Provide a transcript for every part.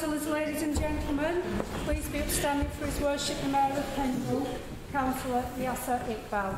Councillors, ladies and gentlemen, please be upstanding for His Worship the Mayor of Pendle, Councillor Yasser Iqbal.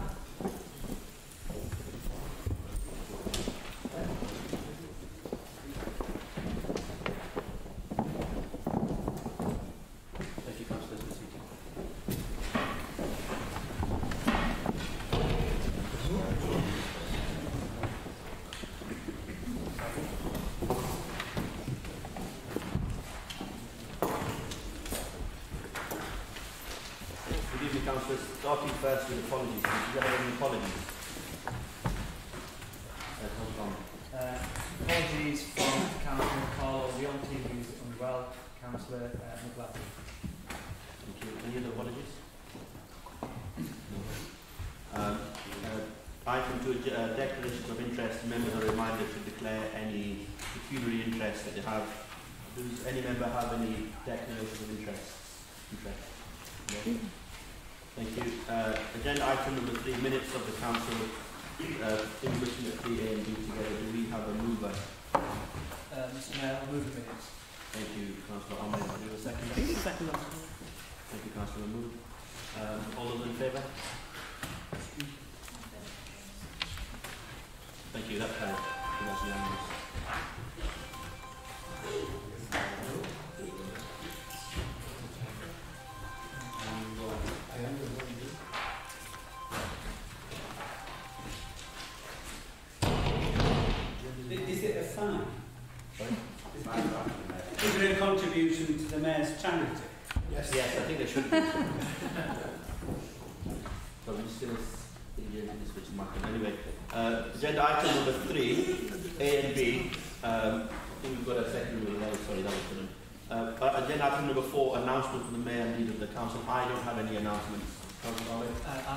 Announcements. Councillor Ahmed? Uh.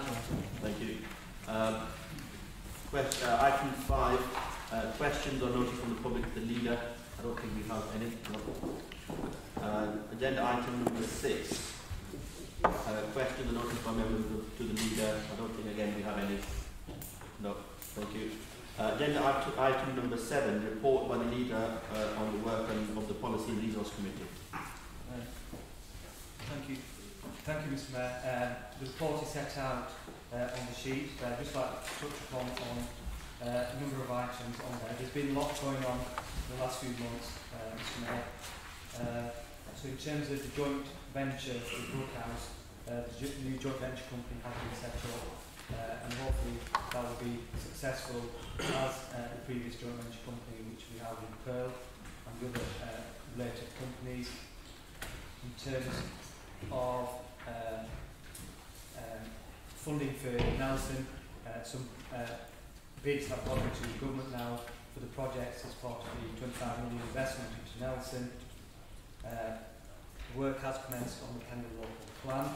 Thank you. Um, quest, uh, item five, uh, questions or notice from the public to the leader. I don't think we have any. Uh, agenda item number six, uh, questions or notice by members of, to the leader. I don't think again we have any. No, thank you. Uh, agenda item, item number seven, report by the leader uh, on the work and of the policy and resource committee. Uh, thank you. Thank you, Mr Mayor. Uh, the report is set out uh, on the sheet. Uh, I'd just like to touch upon on uh, a number of items on there. There's been a lot going on in the last few months, uh, Mr Mayor. Uh, so in terms of the joint venture with Brookhouse, uh, the new joint venture company has been set up uh, and hopefully that will be successful as uh, the previous joint venture company which we have in Pearl and the other uh, related companies. In terms of uh, um, funding for Nelson, uh, some uh, bids have gone to the government now for the projects as part of the 25 million investment into Nelson. Uh, work has commenced on the Pendle local plan,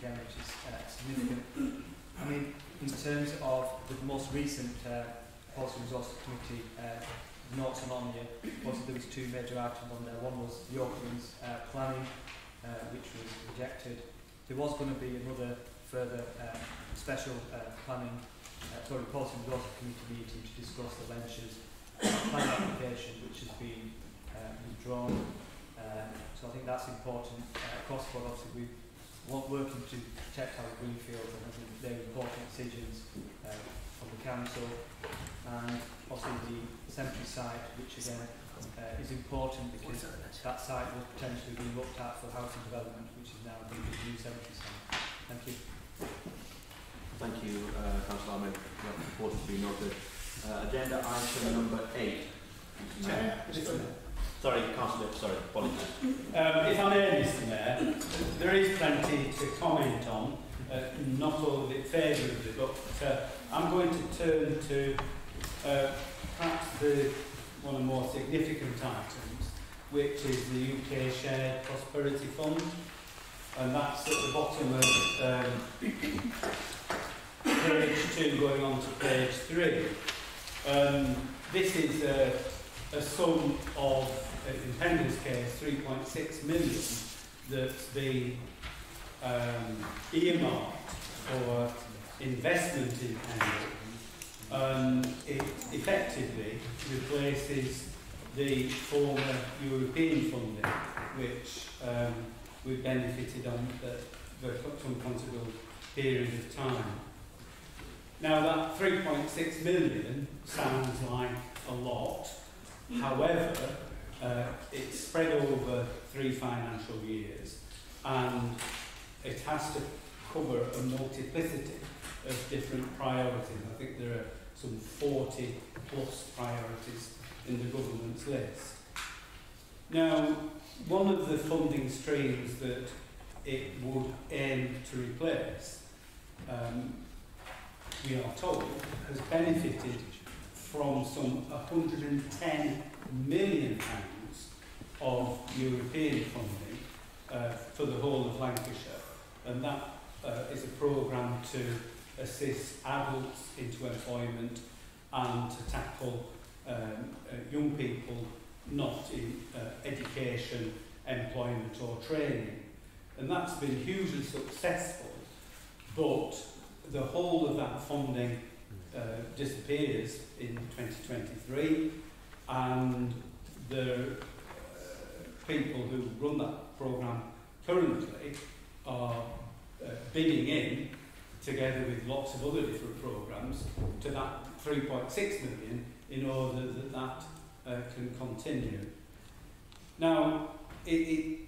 again which is uh, significant. I mean, in terms of the most recent uh, Policy Resources Committee uh, notes on on here, there was two major items on there. One was the Oaklands uh, planning, uh, which was rejected. There was going to be another further uh, special uh, planning, uh, sorry, Policy Resources Committee meeting to discuss the ventures uh, plan application, which has been uh, withdrawn. Uh, so I think that's important. Uh, across the board, obviously, we want working to protect our greenfields and I think they're important decisions uh, of the council. And obviously the cemetery site, which again uh, is important because that site was potentially being looked at for housing development, which is now being the new cemetery site. Thank you. Thank you, uh, Councillor Ahmed. That report to be noted. Uh, agenda item number eight. Sorry, Councillor, sorry, apologies. Um, if I may, Mr Mayor, there is plenty to comment on, uh, not all of it favourably, but uh, I'm going to turn to uh, perhaps the one of the more significant items, which is the UK Shared Prosperity Fund, and that's at the bottom of um, page two, going on to page three. Um, this is a, a sum of, in Pendle's case, 3.6 million that's been um, earmarked for investment in Pendle. Um, it effectively replaces the former European funding, which um, we benefited on the some considerable period of time. Now that 3.6 million sounds like a lot. However, uh, it's spread over three financial years and it has to cover a multiplicity of different priorities. I think there are some 40 plus priorities in the government's list. Now, one of the funding streams that it would aim to replace, um, we are told, has benefited from some 110 million pounds of European funding uh, for the whole of Lancashire. And that uh, is a programme to assist adults into employment and to tackle um, uh, young people not in uh, education, employment or training. And that's been hugely successful, but the whole of that funding uh, disappears in 2023 and the uh, people who run that programme currently are uh, bidding in together with lots of other different programmes to that 3.6 million in order that that uh, can continue. Now, it, it,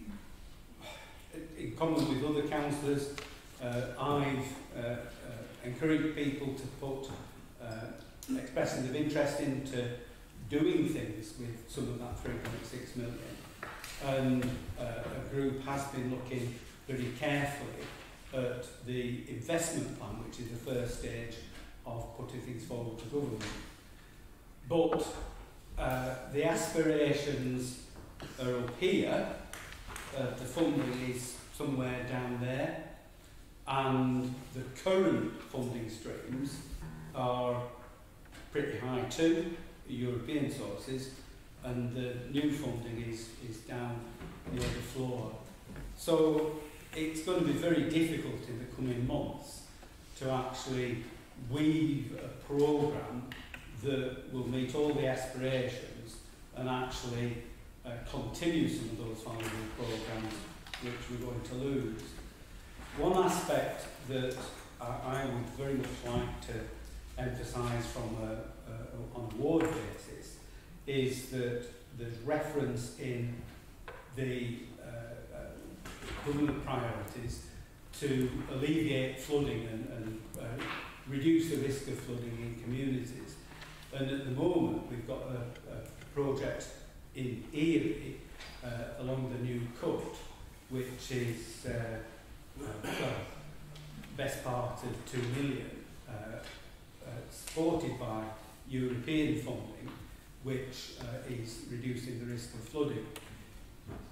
in common with other councillors, uh, I've uh, uh, encouraged people to put uh, expressions of interest into doing things with some of that 3.6 million. And uh, a group has been looking very carefully at the investment plan, which is the first stage of putting things forward to government. But uh, the aspirations are up here, uh, the funding is somewhere down there, and the current funding streams are pretty high too, European sources, and the new funding is, is down near the floor. So it's going to be very difficult in the coming months to actually weave a programme that will meet all the aspirations and actually uh, continue some of those valuable programmes which we're going to lose. One aspect that I, I would very much like to emphasise from a, a, on a ward basis is that there's reference in the government priorities to alleviate flooding and, and uh, reduce the risk of flooding in communities. And at the moment, we've got a, a project in Earby uh, along the new cut, which is uh, uh, best part of two million, uh, uh, supported by European funding, which uh, is reducing the risk of flooding.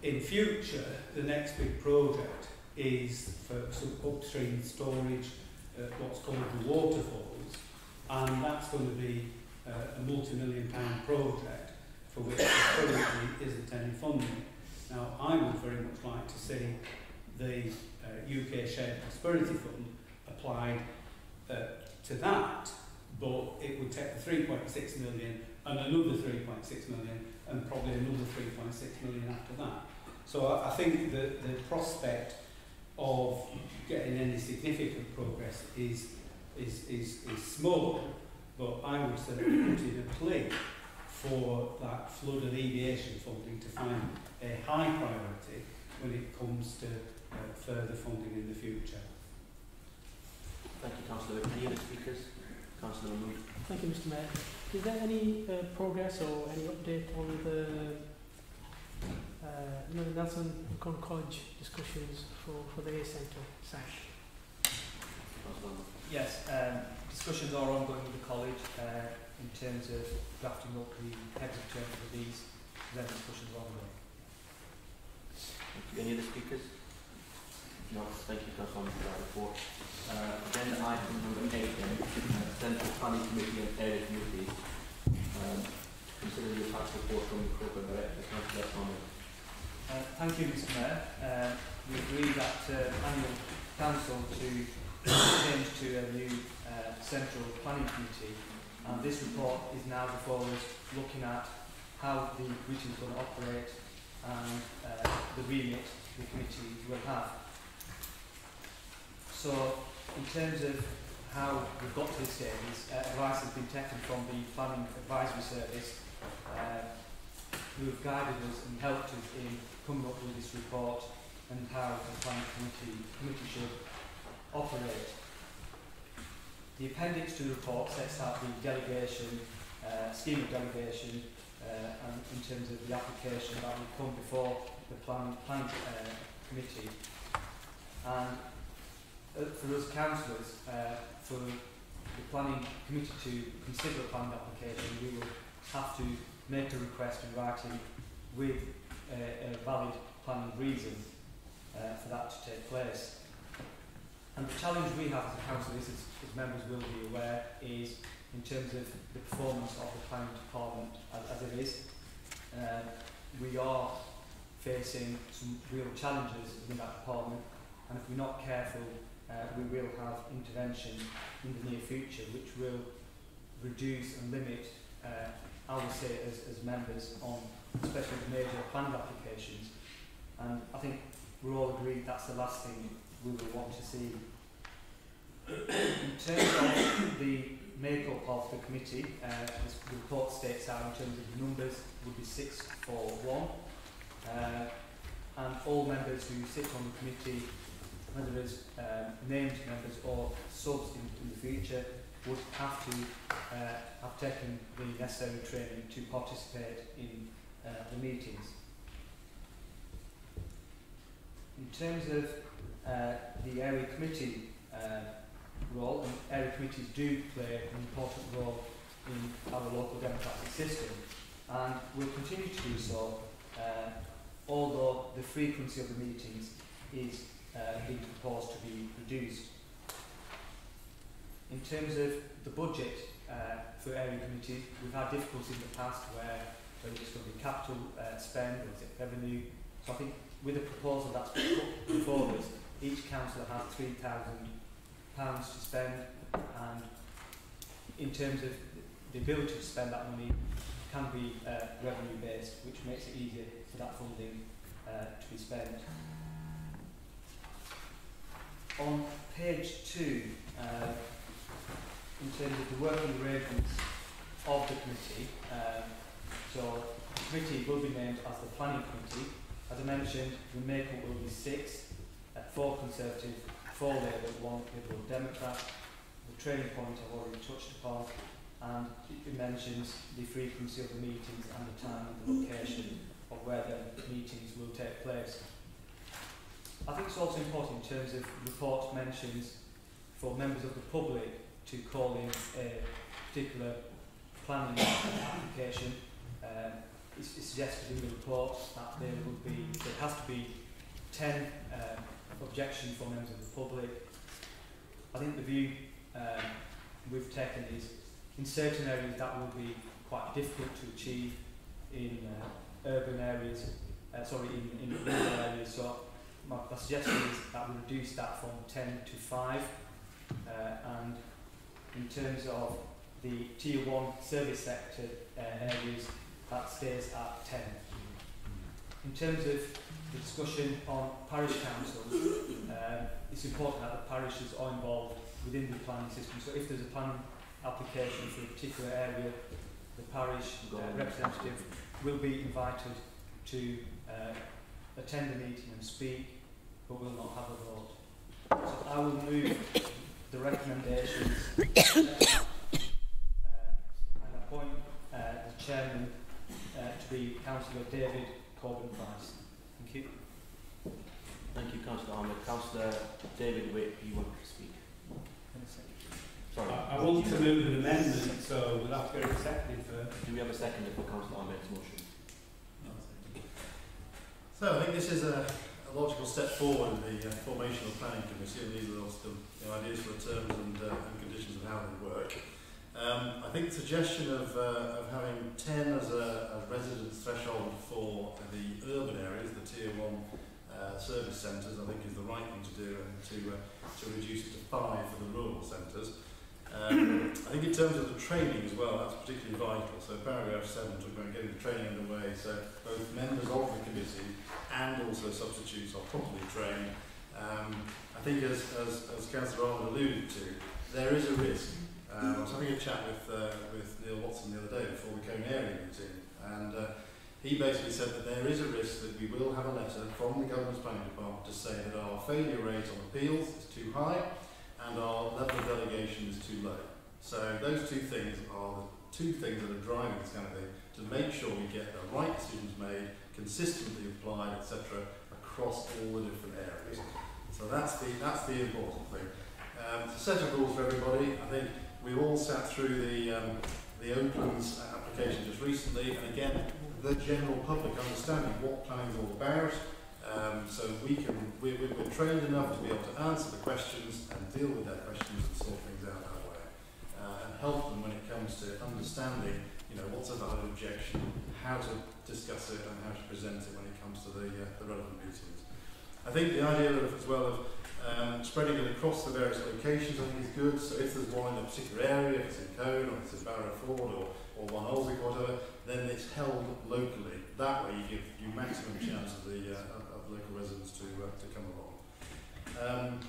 In future, the next big project is for some upstream storage, uh, what's called the waterfalls, and that's going to be uh, a multi-million pound project for which currently isn't any funding. Now, I would very much like to see the uh, UK Shared Prosperity Fund applied uh, to that, but it would take the 3.6 million and another 3.6 million and probably another 3.6 million after that. So I, I think that the prospect of getting any significant progress is, is, is, is small, but I would certainly put in a plea for that flood alleviation funding to find a high priority when it comes to uh, further funding in the future. Thank you, Councillor. Any other speakers? Councillor Mahmood. Thank you, Mr Mayor. Is there any uh, progress or any update on the uh, you know, the Nelson Colne College discussions for, for the A Centre, SASH? Yes, um, discussions are ongoing with the college uh, in terms of drafting up the heads of terms for these. Then discussions are ongoing. Thank you. Any other speakers? No. Thank you, Councillor, for that report. Uh, agenda item number eight then, uh, Central Planning Committee and Area Committees. Um, consider the attached report from the corporate director, Councillor Thomas. Uh, thank you, Mr Mayor. Uh, we agree that uh, annual council to change to a new uh, central planning committee and this report is now before us looking at how the committee is going to operate and uh, the remit the committee will have. So in terms of how we've got to this stage, uh, advice has been taken from the Planning Advisory Service uh, who have guided us and helped us in coming up with this report and how the planning committee, committee should operate. The appendix to the report sets out the delegation, uh, scheme of delegation, uh, and in terms of the application that will come before the planning, planning uh, committee. And uh, for us councillors, uh, for the planning committee to consider a planning application, we will have to make a request in writing with uh, a valid planning reason uh, for that to take place. And the challenge we have as a council is, as, as members will be aware, is in terms of the performance of the planning department as, as it is. Uh, we are facing some real challenges within that department, and if we're not careful, uh, we will have intervention in the near future which will reduce and limit uh, would say as, as members on especially the major planned applications and I think we're all agreed that's the last thing we would want to see. In terms of the makeup of the committee, uh, as the report states out in terms of the numbers would be six for one uh, and all members who sit on the committee whether as um, named members or subs in, in the future would have to uh, have taken the necessary training to participate in uh, the meetings. In terms of uh, the area committee uh, role, and area committees do play an important role in our local democratic system, and will continue to do so, uh, although the frequency of the meetings is uh, being proposed to be reduced. In terms of the budget uh, for area committees, we've had difficulties in the past where whether it's going to be capital uh, spend, whether it's revenue. So I think with the proposal that's put us, each councillor has £3,000 to spend and in terms of the ability to spend that money can be uh, revenue based, which makes it easier for that funding uh, to be spent. On page two, uh, in terms of the working arrangements of the committee, um, so the committee will be named as the planning committee. As I mentioned, the makeup will be six, four Conservative, four Labour, one Liberal Democrat. The training point I've already touched upon, and it mentions the frequency of the meetings and the time and the location of where the meetings will take place. I think it's also important in terms of the report mentions for members of the public to call in a particular planning application. Um, it's, it's suggested in the report that there will be, there has to be 10 um, objections from members of the public. I think the view um, we've taken is in certain areas that will be quite difficult to achieve in uh, urban areas, uh, sorry, in, in rural areas. So my, my suggestion is that we reduce that from 10 to 5 uh, and in terms of the tier 1 service sector uh, areas that stays at 10. In terms of the discussion on parish councils, um, it's important that the parishes are involved within the planning system. So if there's a planning application for a particular area, the parish uh, representative will be invited to uh, attend the meeting and speak, but will not have a vote. So I will move the recommendations uh, and appoint uh, the chairman to be Councillor David Cockburn-Price. Thank you. Thank you, Councillor Ahmed. Councillor David Whipp, you want to speak? Sorry. I, I want to move an amendment, so we'll have to get it seconded first. Do we have a second for Councillor Ahmed's motion? So I think this is a, a logical step forward in the uh, formation of planning committee, and these are also the, the ideas for the terms and, uh, and conditions of how they work. Um, I think the suggestion of, uh, of having 10 as a, a residence threshold for the urban areas, the tier 1 uh, service centres, I think is the right thing to do and to, uh, to reduce it to 5 for the rural centres. Um, I think in terms of the training as well, that's particularly vital. So paragraph 7 talking about getting the training underway so both members of the committee and also substitutes are properly trained. Um, I think as, as, as Councillor Arnold alluded to, there is a risk. Um, I was having a chat with, uh, with Neil Watson the other day before we the Colne area meeting and uh, he basically said that there is a risk that we will have a letter from the Government's Planning Department to say that our failure rate on appeals is too high and our level of delegation is too low. So those two things are the two things that are driving this kind of thing to make sure we get the right decisions made, consistently applied, etc., across all the different areas. So that's the that's the important thing. Um, a set of rules for everybody. I think we all sat through the um, the Oaklands application just recently, and again, the general public understanding what planning is all about, Um, so we can, we, we, we're trained enough to be able to answer the questions and deal with their questions and sort things out that way. Uh, and help them when it comes to understanding, you know, what's a valid objection, how to discuss it and how to present it when it comes to the, uh, the relevant meetings. I think the idea of, as well of um, spreading it across the various locations I think is good. So if there's one in a particular area, if it's in Colne or if it's in Barrowford or, or one or whatever, then it's held locally. That way you give you maximum chance of the, uh, local residents to, uh, to come along. Um,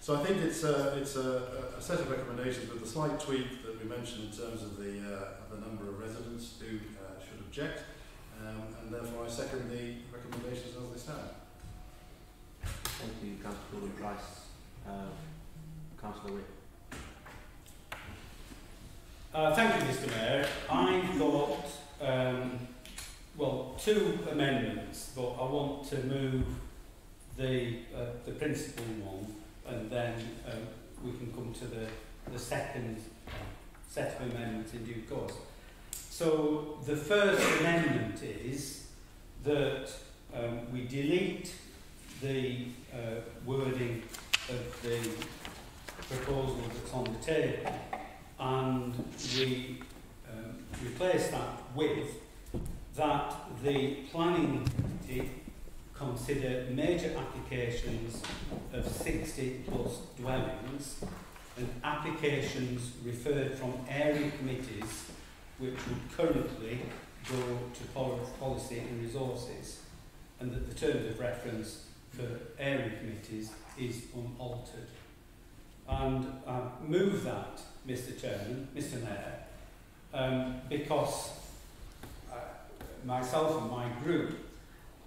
so I think it's a, it's a, a set of recommendations with a slight tweak that we mentioned in terms of the, uh, the number of residents who uh, should object, um, and therefore I second the recommendations as they stand. Thank you, Councillor Price. Uh, Councillor Whipp. Uh, thank you, Mr Mayor. I've got um, well, two amendments, but I want to move the, uh, the principal one and then um, we can come to the, the second set of amendments in due course. So the first amendment is that um, we delete the uh, wording of the proposal that's on the table. And we um, replace that with that the planning committee consider major applications of 60 plus dwellings and applications referred from area committees which would currently go to policy and resources and that the terms of reference for area committees is unaltered. And I move that, Mr Chairman, Mr Mayor, um, because myself and my group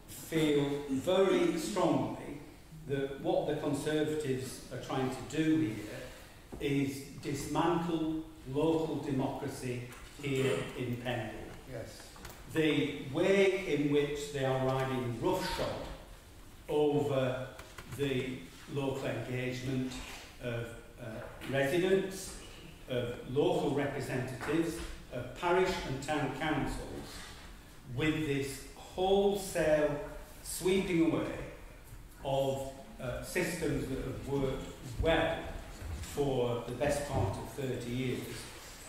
feel very strongly that what the Conservatives are trying to do here is dismantle local democracy here in Pendle. Yes. The way in which they are riding roughshod over the local engagement of uh, residents, of local representatives, of parish and town councils with this wholesale sweeping away of uh, systems that have worked well for the best part of 30 years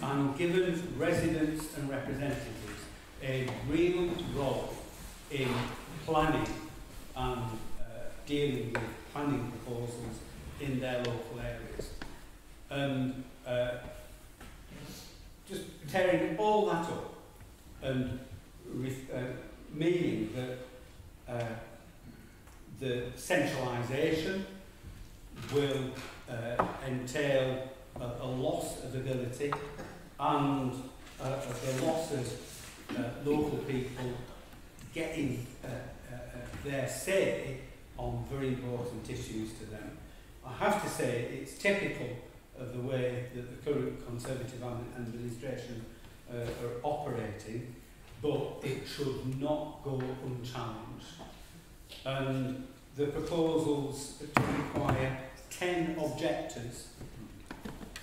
and given residents and representatives a real role in planning and dealing with planning proposals in their local areas. And uh, just tearing all that up and uh, meaning that uh, the centralisation will uh, entail a, a loss of ability and uh, the loss of uh, local people getting uh, uh, uh, their say on very important issues to them. I have to say it's typical of the way that the current Conservative administration uh, are operating but it should not go unchallenged. And the proposals to require 10 objectors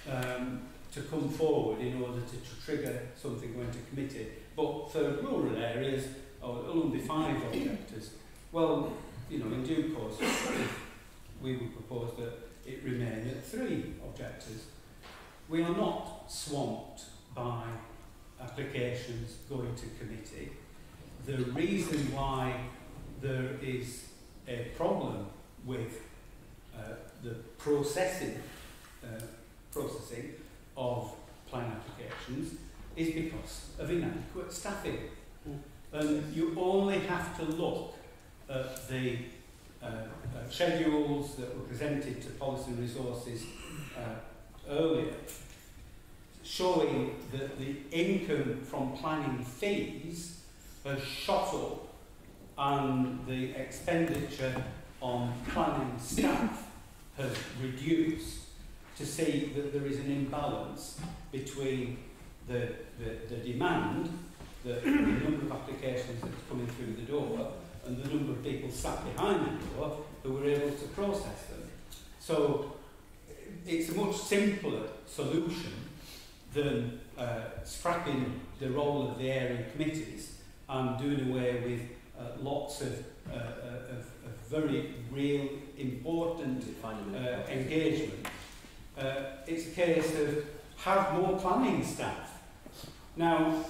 um, to come forward in order to, to trigger something going to committee. But for rural areas, oh, it'll only be five objectors. Well, you know, in due course, we would propose that it remain at three objectors. We are not swamped by applications going to committee. The reason why there is a problem with uh, the processing, uh, processing of plan applications is because of inadequate staffing. And you only have to look the uh, uh, schedules that were presented to Policy and Resources uh, earlier, showing that the income from planning fees has shot up and the expenditure on planning staff has reduced to see that there is an imbalance between the, the, the demand, the, the number of applications that's coming through the door, and the number of people sat behind the door who were able to process them. So it's a much simpler solution than uh, scrapping the role of the area committees and doing away with uh, lots of, uh, uh, of, of very real important uh, engagement. Uh, it's a case of have more planning staff. Now,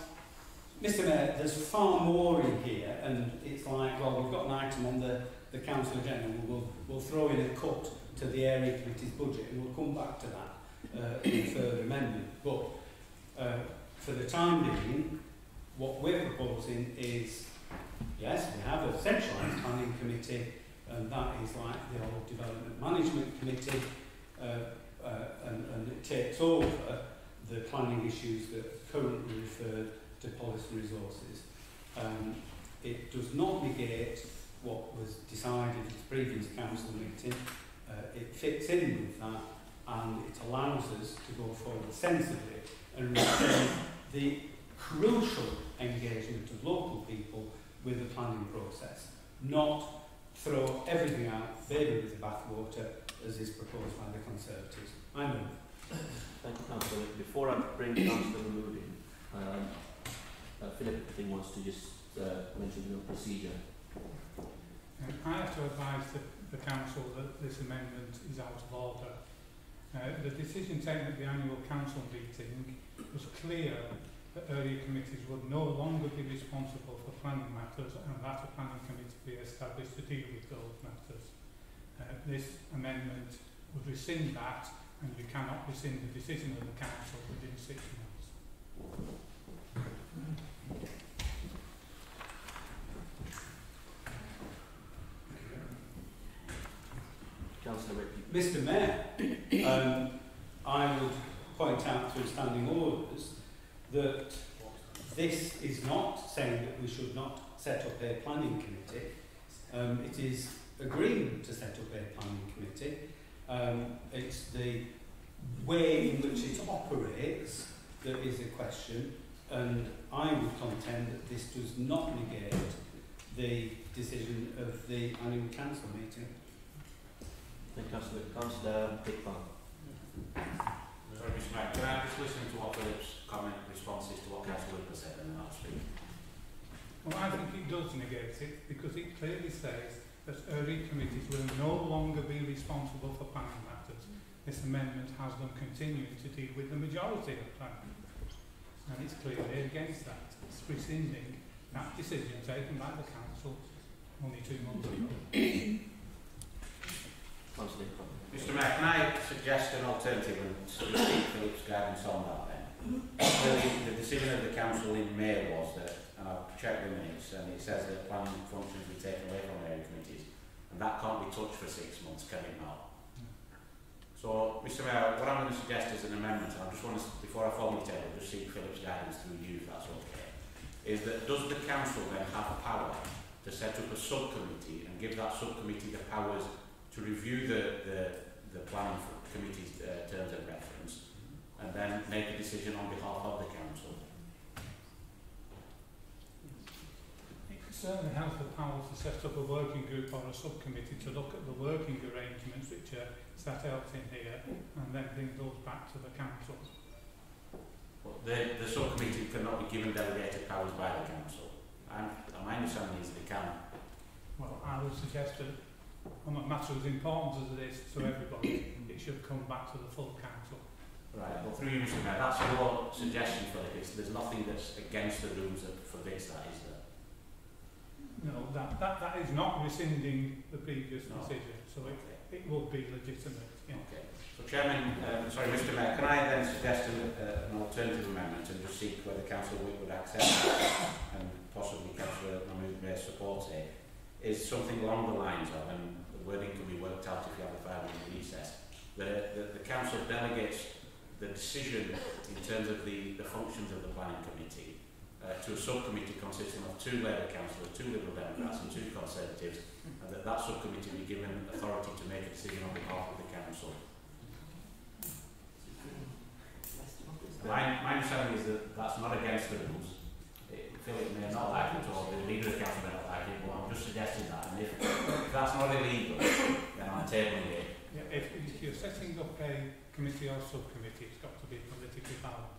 Mr Mayor, there's far more in here, and it's like, well, we've got an item on the, the council agenda, we'll, we'll throw in a cut to the area committee's budget, and we'll come back to that uh, in further amendment. But uh, for the time being, what we're proposing is, yes, we have a centralised planning committee, and that is like the old development management committee, uh, uh, and, and it takes over the planning issues that are currently referred to resources. Um, it does not negate what was decided at the previous council meeting. Uh, it fits in with that and it allows us to go forward sensibly and retain the crucial engagement of local people with the planning process, not throw everything out, baby with the bathwater, as is proposed by the Conservatives. I move. Thank you, Councillor. Before I bring Councillor Mahmood in, um, uh, Philip, I think, wants to just uh, mention the procedure. Um, I have to advise the, the council that this amendment is out of order. Uh, the decision taken at the annual council meeting was clear that area committees would no longer be responsible for planning matters and that a planning committee be established to deal with those matters. Uh, this amendment would rescind that and you cannot rescind the decision of the council within six months. Councillor Whitby. Mr Mayor, um, I would point out through standing orders that this is not saying that we should not set up a planning committee. Um, it is agreeing to set up a planning committee. Um, it's the way in which it operates that is a question, and I would contend that this does not negate the decision of the annual council meeting. Thank you, Councillor. Councillor Pickford. Sorry, Mr Mayor, can I just listen to what Philip's comment responses to what Councillor Whipper said and then I'll speak? Well, I think it does negate it because it clearly says that area committees will no longer be responsible for planning matters. This amendment has them continuing to deal with the majority of planning. And it's clearly against that. It's rescinding that decision taken by the council only two months ago. Mr Mayor, can I suggest an alternative and seek Philip's guidance on that then? Clearly, the decision of the council in May was that, and I've checked the minutes, and it says that planning functions be taken away from area committees, and that can't be touched for six months, can it not? So, Mr Mayor, what I'm going to suggest is an amendment, I just want to, before I formally table, just seek Philip's guidance through you, if that's okay, is that does the council then have power to set up a subcommittee and give that subcommittee the powers to review the, the, the planning committee's uh, terms of reference and then make a decision on behalf of the council? certainly has the power to set up a working group or a subcommittee to look at the working arrangements which are set out in here and then bring those back to the council. Well, the, the subcommittee cannot be given delegated powers by the council. And my understanding is they can. Well, I would suggest that on a matter as important as it is to everybody, it should come back to the full council. Right, well, through you, Mr Mayor, that's your suggestion for this. There's nothing that's against the rules for this, that is No, that, that, that is not rescinding the previous No. decision, so it, Okay. it would be legitimate, yeah. Okay. So, Chairman, um, sorry, Mr Mayor, can I then suggest an, uh, an alternative amendment and just seek whether Councillor Whipp would accept and possibly Councillor Mahmood may support it, is something along the lines of, and the wording can be worked out if you have a file in the recess, that the, the Council delegates the decision in terms of the, the functions of the planning committee uh, to a subcommittee consisting of two Labour councillors, two Liberal Democrats and two Conservatives, and that that subcommittee be given authority to make a decision on behalf of the council. My, my understanding is that that's not against the rules. Philip may not like it, or the leader of the council may not like it, but I'm just suggesting that. And if, if that's not illegal, then I'm tabling it. yeah if, if you're setting up a committee or subcommittee, it's got to be politically balanced.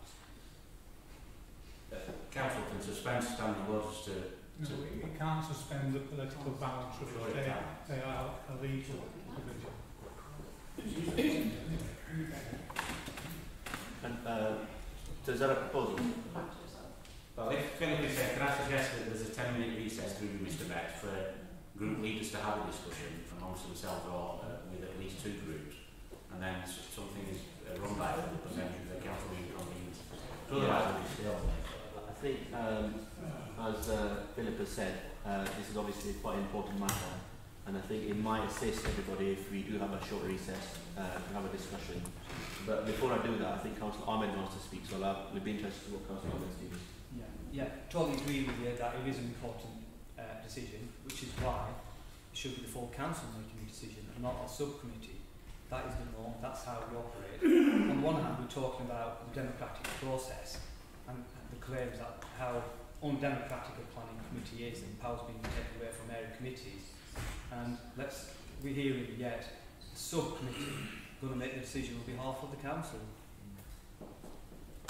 Uh, council can suspend standing orders to... No, it, it can't suspend the political balance Sure rules, it they, they are a legal provision. And, uh, so is that a proposal? Well, if Philip is saying, can I suggest that there's a 10 minute recess through Mr Beck for group leaders to have a discussion amongst themselves or uh, with at least two groups, and then something is uh, run by the representative of the council being convened. So otherwise, we'll be still. I think, um, as uh, Philip has said, uh, this is obviously quite an important matter, and I think it might assist everybody if we do have a short recess uh, have a discussion. But before I do that, I think Councillor Ahmed wants to speak, so I'll, be interested to what Councillor Ahmed thinks. Yeah, yeah, totally agree with you that it is an important uh, decision, which is why it should be the full council making the decision and not a subcommittee. That is the norm, that's how we operate. On the one hand, we're talking about the democratic process the claims that how undemocratic a planning committee is and powers being taken away from area committees. And let's, we're hearing yet a subcommittee going to make the decision on behalf of the council.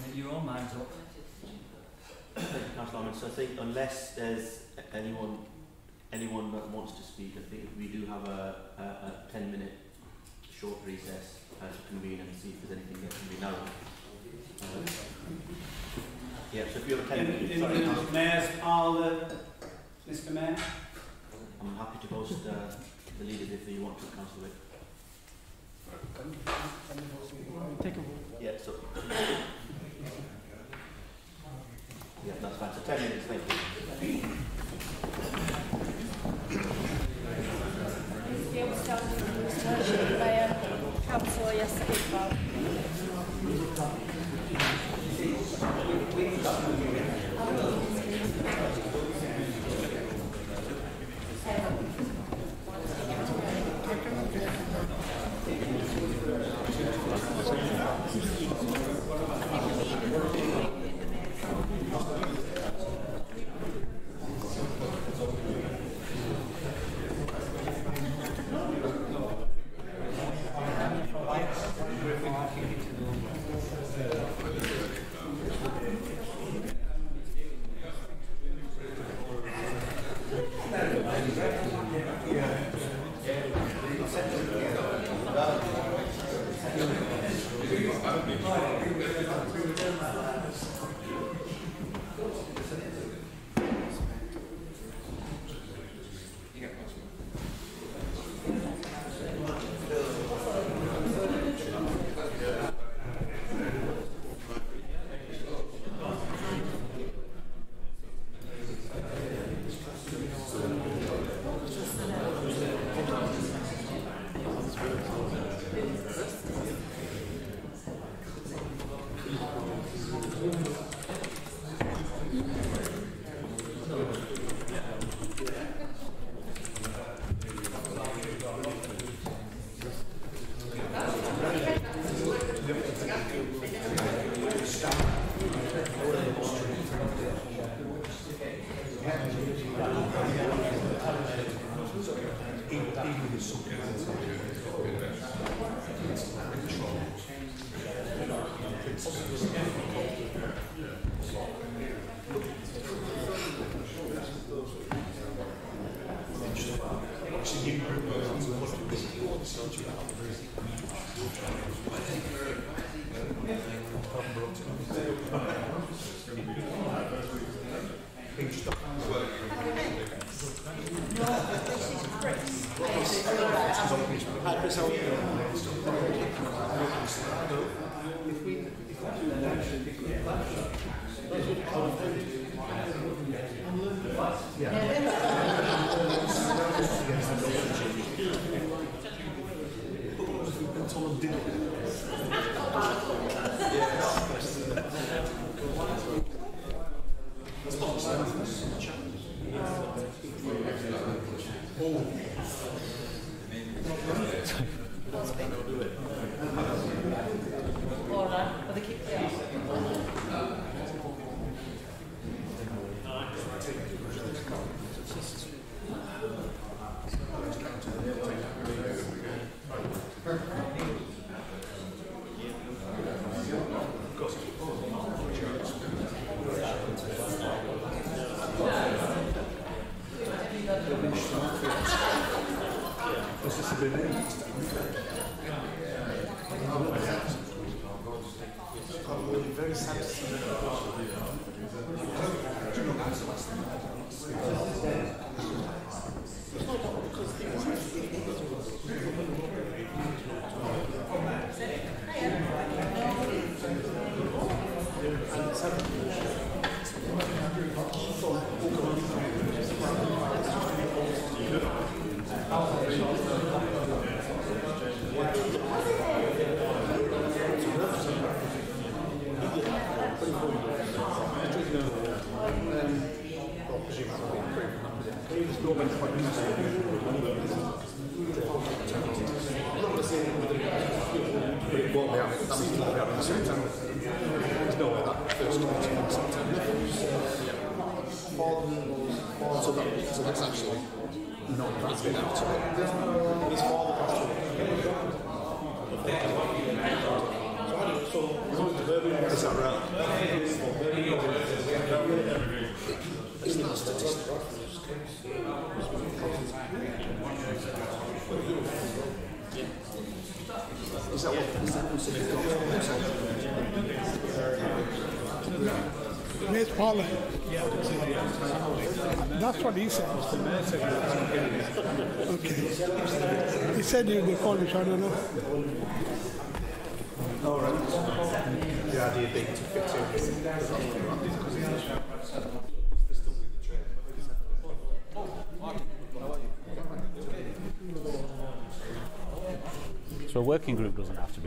Make your own minds up. Councillor So I think unless there's anyone, anyone that wants to speak, I think we do have a, a, a 10 minute short recess uh, to convene and see if there's anything that can be known. Uh, yeah, so if you have a 10 In, minutes, in, sorry, in Councillor. Mayor's parlour, Mr Mayor? I'm happy to host uh, the leaders if you want to, Councillor Whipp. Take a vote. Yeah, so. Yeah, that's fine. So 10 minutes, thank you. The outstanding for his worship Mayor, Councillor Yasser Iqbal. Miss Paula. That's what he said. Okay. He said you would me, I don't know. So a working group doesn't have to be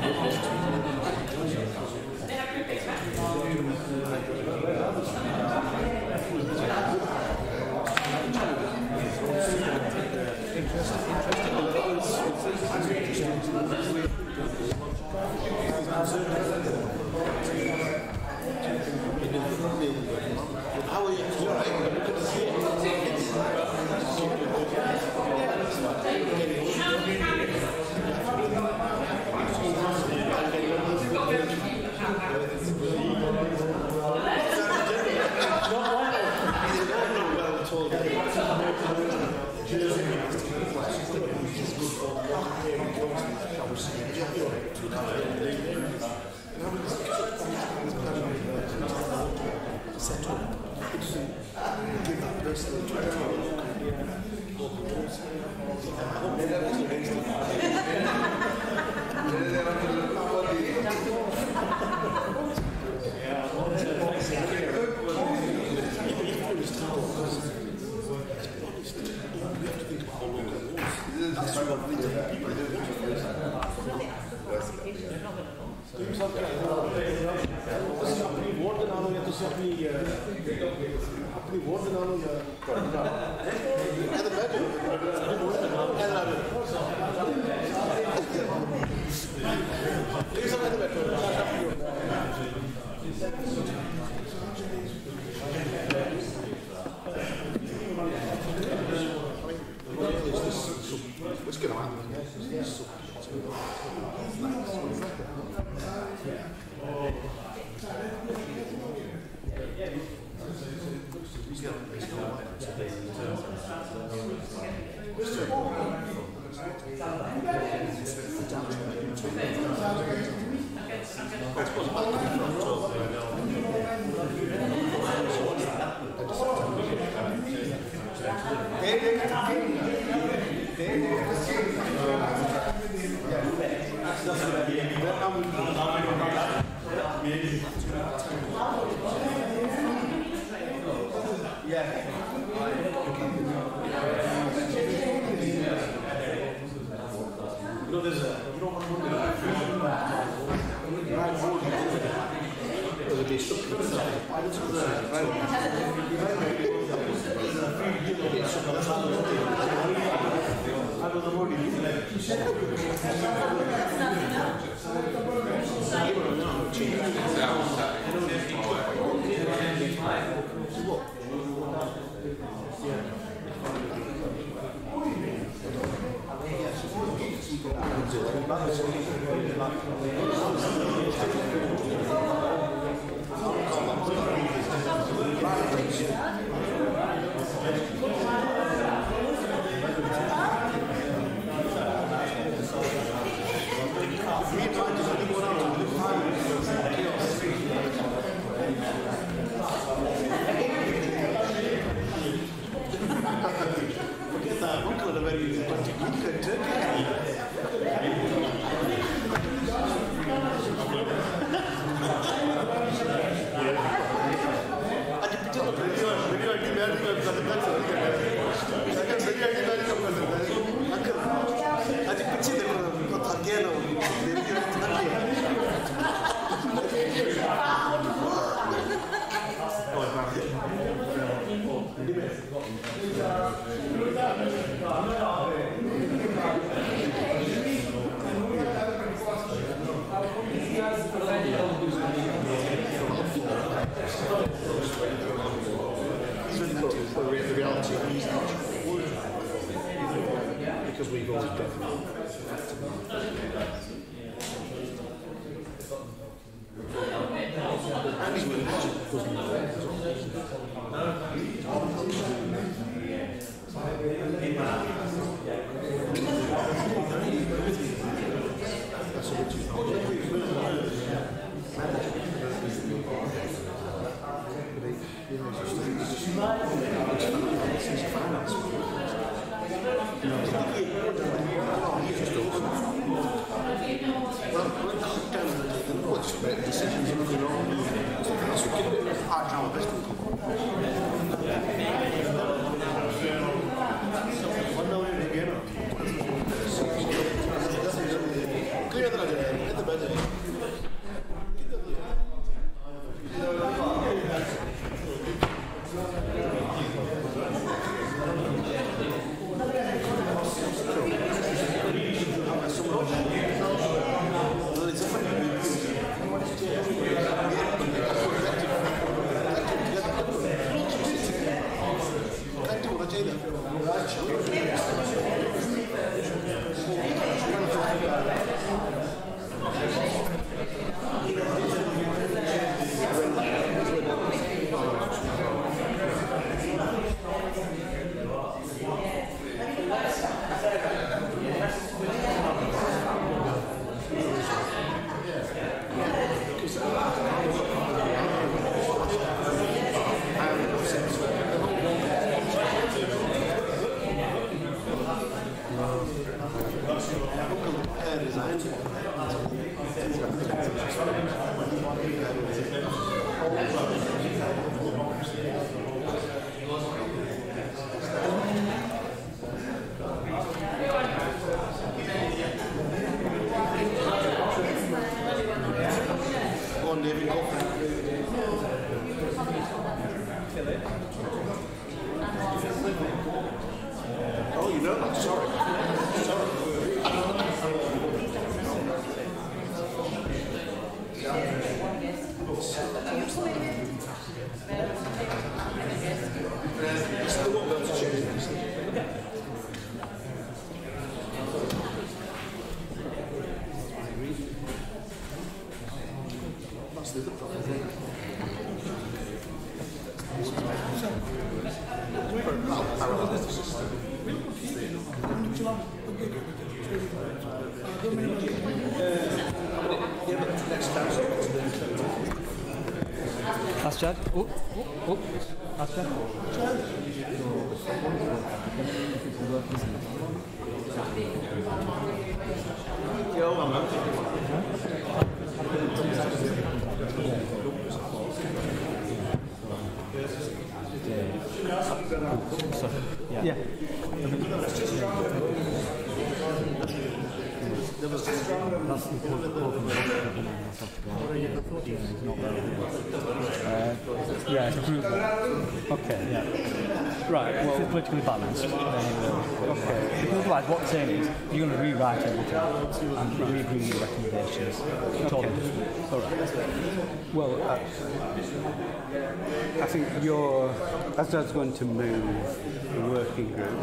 politically balanced, will. Um, okay. Because otherwise what I'm saying is, you're going to rewrite everything and re-agree your recommendations. Totally different. All right. Well, uh, I think you're, Asjad's going to move the working group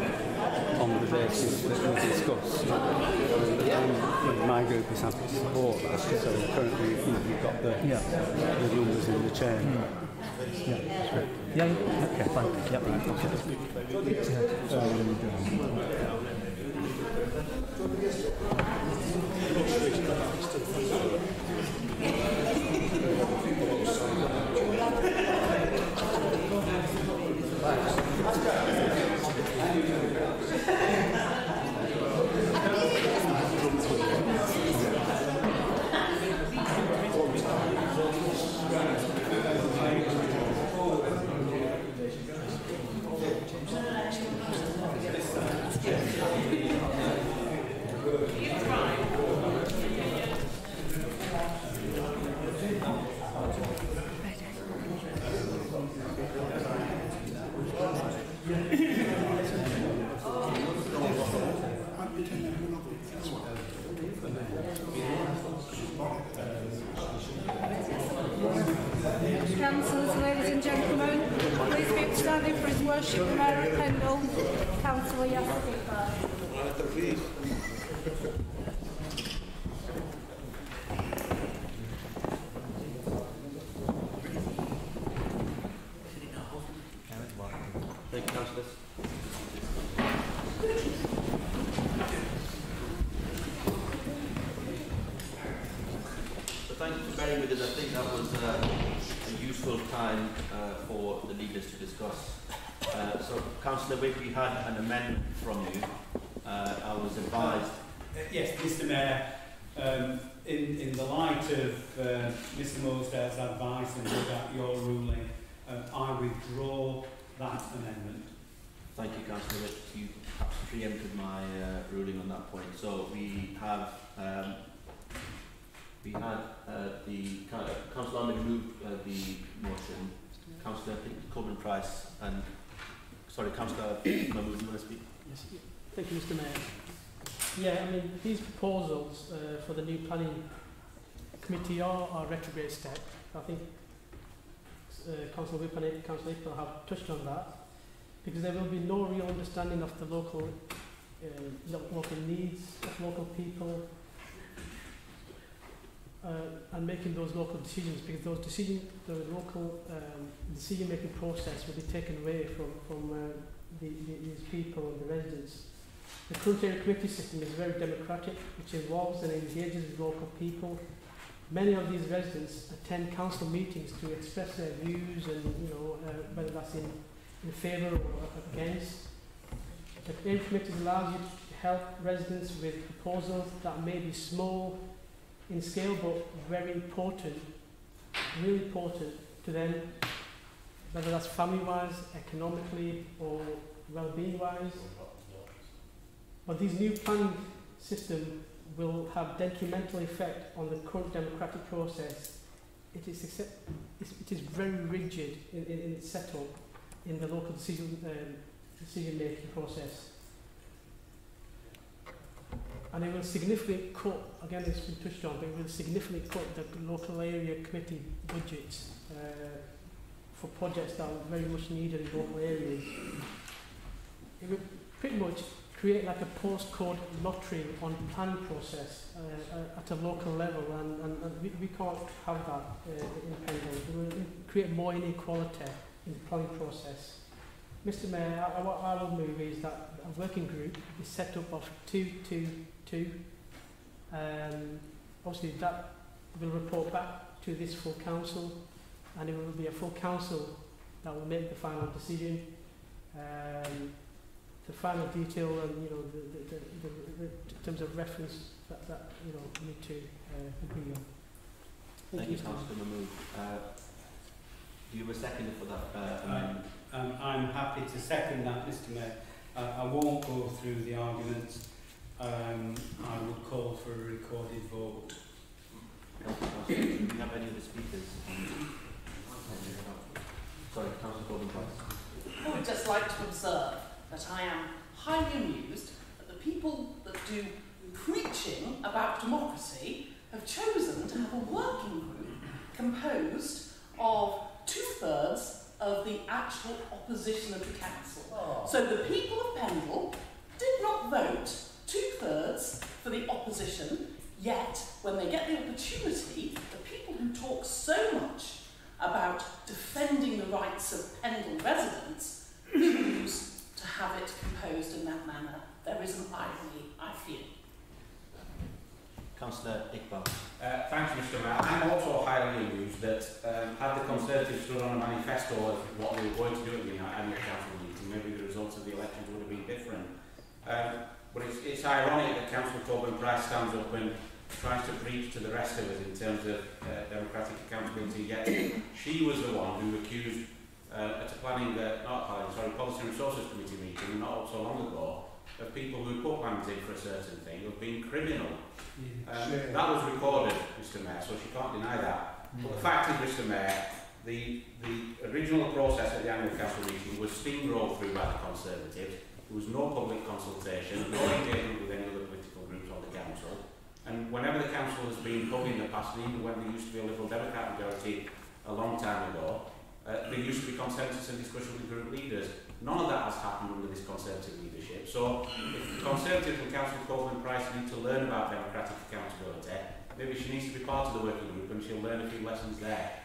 on the basis that we discussed. And my group is happy to support that. So currently, you know, you've got the, Yeah. the numbers in the chair. Mm. Yeah, that's great. Yeah, yeah, okay, fine. Yeah, right, okay. Councillors, ladies and gentlemen, please be upstanding for His Worship the Mayor of Pendle, Councillor Yasser. Thank you, councillors. So thank you for bearing with us. I think that was uh, a useful time uh, for the leaders to discuss. Uh, so, Councillor Whipp, we had an amendment from you. Uh, I was advised. Uh, Yes, Mr Mayor, um, in, in the light of uh, Mr Mousdale's advice and about your ruling, um, I withdraw that amendment. Thank you, Councillor Whipp. You perhaps preempted my uh, ruling on that point. So we have um, we had uh, the uh, Councillor Ahmed moved uh, the motion. Councillor I think Cockburn-Price and sorry, Councillor Mahmood, you want to speak? Yes. Thank you, Mr Mayor. Yeah, I mean, these proposals uh, for the new planning committee are a retrograde step. I think uh, Councillor Whipp and Councillor April have touched on that because there will be no real understanding of the local uh, local needs of local people uh, and making those local decisions because those decision the local um, decision making process will be taken away from from uh, the, the, these people and the residents. The current area committee system is very democratic, which involves and engages with local people. Many of these residents attend council meetings to express their views and you know uh, whether that's in, in favour or against. The area committee allows you to help residents with proposals that may be small in scale but very important, really important to them, whether that's family-wise, economically or well-being-wise. But these new planning system will have detrimental effect on the current democratic process. It is, it is very rigid in, in, in its setup in the local decision, um, decision-making process. and it will significantly cut, again it's been touched on, but it will significantly cut the local area committee budgets uh, for projects that are very much needed in local areas. It will pretty much create like a postcode lottery on plan process uh, at a local level and, and, and we, we can't have that uh, in Pendle. It will create more inequality in the planning process. Mr Mayor, I, I, what I will move is that a working group is set up of two, two two. Um, obviously that will report back to this full council and it will be a full council that will make the final decision. Um, the final detail and you know the, the, the, the, the in terms of reference that, that you know we need to uh, agree on. Thank you, Mr. Councillor Mahmood. Uh, do you have a second for that uh, Aye. amendment? Um, I'm happy to second that, Mr Mayor. Uh, I won't go through the arguments. Um, I would call for a recorded vote. Thank you, Councillor. Do we have any of the speakers? Sorry, Councillor Cockburn-Price. I would just like to observe that I am highly amused that the people that do preaching about democracy have chosen to have a working group composed of two-thirds of the actual opposition of the council. So the people of Pendle did not vote two-thirds for the opposition, yet when they get the opportunity, the people who talk so much about defending the rights of Pendle residents choose to have it composed in that manner. There is an irony, I feel. Councillor Iqbal. Uh, thanks, Mr Mayor. I'm also highly amused that um, had the Conservatives stood on a manifesto of what they were going to do at the annual council meeting, maybe the results of the elections would have been different. Um, but it's, it's ironic that Councillor Cockburn-Price stands up and tries to preach to the rest of us in terms of uh, democratic accountability, yet she was the one who accused uh, at a planning, uh, not planning, sorry, Policy and Resources Committee meeting not so long ago of people who put lands in for a certain thing of being criminal. Um, that was recorded, Mr Mayor, so she can't deny that. But the fact is, Mr Mayor, the, the original process at the annual council meeting was steamrolled through by the Conservatives. There was no public consultation, no engagement with any other political groups on the council. And whenever the council has been hung in the past, even when there used to be a Liberal Democrat majority a long time ago, uh, there used to be consensus and discussion with group leaders. None of that has happened under this Conservative leadership. So if the Conservatives and Councillor Cockburn-Price need to learn about democratic accountability, maybe she needs to be part of the working group and she'll learn a few lessons there.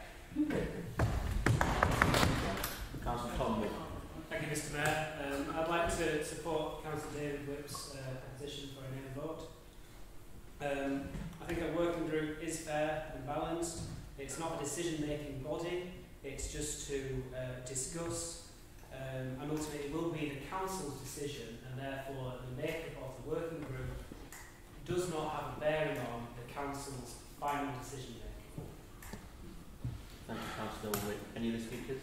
Councillor Tom Whipp. Thank you, Mr Mayor. Um, I'd like to support Councillor David Whipp's uh, position for a no vote. Um, I think a working group is fair and balanced. It's not a decision-making body. It's just to uh, discuss, um, and ultimately it will be the council's decision, and therefore the makeup of the working group does not have a bearing on the council's final decision making. Thank you, Councillor Whipp. Any other speakers?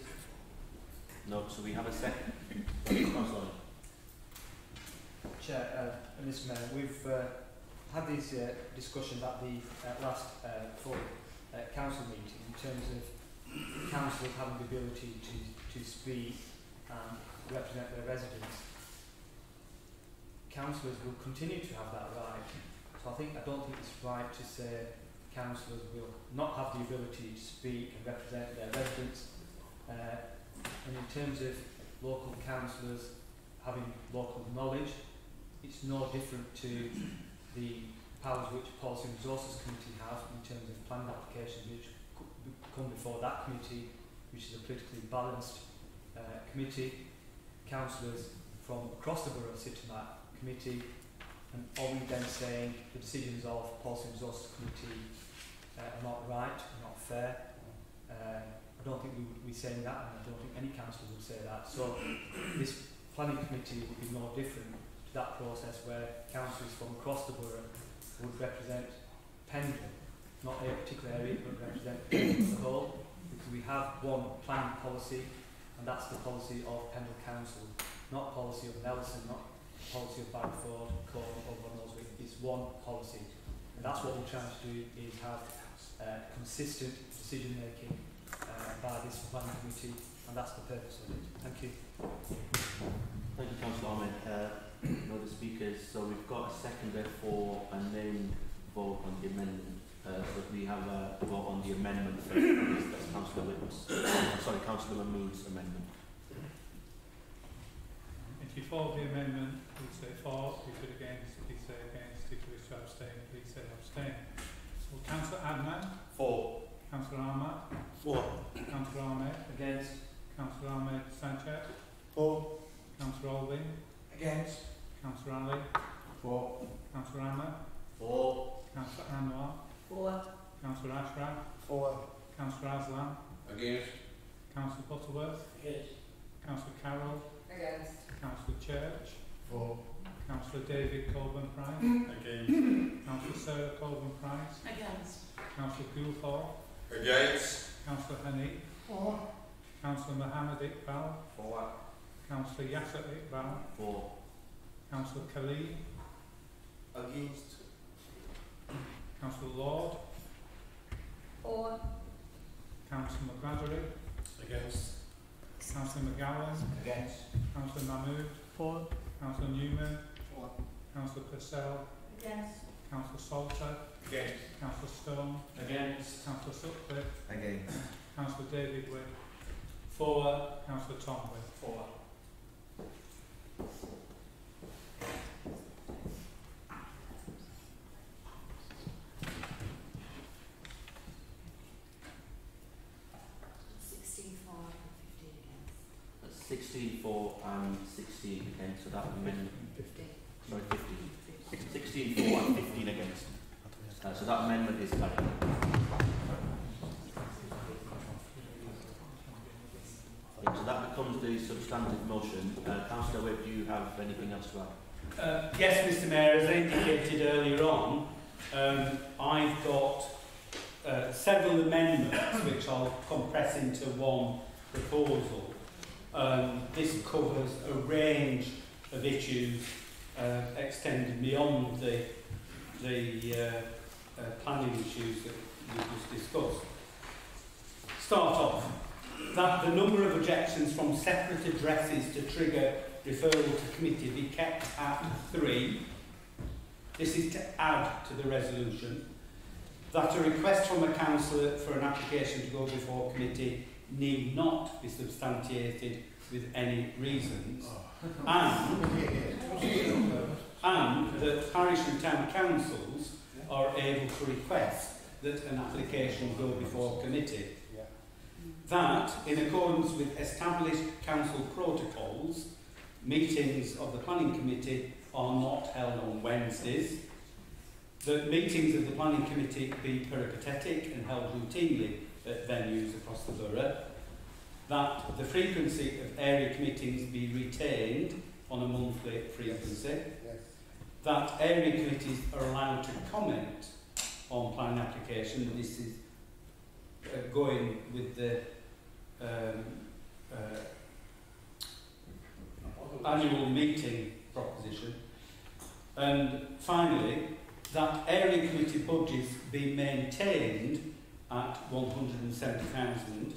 No, so we have a second. Chair, uh, Mr Mayor, we've uh, had these uh, discussions at the uh, last uh, full uh, council meeting in terms of councillors having the ability to, to speak and represent their residents. Councillors will continue to have that right. So I think I don't think it's right to say councillors will not have the ability to speak and represent their residents. And in terms of local councillors having local knowledge, it's no different to the powers which Policy and Resources Committee have in terms of planning applications which come before that committee, which is a politically balanced uh, committee. Councillors from across the borough sit in that committee, and are we then saying the decisions of Policy and Resources Committee uh, are not right, are not fair? Uh, I don't think we would be saying that, and I don't think any councillor would say that. So this planning committee would be no different to that process where councillors from across the borough would represent Pendle, not a particular area, but represent Pendle as a whole, because we have one planning policy, and that's the policy of Pendle Council, not policy of Nelson, not policy of Barrowford, Colne, or one of those. It's one policy, and that's what we're trying to do is have uh, consistent decision making uh, by this planning committee, and that's the purpose of it. Thank you. Thank you, Councillor Ahmed. Uh, no other speakers. So we've got a second there for a named vote on the amendment. Uh, so we have a vote on the amendment first. please. That's Councillor Whitmus. sorry, Councillor Mahmood's amendment. If you follow the amendment, please say for. If you against, please say against. If you wish to abstain, please say abstain. So Councillor Adnan, For. Councillor Ahmad, For. Councillor Ahmed, Against? Councillor Ahmed Sanchez, For. Councillor Alvin. Against. Councillor Ali. For. Councillor Hammer. For. Councillor Anwar. For. Councillor Ashraf. For. Councillor Aslan. Against. Councillor Butterworth. Against. Councillor Carroll. Against. Councillor Church. For. Councillor David Cockburn-Price. Against. Councillor Sarah Colburn Price. Against. Councillor Goulthorpe. Against. Councillor Honey. For. Councillor Mohammed Iqbal. For. Councillor Yasser Iqbal. For. Councillor Khalid. Against. Councillor Lord. For. Councillor McGladdery. Against. Councillor McGowan. Against. Councillor Mahmood. For. Councillor Newman. For. Councillor Purcell. Against. Councillor Salter. Against. Councillor Stone. Against. Councillor Sutcliffe. Against. Councillor David Whipp. For. Councillor Tom Whipp. Four. Sixteen for and fifteen against. That's 16 for and 16 against, so that amendment, sorry, 15. 16 for and 15 against. Uh, so that amendment is carried. Yeah, so that becomes the substantive motion. Uh, Councillor Whipp, do you have anything else to add? Uh, yes, Mr Mayor, as I indicated earlier on, um, I've got uh, several amendments which I'll compress into one proposal. Um, this covers a range of issues uh, extending beyond the, the uh, uh, planning issues that we just discussed. Start off that the number of objections from separate addresses to trigger referral to committee be kept at three. This is to add to the resolution. That a request from a councillor for an application to go before committee need not be substantiated with any reasons. And, and that parish and town councils are able to request that an application go before committee. That, in accordance with established council protocols, meetings of the planning committee are not held on Wednesdays. That meetings of the planning committee be peripatetic and held routinely at venues across the borough. That the frequency of area committees be retained on a monthly frequency. That area committees are allowed to comment on planning application. This is uh, going with the um, uh, annual meeting proposition. And finally, that area committee budgets be maintained at 170,000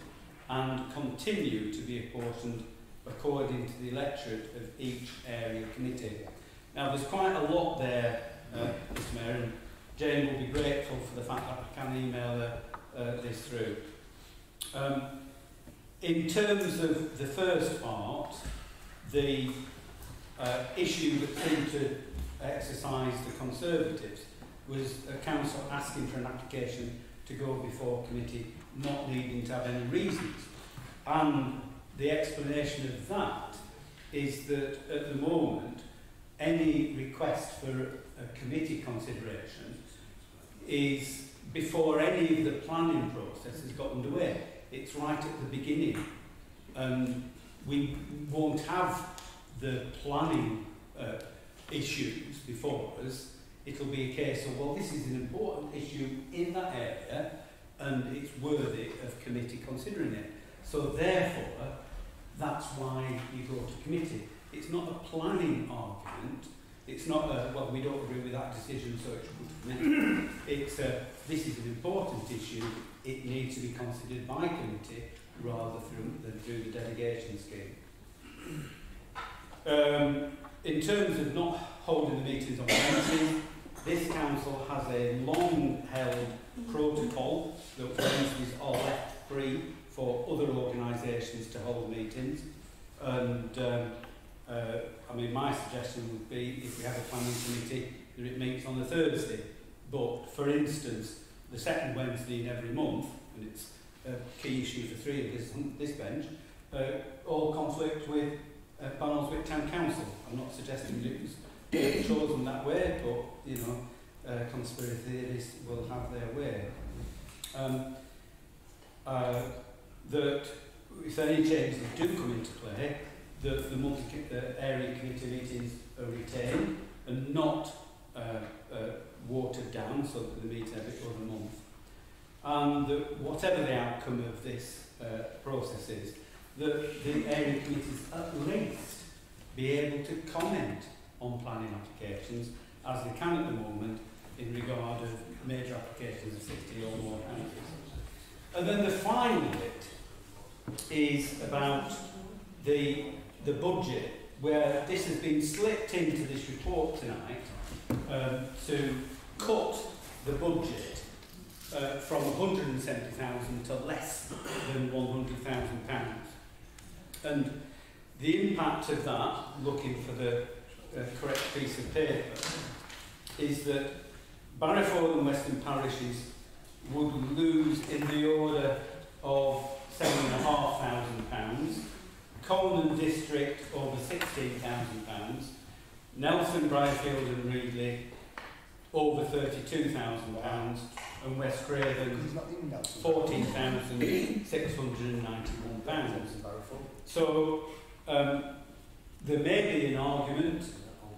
and continue to be apportioned according to the electorate of each area committee. Now, there's quite a lot there, uh, Mr Mayor, and Jane will be grateful for the fact that I can email her uh, this through. Um, in terms of the first part, the uh, issue that seemed to exercise the Conservatives was a council asking for an application to go before committee, not needing to have any reasons. And the explanation of that is that at the moment, any request for a committee consideration is before any of the planning process has got underway. It's right at the beginning. Um, we won't have the planning uh, issues before us. It'll be a case of, well, this is an important issue in that area and it's worthy of committee considering it. So therefore, that's why you go to committee. It's not a planning argument. It's not a, well, we don't agree with that decision, so it should go to. It's a, this is an important issue. It needs to be considered by committee rather through, than through the delegation scheme. Um, in terms of not holding the meetings on Wednesdays, this council has a long-held protocol that Wednesdays are left free for other organisations to hold meetings. And um, Uh, I mean, my suggestion would be if we have a planning committee that it meets on the Thursday. But, for instance, the second Wednesday in every month, and it's a key issue for three of this, this bench, uh, all conflict with uh, Barnoldswick Town Council. I'm not suggesting it was chosen that way, but, you know, uh, conspiracy theorists will have their way. Um, uh, that if any changes do come into play, that the multi uh, area committee meetings are retained and not uh, uh, watered down so that they meet every other month. And that whatever the outcome of this uh, process is, that the area committees at least be able to comment on planning applications as they can at the moment in regard of major applications of 60 or more houses. And then the final bit is about the, the budget, where this has been slipped into this report tonight um, to cut the budget uh, from 170,000 to less than 100,000 pounds. And the impact of that, looking for the uh, correct piece of paper, is that Barrowford and Western parishes would lose in the order of seven and a half thousand pounds, Coleman District over sixteen thousand pounds, Nelson, Brierfield and Reedley over thirty-two thousand pounds, and West Craven fourteen thousand six hundred and ninety-one pounds. So um, there may be an argument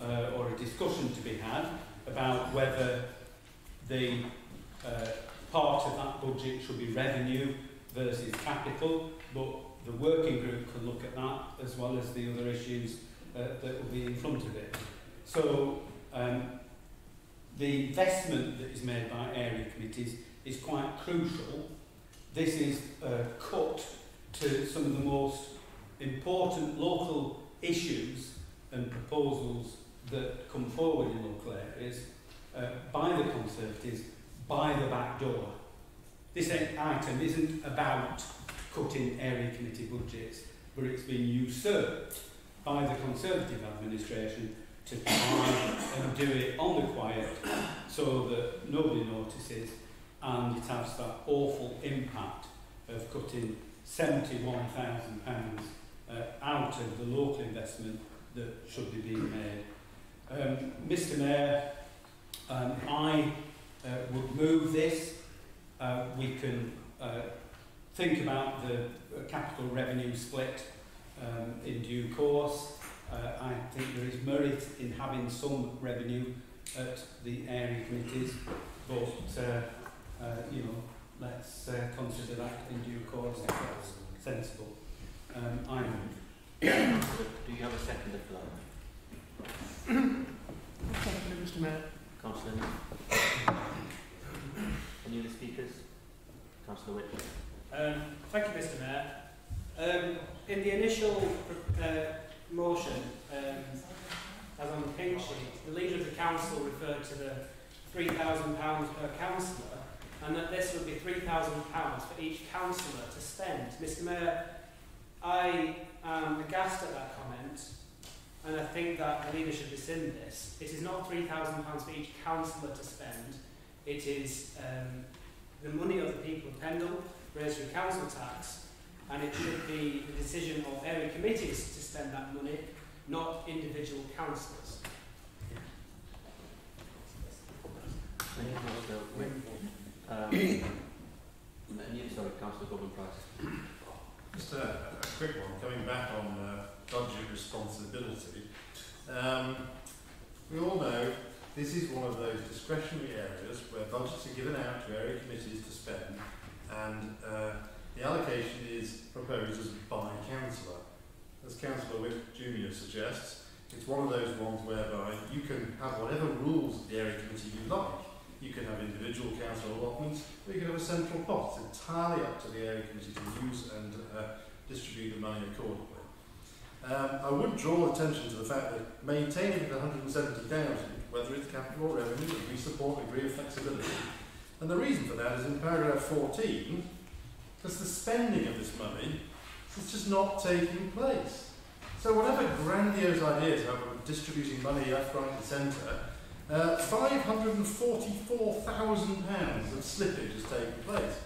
uh, or a discussion to be had about whether the uh, part of that budget should be revenue versus capital, but the working group can look at that as well as the other issues uh, that will be in front of it. So um, the investment that is made by area committees is quite crucial. This is a cut to some of the most important local issues and proposals that come forward in local areas uh, by the Conservatives by the back door. This item isn't about cutting area committee budgets, but it's been usurped by the Conservative administration to try and do it on the quiet so that nobody notices and it has that awful impact of cutting £71,000 uh, out of the local investment that should be being made. Um, Mr Mayor, um, I uh, would move this. Uh, we can uh, think about the capital revenue split um, in due course. Uh, I think there is merit in having some revenue at the area committees, but uh, uh, you know, let's uh, consider that in due course if that's sensible. Um, I move. Do you have a seconder for that? Thank Mr Mayor. Councillor? Any other speakers? Councillor Whitby? Um, thank you, Mr Mayor. Um, in the initial uh, motion, um, as on the pink sheet, the leader of the council referred to the £3,000 per councillor and that this would be £3,000 for each councillor to spend. Mr Mayor, I am aghast at that comment and I think that the leader should rescind this. It is not £3,000 for each councillor to spend. It is um, the money of the people of Pendle raised through council tax, and it should be the decision of area committees to spend that money, not individual councillors. Thank you, Councillor Whitby. Um, any, sorry, Councillor Cockburn-Price. Just a, a quick one, coming back on uh, budget responsibility. Um, we all know this is one of those discretionary areas where budgets are given out to area committees to spend and uh, the allocation is proposed as by councillor. As Councillor Whipp Jr suggests, it's one of those ones whereby you can have whatever rules the area committee you like. You can have individual council allotments, or you can have a central pot. It's entirely up to the area committee to use and uh, distribute the money accordingly. Um, I would draw attention to the fact that maintaining the 170,000, whether it's capital or revenue, we support a degree of flexibility. And the reason for that is in paragraph 14, because the spending of this money is just not taking place. So whatever grandiose ideas have of distributing money left, right and centre, uh, £544,000 of slippage has taken place.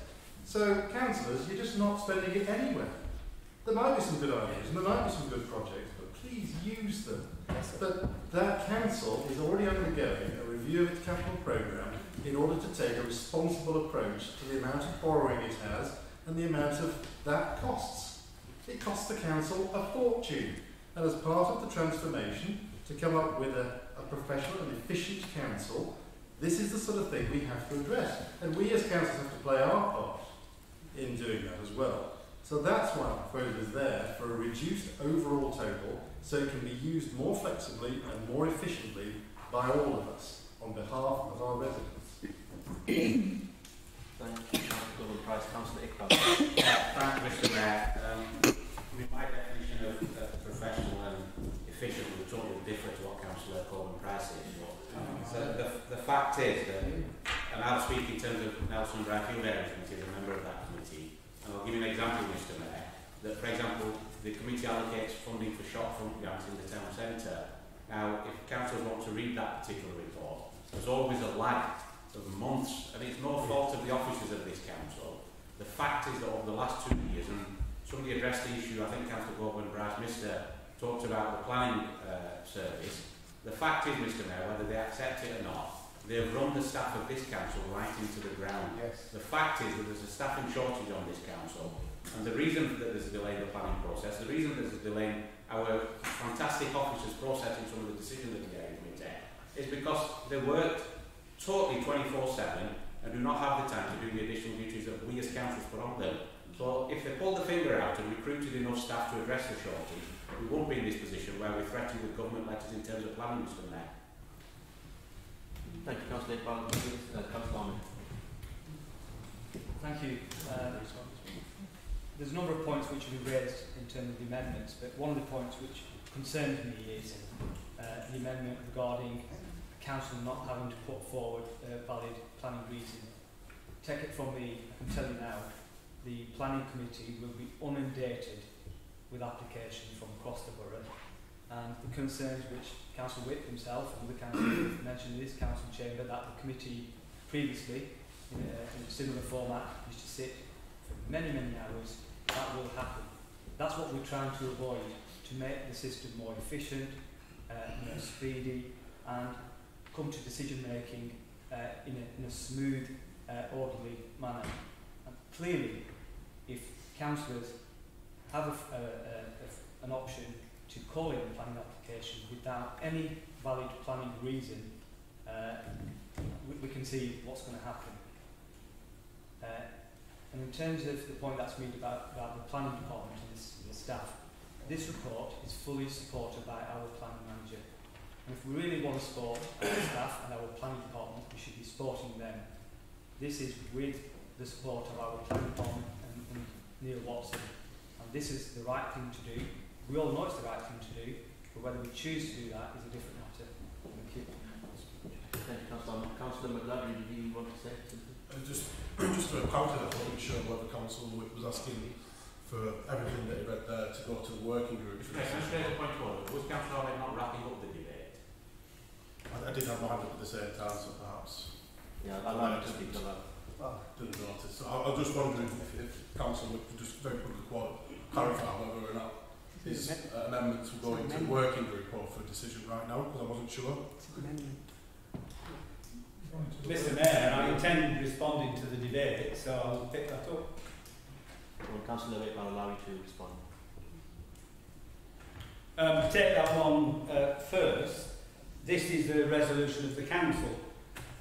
So, councillors, you're just not spending it anywhere. There might be some good ideas and there might be some good projects, but please use them. But that council is already undergoing a review of its capital programme in order to take a responsible approach to the amount of borrowing it has and the amount of that costs. It costs the council a fortune. And as part of the transformation, to come up with a, a professional and efficient council, this is the sort of thing we have to address. And we as councils have to play our part in doing that as well. So that's why the proposal is there for a reduced overall total so it can be used more flexibly and more efficiently by all of us on behalf of our residents. Fact is that, and I'll speak in terms of Nelson Brownfield Area Committee as a member of that committee, and I'll give you an example, Mr Mayor, that for example, the committee allocates funding for shopfront grants in the town centre. Now, if councillors want to read that particular report, there's always a lag of months, and it's no fault of the officers of this council. The fact is that over the last two years, and somebody addressed the issue, I think Councillor Cockburn-Price Mister talked about the planning uh, service. The fact is, Mr Mayor, whether they accept it or not, they've run the staff of this council right into the ground. Yes. The fact is that there's a staffing shortage on this council, and the reason that there's a delay in the planning process, the reason there's a delay in our fantastic officers processing some of the decisions that the area committee is because they worked totally 24-7 and do not have the time to do the additional duties that we as councils put on them. So if they pulled the finger out and recruited enough staff to address the shortage, we won't be in this position where we're threatened with government letters in terms of planning, Mr Mayor. Thank you, Councillor Iqbal. Uh, Councillor Ahmed. Thank you. Uh, there's a number of points which have been raised in terms of the amendments, but one of the points which concerns me is uh, the amendment regarding council not having to put forward a valid planning reason. Take it from me, I can tell you now, the planning committee will be inundated with applications from across the borough and the concerns which Council Whipp himself and the council mentioned in this council chamber that the committee previously in a, in a similar format used to sit for many, many hours, that will happen. That's what we're trying to avoid, to make the system more efficient, uh, more speedy and come to decision making uh, in, a, in a smooth, uh, orderly manner. And clearly, if councillors have a, a, an option to call in a planning application without any valid planning reason, uh, we, we can see what's going to happen. Uh, and in terms of the point that's made about, about the planning department and the staff, this report is fully supported by our planning manager. And if we really want to support our staff and our planning department, we should be supporting them. This is with the support of our planning department and, and Neil Watson. And this is the right thing to do. We all know it's the right thing to do, but whether we choose to do that is a different matter. Thank you. Thank you, Councillor Councillor McLaren, did you want to say something? Uh, just, just for a counter, I wasn't sure whether council was asking for everything that he read there to go to the working group. Mr. Mayor, can I raise a point of order? Was Councillor Ahmed not wrapping up the debate? I, I did have my hand up at the same time, so perhaps Yeah, I'd like to speak to that. didn't notice. So I, I was just wondering if, if council would just very quickly quote, clarify whether or not these uh, amendments will go into the working group or for decision right now, because I wasn't sure. Mr Mayor, I intend responding to the debate, so I'll pick that up. Will Councillor Iqbal allow you to respond? Um, take that one uh, first, this is the resolution of the council.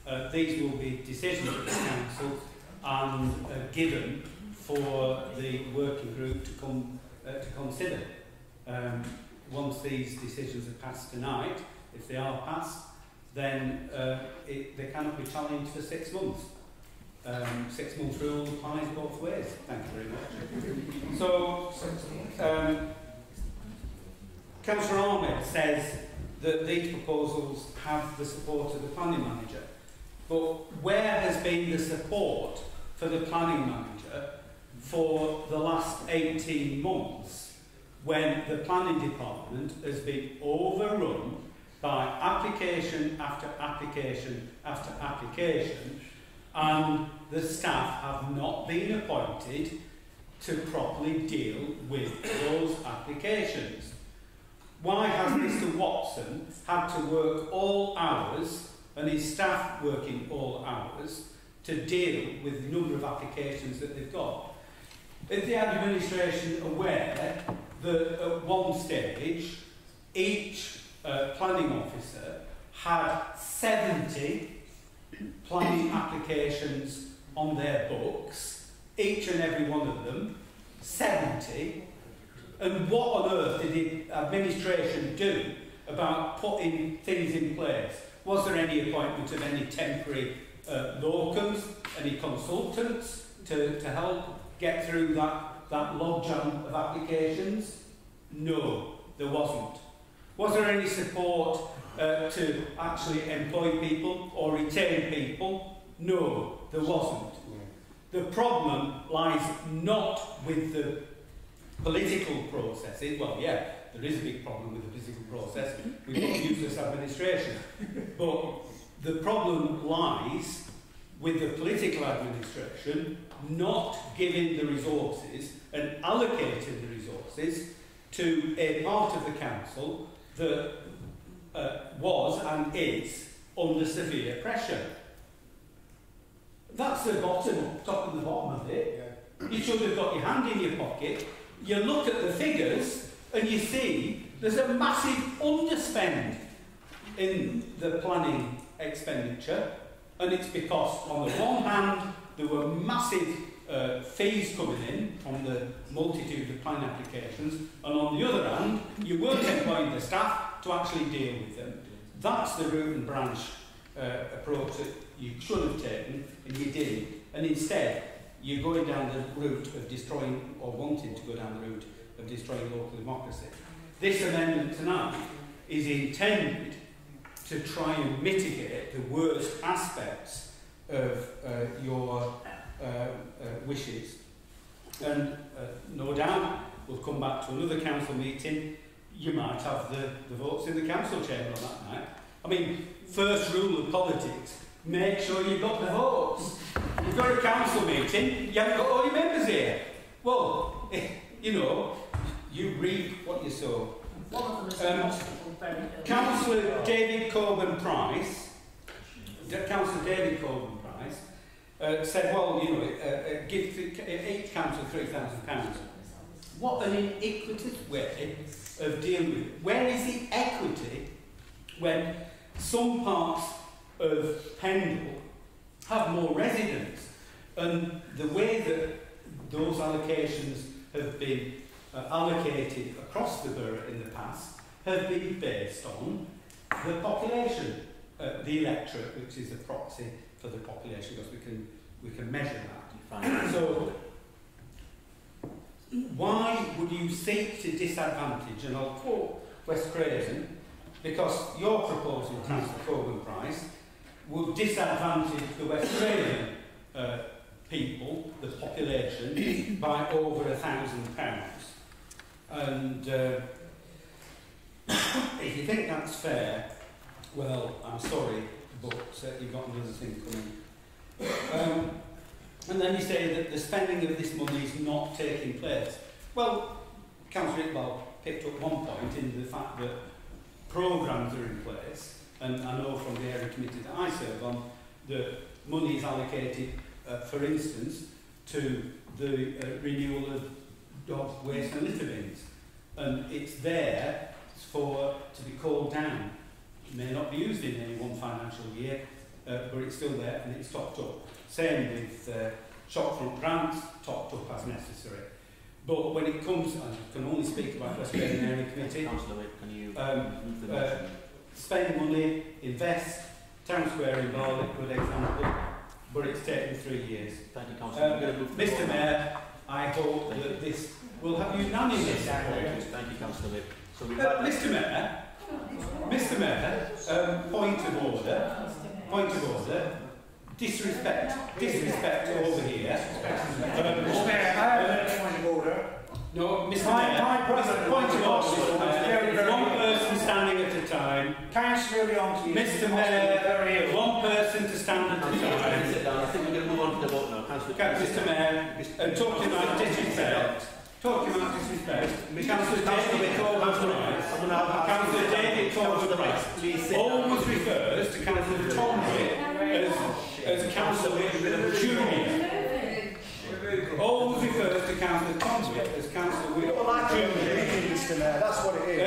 Uh, these will be decisions of the council and uh, given for the working group to come uh, to consider. Um, once these decisions are passed tonight, if they are passed, then uh, it, they cannot be challenged for six months. Um, six month rule applies both ways. Thank you very much. So, um, Councillor Ahmed says that these proposals have the support of the planning manager. But where has been the support for the planning manager for the last 18 months when the planning department has been overrun by application after application after application and the staff have not been appointed to properly deal with those applications. Why has Mr Watson had to work all hours and his staff working all hours to deal with the number of applications that they've got? Is the administration aware that at one stage each uh, planning officer had 70 planning applications on their books, each and every one of them, 70. And what on earth did the administration do about putting things in place? Was there any appointment of any temporary uh, locums, any consultants to, to help get through that, that logjam of applications? No, there wasn't. Was there any support uh, to actually employ people or retain people? No, there wasn't. The problem lies not with the political processes. Well, yeah, there is a big problem with the political process. We've got useless administration. But the problem lies with the political administration not giving the resources and allocating the resources to a part of the council that uh, was and is under severe pressure. That's the bottom, top and the bottom of it. You should have got your hand in your pocket. You look at the figures and you see there's a massive underspend in the planning expenditure. And it's because, on the one hand, there were massive uh, fees coming in from the multitude of planning applications, and on the other hand, you weren't employing the staff to actually deal with them. That's the root and branch uh, approach that you should have taken, and you didn't. And instead, you're going down the route of destroying, or wanting to go down the route of destroying local democracy. This amendment tonight is intended to try and mitigate the worst aspects of uh, your uh, uh, wishes. And uh, no doubt we'll come back to another council meeting. You might have the, the votes in the council chamber on that night. I mean, first rule of politics, make sure you've got the votes. You've got a council meeting, you haven't got all your members here. Well, you know, you read what you sow. One of them is Um, hospital very ill. Councillor David Cockburn-Price, Councillor David Cockburn-Price, uh, said, well, you know, uh, uh, give each council £3,000. What an iniquitous way of dealing with it. Where is the equity when some parts of Pendle have more residents and the way that those allocations have been uh, allocated across the borough in the past have been based on the population, uh, the electorate, which is a proxy for the population, because we can we can measure that. So, why would you seek to disadvantage? And I'll quote West Craven, because your proposal, Councillor Cockburn-Price, would disadvantage the West Craven uh, people, the population, by over a thousand pounds. And uh, if you think that's fair, well, I'm sorry, but uh, you've got another thing coming. Um, and then you say that the spending of this money is not taking place. Well, Councillor Iqbal picked up one point in the fact that programmes are in place, and I know from the area committee that I serve on, that money is allocated, uh, for instance, to the uh, renewal of dog waste and litter bins. And it's there for to be called down. It may not be used in any one financial year, uh, but it's still there and it's topped up. Same with uh, shopfront grants, topped up as necessary. But when it comes, I can only speak about West Birmingham Area Committee, Councillor can you um, move the uh, motion? Spend money, invest, town square in Barley, good example, but it's taken three years. Thank you, Councillor. Um, We're gonna move the Mr. Mayor, I hope that this will have unanimous support. Thank you, Councillor So we've Uh, Mr Mayor, Mr Mayor, um, point of order, point of order, disrespect, disrespect over here. Um, Mr Mayor, I have a point of order. No, Mr Mayor, my Mr. point of order, Mr. Mayor. Very, very- One person standing at a time. Councillor Leonti. Mr Mayor, one person to stand at a time. I think we're going to move on to the vote now. Councillor, Okay, Mr Mayor, and talking about disrespect, talking about disrespect. Councillor Councillor David Whipp, Coleman Councillor- Price. I'm gonna have- Councillor David Coleman Councillor Price. Whipp, please sit down. Always refers to Councillor Tom as, as Councillor Whipp Junior. Always refers to Councillor Tom as Councillor Whipp Junior. Mr Mayor, that's what it is.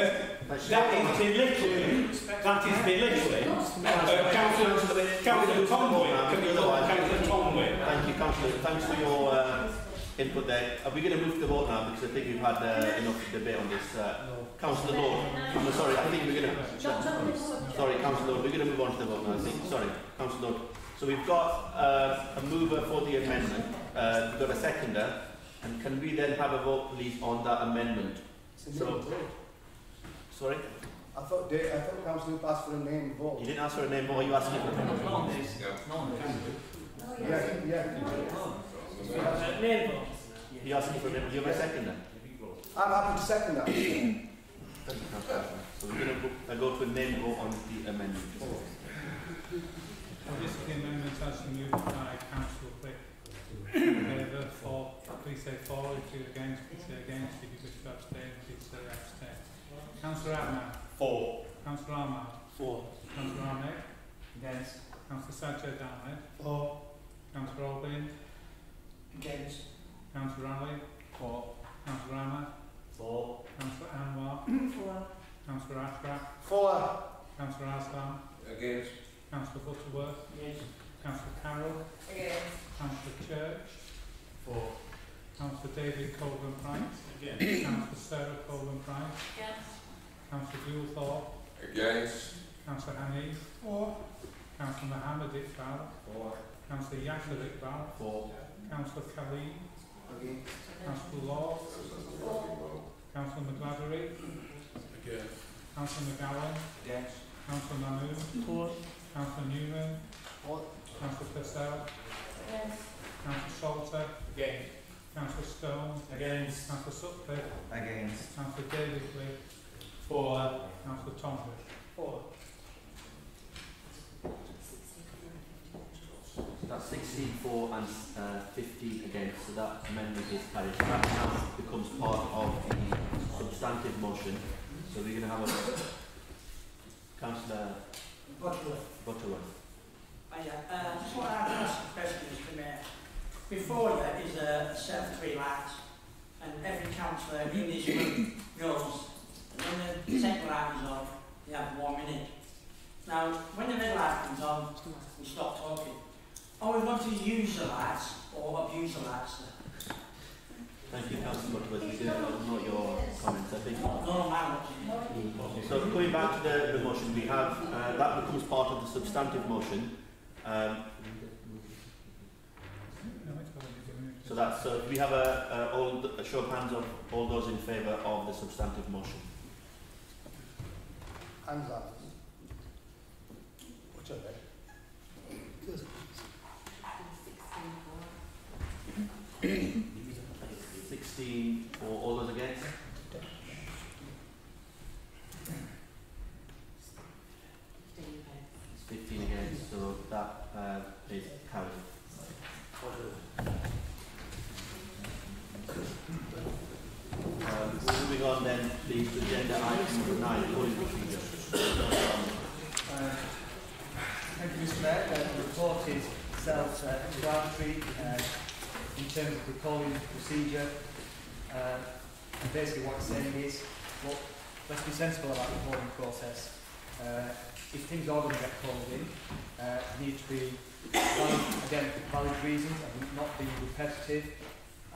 That is belittling, that is belittling. Uh, Councillor, Councillor Tom Whipp can be called Councillor Tom Whipp. Thank you, Councillor. Thanks for your uh, input there. Are we going to move to the vote now? Because I think we've had uh, enough debate on this. Uh, Councillor Lord, I'm sorry, I think we're going to... Sorry, Councillor Lord, we're going to move on to the vote now, I think. Sorry, Councillor Lord. So we've got uh, a mover for the amendment. Uh, we've got a seconder. And can we then have a vote, please, on that amendment? So, sorry? I thought, Da- I thought Councillor asked for a name vote. You didn't ask for a name, vote, are you asking for a name? Yeah, yeah. Uh, name vote. You're asking for a name. Do you have a seconder? I'm happy to second that. Thank you, Councillor. So we're going to uh, go to a name vote on the amendment. This is the amendment as moved by councillor Whipp. In favour, for, please say for, if you're against, please say against, if you wish to abstain, please say abstain. Councillor Ahmad. Four. Councillor Ahmad. Four. Councillor Ahmed. Against. Councillor Sajid Ahmed. For. Councillor Albin. Against. Councillor Ali. For. Councillor Ahmad. For. Councillor Anwar. Four. Councillor Ashraf. For. Councillor Aslam. Against. Councillor Butterworth. Councillor Carroll. Against. Councillor Church. For. Councillor David Cockburn-Price. Councillor Sarah Cockburn-Price. Councillor Goulthorpe. Against. Councillor Hanif. For. Councillor Mohammed Iqbal. For. Councillor Yasser Iqbal. Four. Councillor Khalid. Against. Councillor Law. Councillor McGladdery. Again. Councillor McGowan. Against. Councillor Mahmood. For. Councillor Newman. For. Councillor Purcell. Against. Councillor Salter. Against. Councillor Stone. Against. Councillor Sutcliffe. Against. Councillor David Whipp. For. Councillor Tom Whipp. For. That's 16 for and uh, 15 against, so that amendment is carried. That now becomes part of the substantive motion. So we're going to have a... Councillor Butterworth. Butterworth. I uh, just want to ask a question, Mr Mayor. Before you is a set of three lights, and every councillor in this room knows that when the second light is on, you have one minute. Now, when the red light comes on, we stop talking. Are we going to use the lights or abuse the lights? Thank you, Councillor Butterworth. We did note your comments. I think... No, no, no, So coming back to the, the motion, we have, uh, that becomes part of the substantive motion. Um, so that's, so we have a, a, all, a show of hands of all those in favour of the substantive motion. What's up there? Sixteen for all those against? Fifteen against, so that uh, is carried. Um, moving on then, to agenda item number nine. Uh, Thank you, Mr Mayor. Uh, the report is self-explanatory uh, in terms of the calling procedure. Uh, and basically what it's saying is, let's be sensible about the calling process. Uh, if things are going to get called in, uh, need to be, valid, again, valid reasons and not be repetitive.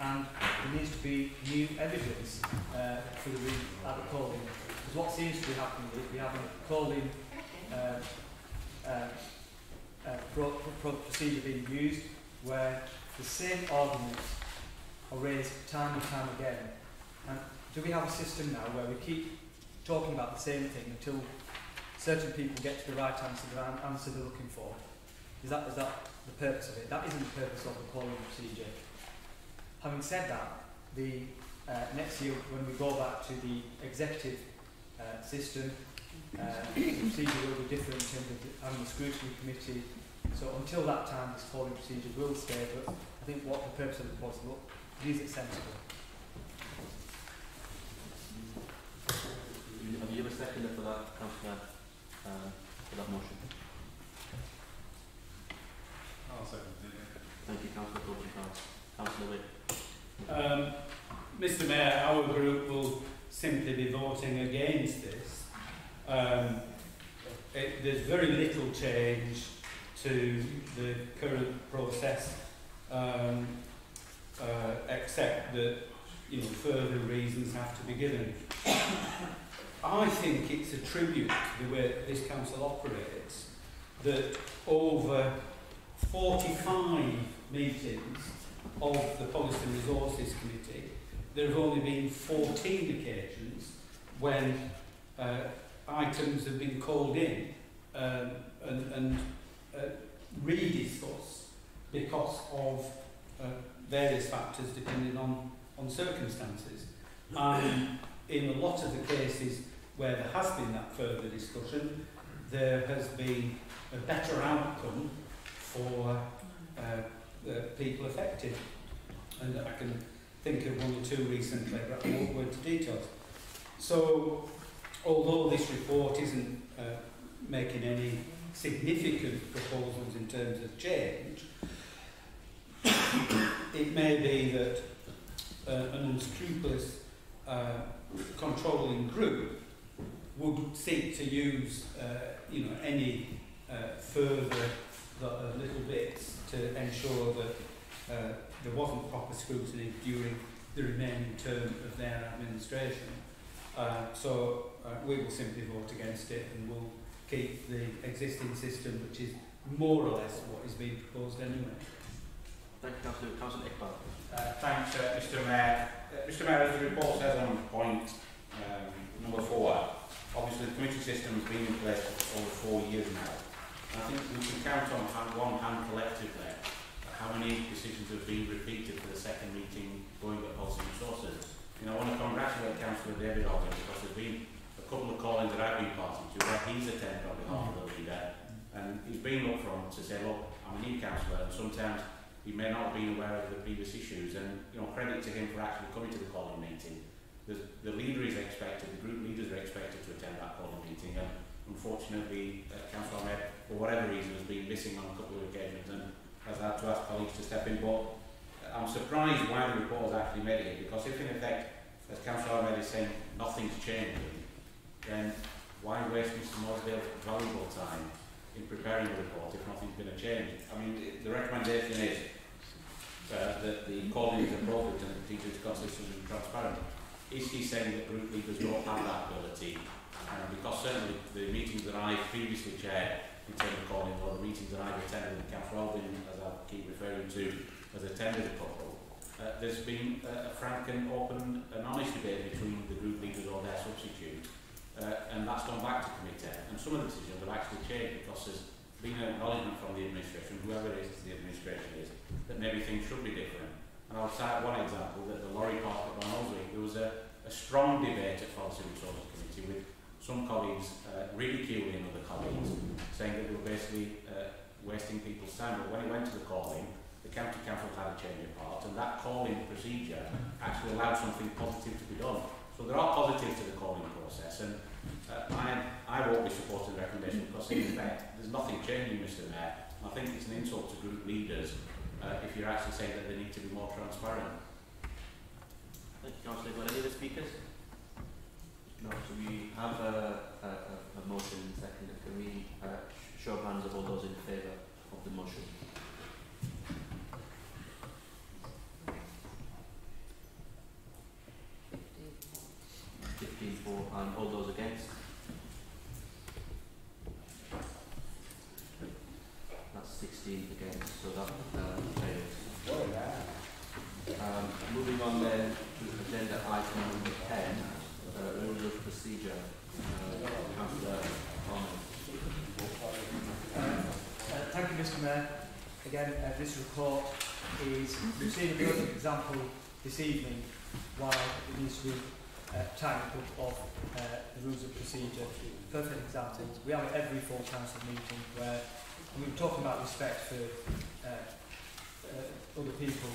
And there needs to be new evidence uh, for the reason at the polling. What seems to be happening is we have a polling uh, uh, uh, pro pro procedure being used where the same arguments are raised time and time again. And do we have a system now where we keep talking about the same thing until certain people get to the right answer, the answer they're looking for? Is that, is that the purpose of it? That isn't the purpose of the calling procedure. Having said that, the uh, next year when we go back to the executive uh, system. Uh, the procedure will be different in terms of the annual scrutiny committee. So until that time, this polling procedure will stay, but I think what the purpose of the policy is it sensible. Have you a second for that, Councillor, uh, for that motion? I'll second it. Thank you, Councillor Corbyn. Councillor Whipp. Um, Mr Mayor, our group will simply be voting against this. Um, it, there's very little change to the current process, um, uh, except that you know further reasons have to be given. I think it's a tribute to the way this council operates that over 45 meetings of the Policy and Resources Committee, there have only been 14 occasions when uh, items have been called in um, and, and uh, rediscussed because of uh, various factors depending on, on circumstances. And in a lot of the cases where there has been that further discussion, there has been a better outcome for uh, the people affected. And I can think of one or two recently, but I won't go into details. So, although this report isn't uh, making any significant proposals in terms of change, it may be that uh, an unscrupulous uh, controlling group would seek to use uh, you know, any uh, further uh, little bits to ensure that there wasn't proper scrutiny during the remaining term of their administration. Uh, so uh, we will simply vote against it and we'll keep the existing system, which is more or less what is being proposed anyway. Thank you, councillor. Councillor Iqbal. Uh, thanks, uh, Mr Mayor. Uh, Mr Mayor, as the report says on point um, number four, obviously the committee system has been in place for over four years now. And I think we can count on hand, one hand collectively how many decisions have been repeated for the second meeting going at Policy Resources. Know, I want to congratulate Councillor David Ogden because there's been a couple of callings that I've been party to where he's attended on behalf of the leader and he's been up front to say, look, I'm a new councillor and sometimes he may not have been aware of the previous issues and you know credit to him for actually coming to the calling meeting. The, the leader is expected, the group leaders are expected to attend that calling meeting and unfortunately uh, Councillor Ahmed, for whatever reason, has been missing on a couple of occasions and has had to ask colleagues to step in. But I'm surprised why the report has actually made it because if in effect, as Councillor Ahmed is saying, nothing's changed, then why waste Mr Mousdale's valuable time in preparing the report if nothing's going to change? I mean, the recommendation is uh, that the calling is appropriate and the procedure is consistent and transparent. Is he saying that group leaders don't have that ability? Because certainly the meetings that I previously chaired in terms of calling or the meetings that I've attended in Council Alvin, as I keep referring to, attended a couple, uh, there's been uh, a frank and open and honest debate between the group leaders or their substitute. Uh, and that's gone back to committee. And some of the decisions have actually changed because there's been an acknowledgement from the administration, whoever it is the administration is, that maybe things should be different. And I'll cite one example, that the lorry park at Barnoldswick, there was a, a strong debate at Policy Resources Committee with some colleagues uh, ridiculing other colleagues, saying that they were basically uh, wasting people's time. But when it went to the calling, the county council had a change of heart, and that calling procedure actually allowed something positive to be done. So there are positives to the calling process, and uh, I, I won't be supporting the recommendation because in effect there's nothing changing, Mr Mayor. I think it's an insult to group leaders uh, if you're actually saying that they need to be more transparent. Thank you, councillor Iqbal. Any other speakers? No, so we have a, a, a, a motion in second. Can we sh- show of hands of all those in favour of the motion? Fifteen for and all those against? That's sixteen against, so that uh, fails. Um, moving on then to agenda item number ten, uh, rules of procedure. Uh, Councillor. Uh, thank you, Mr Mayor. Again, uh, this report is, we've seen a good example this evening why it needs to be uh, up of uh, the rules of procedure. Perfect example. We have it every full council meeting where we were talking about respect for uh, uh, other people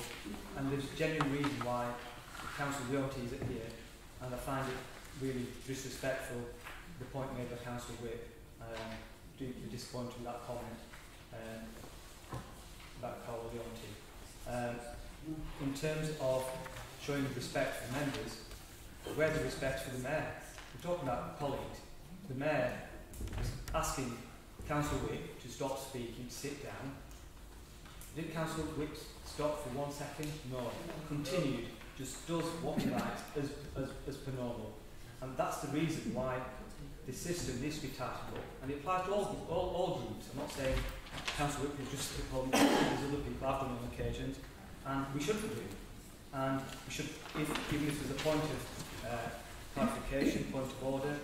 and there's a genuine reason why the council royalty is here and I find it really disrespectful the point made by Councillor Whipp, um, deeply disappointed that comment um, about Carl Leonti. Um, in terms of showing respect for members, where's the respect for the mayor? We're talking about colleagues. The mayor was asking Council Whipp to stop speaking, to sit down. Did Council Whipp stop for one second? No. Continued, just does what he likes as, as, as per normal. And that's the reason why the system needs to be tightened. And it applies to all, all, all groups. I'm not saying Councillor Whipp is just a problem, there's other people I've done on occasions. And we should do. And we should, if, even if there's a point of uh, clarification, point of order,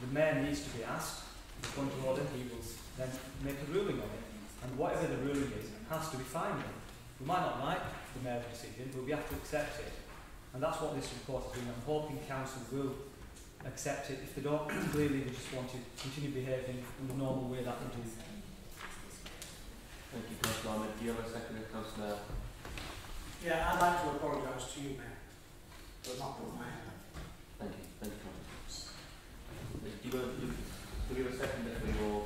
the mayor needs to be asked, the point of order, he will then make a ruling on it. And whatever the ruling is, has to be final. We might not like the mayor's decision, but we have to accept it. And that's what this report is doing. I'm hoping council will accept it. If they don't, clearly they just want to continue behaving in the normal way that they do. Thank you, Councillor Ahmed. Do you have a second, Councillor? Yeah, I'd like to apologise to you, Mayor, for not putting my hand up. Thank you. Thank you, Councillor. Do you, do, do we have a second for your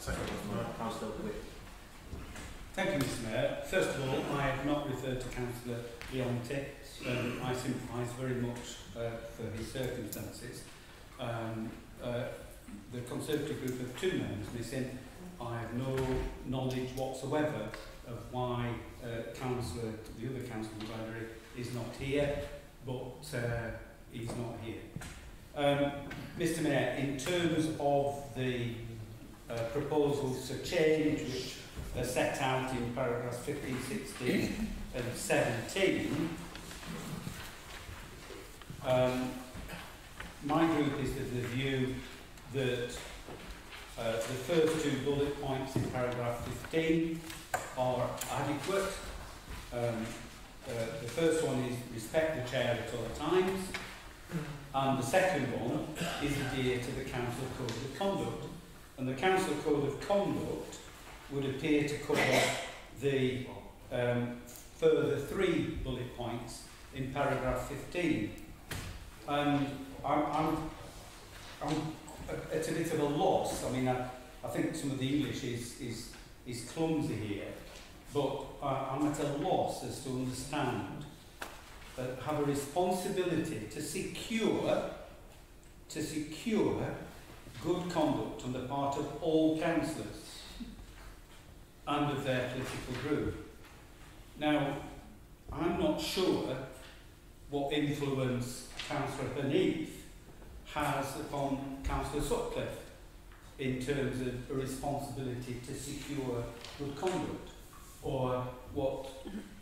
Second. Councillor Whipp? Thank you, Mr Mayor. First of all, I have not referred to Councillor Leonte. Um, I sympathise very much uh, for his circumstances. Um, uh, the Conservative group of two members They said, I have no knowledge whatsoever of why uh, Councillor, the other Councillor McGladdery is not here, but uh, he's not here. Um, Mr Mayor, in terms of the uh, proposals to change which are set out in paragraphs 15, 16 and 17, um, my group is of the view that uh, the first two bullet points in paragraph 15 are adequate. Um, uh, the first one is respect the chair at all times, and the second one is adhere to the council code of conduct. And the council code of conduct would appear to cover the um, further three bullet points in paragraph 15. Um, I'm, I'm, I'm at a bit of a loss. I mean, I, I think some of the English is, is, is clumsy here, but I'm at a loss as to understand that have a responsibility to secure to secure good conduct on the part of all councillors and of their political group. Now, I'm not sure what influence Councillor Hanif has upon Councillor Sutcliffe in terms of a responsibility to secure good conduct, or what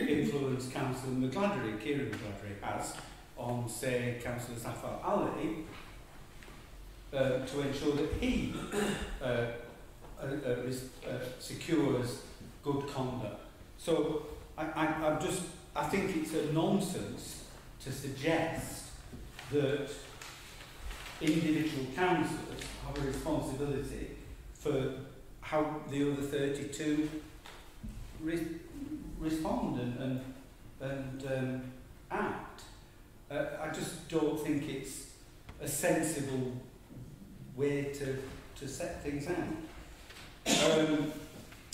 influence Councillor McGladdery, Kieran McGladdery, has on, say, Councillor Zafar Ali uh, to ensure that he uh, uh, uh, uh, secures good conduct. So I, I, I'm just, I think it's a nonsense to suggest that individual councillors have a responsibility for how the other 32 re- respond and, and, and um, act. Uh, I just don't think it's a sensible way to, to set things out. Um,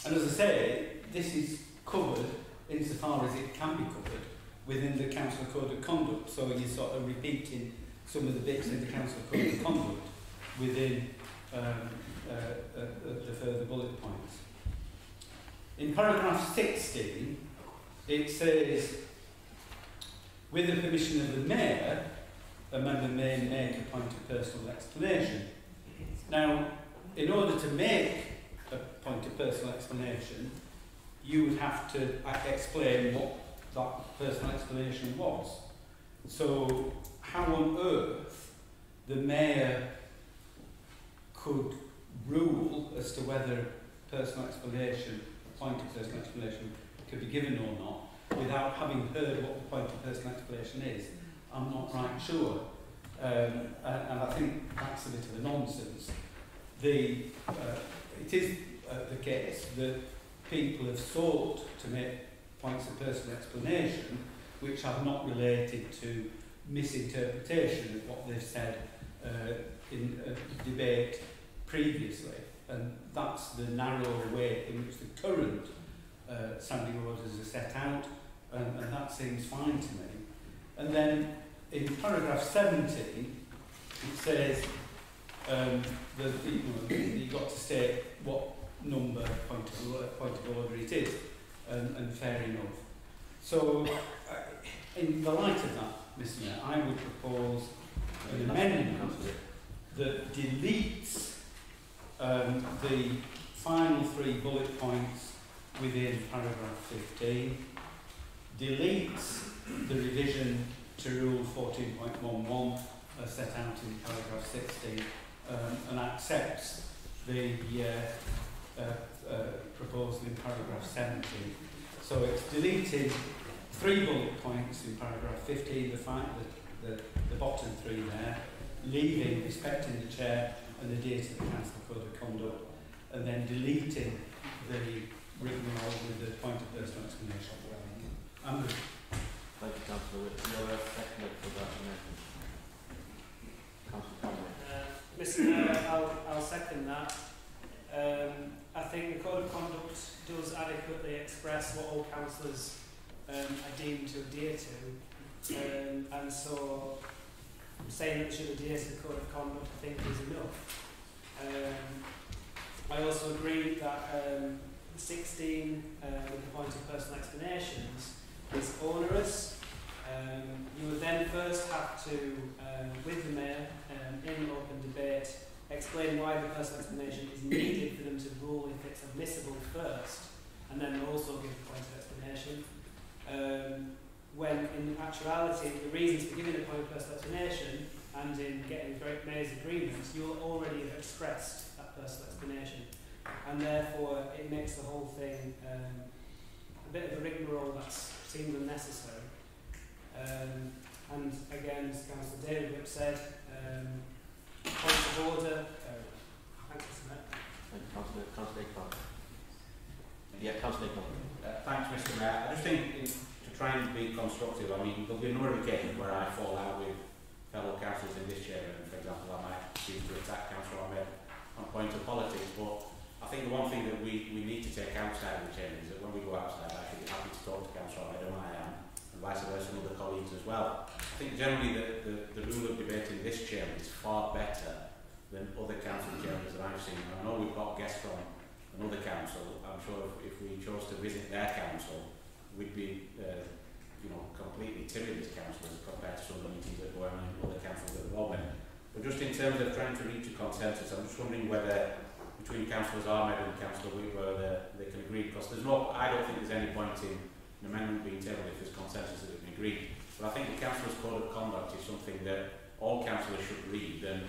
and as I say, this is covered insofar as it can be covered within the Council Code of Conduct, so you're sort of repeating some of the bits in the Council Code of Conduct within um, uh, uh, uh, the further bullet points. In paragraph 16, it says, with the permission of the Mayor, a member may make a point of personal explanation. Now, in order to make a point of personal explanation, you would have to uh, explain what that personal explanation was. So, how on earth the mayor could rule as to whether personal explanation, point of personal explanation, could be given or not, without having heard what the point of personal explanation is, I'm not right sure. Um, and, and I think that's a bit of a nonsense. The, uh, it is uh, the case that people have sought to make points of personal explanation which have not related to misinterpretation of what they've said uh, in a debate previously, and that's the narrow way in which the current uh, standing orders are set out, and, and that seems fine to me. And then in paragraph 17, it says um, that you know, you've got to state what number point of, point of order it is, and, and fair enough. So, uh, in the light of that, Mr Mayor, I would propose an amendment that deletes um, the final three bullet points within paragraph 15, deletes the revision to Rule 14.11 as set out in paragraph 16, um, and accepts the uh, uh, proposal in paragraph 17. So it's deleting three bullet points in paragraph 15, the, fi- the, the, the bottom three there, leaving respecting the chair and the date of the council code of conduct, and then deleting the rigmarole with the point of personal explanation. I'm good. Thank you, Councillor Whipp. Do you have a second for that amendment? Councillor Conway. Uh, Mr Mayor, I'll, I'll second that. Um, I think the code of conduct does adequately express what all councillors um, are deemed to adhere to, um, and so saying that they should adhere to the code of conduct, I think, is enough. Um, I also agree that um, 16, uh, with the point of personal explanations, is onerous. Um, you would then first have to, um, with the mayor, um, in open debate, explain why the personal explanation is needed for them to rule if it's admissible first, and then also give the point of explanation. Um, when in actuality, the reasons for giving a point of personal explanation and in getting Great Mayor's agreement, you'll already have expressed that personal explanation. And therefore, it makes the whole thing um, a bit of a rigmarole that seems unnecessary. Um, and again, as Councillor David said, um, order. Thank you, Mr. Mayor. Thank you, Councillor. Councillor Clark. Yeah, Councillor Clark. Uh, thanks, Mr Mayor. I just think to try and be constructive, I mean, there'll be a number of occasions where I fall out with fellow councillors in this chamber, and for example, I might choose to attack Councillor Ahmed on point of politics, but I think the one thing that we, we need to take outside of the chamber is that when we go outside, I should be happy to talk to Councillor Ahmed, and I am, and vice versa, and other colleagues as well. I think generally the, the, the rule of debate in this chamber is far better than other council chambers that I've seen. I know we've got guests from another council. I'm sure if, if we chose to visit their council, we'd be, uh, you know, completely timid as councillors compared to some of the meetings that go on in other councils at the moment. But just in terms of trying to reach a consensus, I'm just wondering whether between councillors Ahmed and councillor Whitwer they, they can agree, because there's no, I don't think there's any point in an amendment being tabled if there's consensus that it can agree. But I think the councillors' code of conduct is something that all councillors should read, and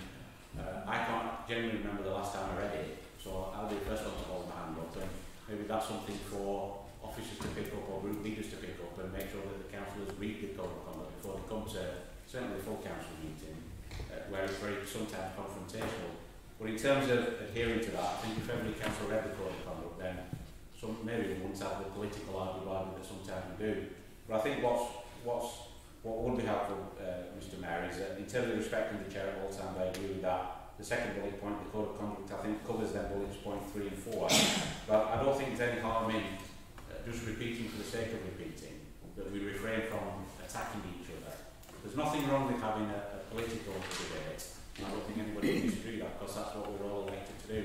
uh, I can't genuinely remember the last time I read it, so I'll be the first one to hold my hand up, and maybe that's something for officers to pick up or group leaders to pick up and make sure that the councillors read the code of conduct before they come to certainly the full council meeting, uh, where it's very sometimes confrontational. But in terms of adhering to that, I think if every council read the code of conduct, then some, maybe we wouldn't have the political argument that sometimes we do. But I think what's, what's, What would be helpful, uh, Mr Mayor, is that uh, in terms of respecting the chair at all times, I agree with that. The second bullet point, the code of conduct, I think covers them bullets point three and four. but I don't think there's any harm in uh, just repeating for the sake of repeating that we refrain from attacking each other. There's nothing wrong with having a, a political debate. And I don't think anybody would disagree that because that's what we're all elected to do.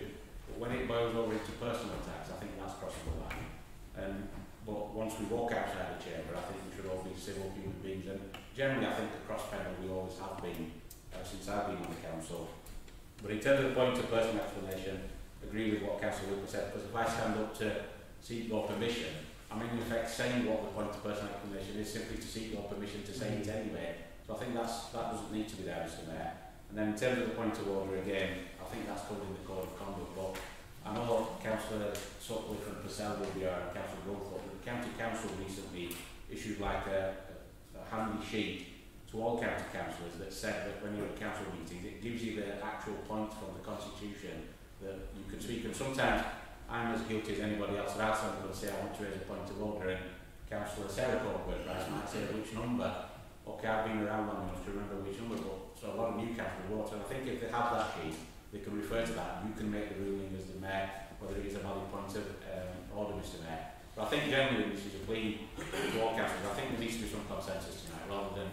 But when it boils over into personal attacks, I think that's crossing the line. And but once we walk outside the chamber, I think we should all be civil human beings. And generally, I think the cross panel we always have been uh, since I've been on the council. But in terms of point of personal explanation, agree with what Councillor Wilker said, because if I stand up to seek your permission, I'm in effect saying what the point of personal explanation is simply to seek your permission to say it anyway. So I think that's, that doesn't need to be there, Mr Mayor. And then in terms of the point of order again, I think that's covered in the code of conduct, but I know Councillor Sutcliffe and Purcell will be our Councillor Goulthorpe, County Council recently issued like a, a, handy sheet to all county councillors that said that when you're at council meetings, it gives you the actual points from the constitution that you can speak. And sometimes I'm as guilty as anybody else. That going to say I want to raise a point of order, and Councillor Sarah Cockburn-Price, might say which number. okay, I've been around long enough to remember which number, but so a lot of new councillors vote, and I think if they have that sheet, they can refer to that, you can make the ruling as the mayor, whether it is a valid point of um, order, Mr Mayor. But I think generally, this is a plea to all councillors, I think there needs to be some consensus tonight, rather than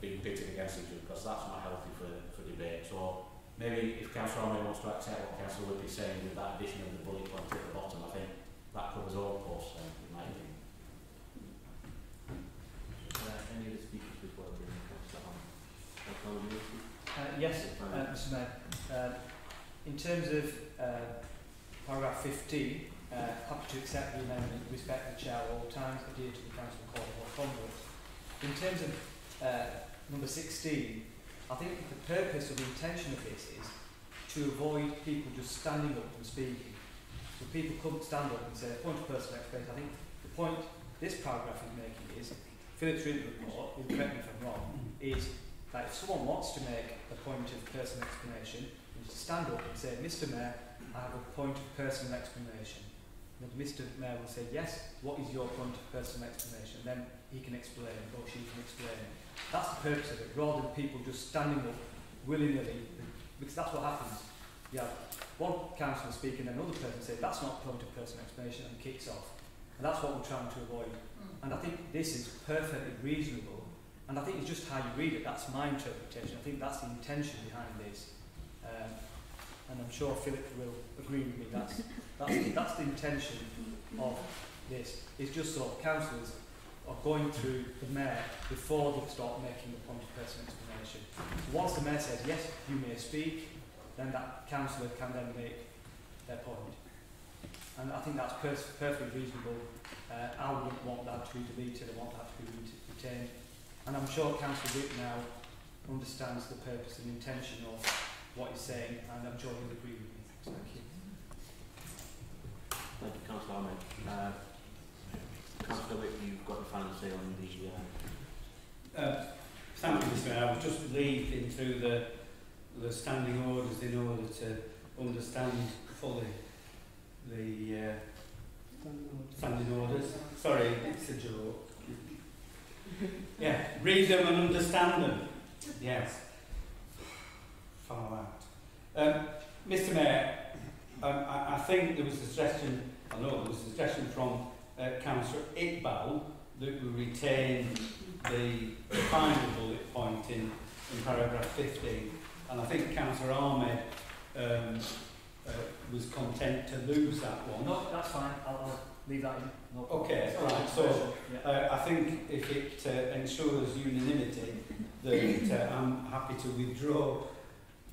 being pitted against each other, because that's not healthy for, for debate. So maybe if Councillor Orme wants to accept what Councillor Whipp is saying with that addition of the bullet point at the bottom, I think that covers all posts, then, in my opinion. Uh, any other speakers before we bring Councillor Hall? Uh, yes, uh, Mr Mayor. Uh, in terms of uh, paragraph 15, uh, happy to accept the amendment, respect the chair at all times, adhere to the council code of conduct. In terms of uh, number 16, I think the purpose or the intention of this is to avoid people just standing up and speaking. So people couldn't stand up and say, point of personal experience. I think the point this paragraph is making is, Philip's written report, you'll correct me if I'm wrong, is that if someone wants to make a point of personal explanation, you stand up and say, Mr Mayor, I have a point of personal explanation. And Mr Mayor will say, yes, what is your point of personal explanation? Then he can explain, or she can explain. That's the purpose of it, rather than people just standing up willy-nilly, because that's what happens. You have one councillor speaking, then another person say, that's not point of personal explanation, and kicks off. And that's what we're trying to avoid. And I think this is perfectly reasonable, and I think it's just how you read it, that's my interpretation. I think that's the intention behind this. Um, and I'm sure Philip will agree with me, that's, that's, that's the intention of this. It's just so councillors are going through the mayor before they start making the point of personal explanation. Once the mayor says, yes, you may speak, then that councillor can then make their point. And I think that's pers- perfectly reasonable. Uh, I wouldn't want that to be deleted, I want that to be retained. And I'm sure Councillor Witt now understands the purpose and intention of what he's saying, and I'm sure he'll agree with me. Thank you. Thank you, Councillor. Uh, Councillor Whipp, you've got the final say on the... Uh, Uh, thank you, Mr Mayor. I was just leading through the, the standing orders in order to understand fully the uh, standing orders. Sorry, it's a joke. Yeah, read them and understand them. Yes. Far out. Um, Mr Mayor, um, I, I think there was a suggestion, I know there was a suggestion from uh, Councillor Iqbal that we retain the, the final bullet point in, in paragraph 15. And I think Councillor Ahmed um, uh, was content to lose that one. No, that's fine. I'll, I'll leave that in. No. Okay, all right, so Yeah. uh, I think if it uh, ensures unanimity, that uh, I'm happy to withdraw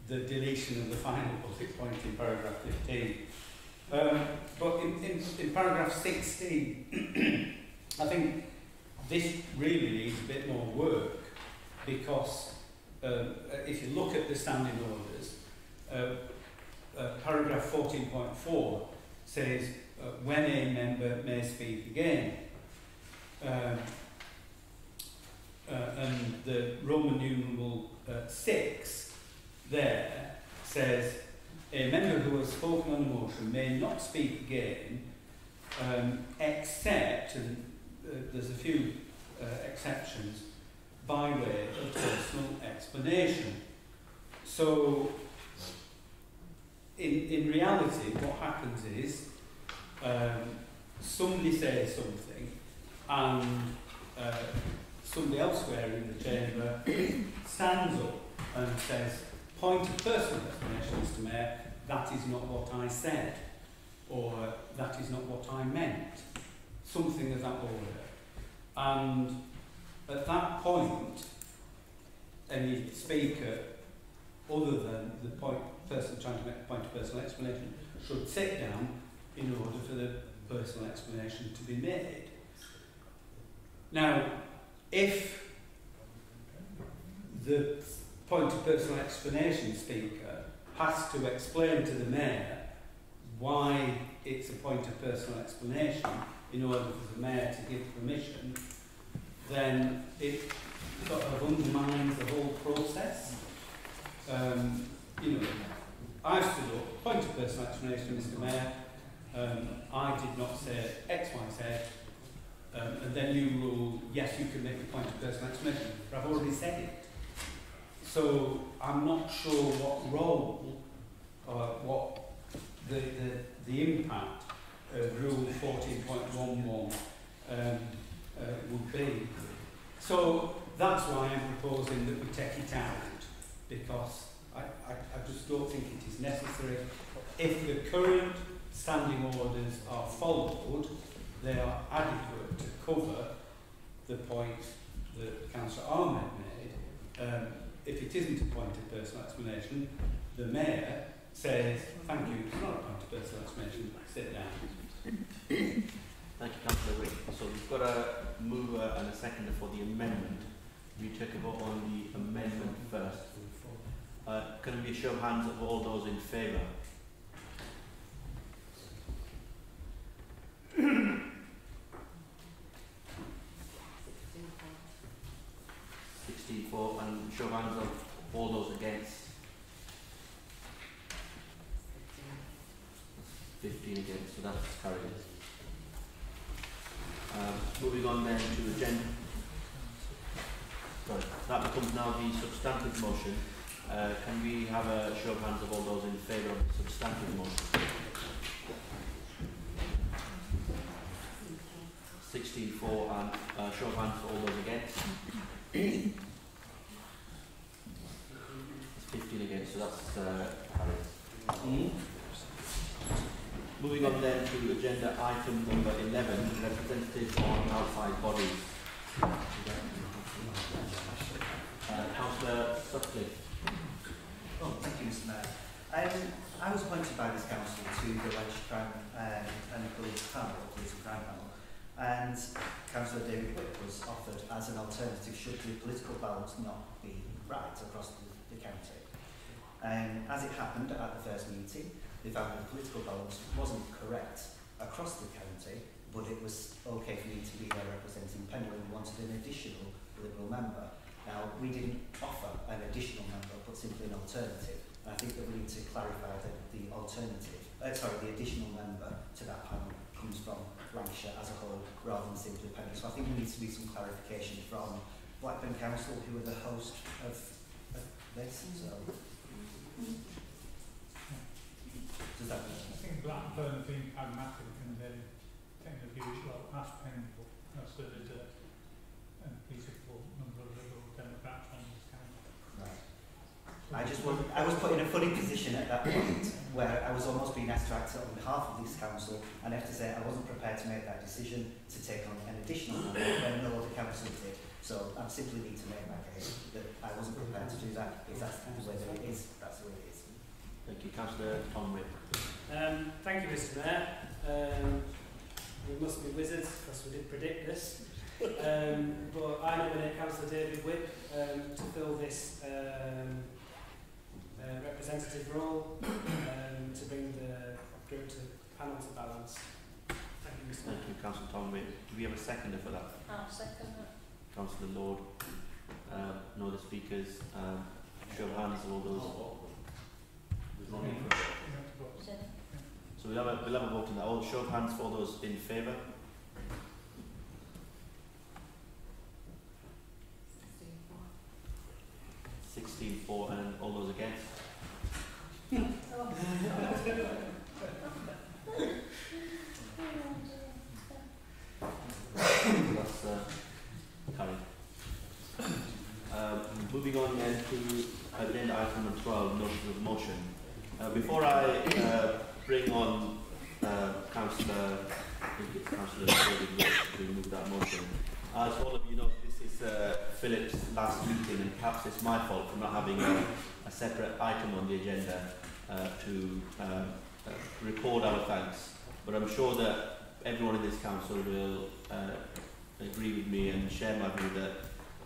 the deletion of the final bullet point in paragraph 15. Um, but in, in, in paragraph 16, I think this really needs a bit more work because um, if you look at the standing orders, uh, uh, paragraph 14.4 says uh, when a member may speak again. Um, uh, and the Roman numeral uh, 6 there says a member who has spoken on a motion may not speak again um, except, and uh, there's a few uh, exceptions, by way of personal explanation. So, in, in reality, what happens is um, somebody says something and uh, somebody elsewhere in the chamber stands up and says, point of personal explanation, Mr Mayor, that is not what I said, or that is not what I meant, something of that order. And at that point, any speaker, other than the point, person trying to make a point of personal explanation, should sit down in order for the personal explanation to be made. Now, if the point of personal explanation speaker has to explain to the mayor why it's a point of personal explanation in order for the mayor to give permission, then it sort of undermines the whole process. Um, you know, I stood up, point of personal explanation, Mr Mayor, um, I did not say X, Y, Z, Um, and then you rule, yes, you can make a point of personal explanation. But I've already said it. So I'm not sure what role or what the, the, the impact of Rule 14.11 um, uh, would be. So that's why I'm proposing that we take it out because I, I, I just don't think it is necessary. If the current standing orders are followed, they are adequate to cover the point that Councillor Ahmed made. Um, if it isn't a point of personal explanation, the Mayor says, thank you, it's not a point of personal explanation, sit down. Thank you, Councillor Wick. So we've got a mover and a seconder for the amendment. We take a vote on the amendment first. Uh, can we show hands of all those in favour? Sixty-four, and show of hands of all those against. Fifteen against, so that's carried. Um, moving on then to the agenda. Sorry, that becomes now the substantive motion. Uh, can we have a show of hands of all those in favour of the substantive motion? Sixteen for and uh, show of hands for all those against. It's Fifteen against, so that's uh, carried. Moving on then to agenda item number 11, representative on outside bodies. Uh, Councillor Sutcliffe. Oh, thank you, Mr Mayor. Um, I was appointed by this council to the Welsh Crime um, and Police Panel, Police and Crime Panel, and Councillor David Whipp was offered as an alternative should the political balance not be right across the, the county. Um, as it happened at the first meeting, they found that the political balance wasn't correct across the county, but it was okay for me to be there representing Penderyn and wanted an additional Liberal member. Now, we didn't offer an additional member, but simply an alternative. And I think that we need to clarify that the alternative, uh, sorry, the additional member to that panel comes from Lancashire as a whole rather than simply Penderyn. So I think there needs to be some clarification from Blackburn Council, who are the host of, of this. So. Does that make I think Blackburn have been pragmatic and they take the view, well, that's painful, that's that there's a, number of Liberal Democrats on this council. Right. I just was, I was put in a funny position at that point where I was almost being asked to act on behalf of this council and I have to say I wasn't prepared to make that decision to take on an additional member when no other council did. So I simply need to make my case that I wasn't prepared to do that. If that's the way that it is, that's the way it is. Thank you, Councillor Tom Whipp. Um, thank you, Mr Mayor. Um, we must be wizards because we did predict this. Um, but I nominate Councillor David Whipp um, to fill this um, uh, representative role um, to bring the group to panel to balance. Thank you, Mr Mayor. Thank you, Councillor Tom Whipp. Do we have a seconder for that? I'll second that. Councillor Lord. Um, no other speakers. Um, show of hands of all those. There's no need for So we'll have a, we'll have a vote on that. All show of hands for those in favour. Sixteen for and all those against. That's uh, Um, moving on then to agenda item number 12, notice of motion. Uh, before I uh, bring on uh, Councillor, I think it's Councillor David to move that motion, as all of you know, this is uh, Philip's last meeting and perhaps it's my fault for not having a, a separate item on the agenda uh, to uh, record our thanks. But I'm sure that everyone in this council will uh, agree with me and share my view that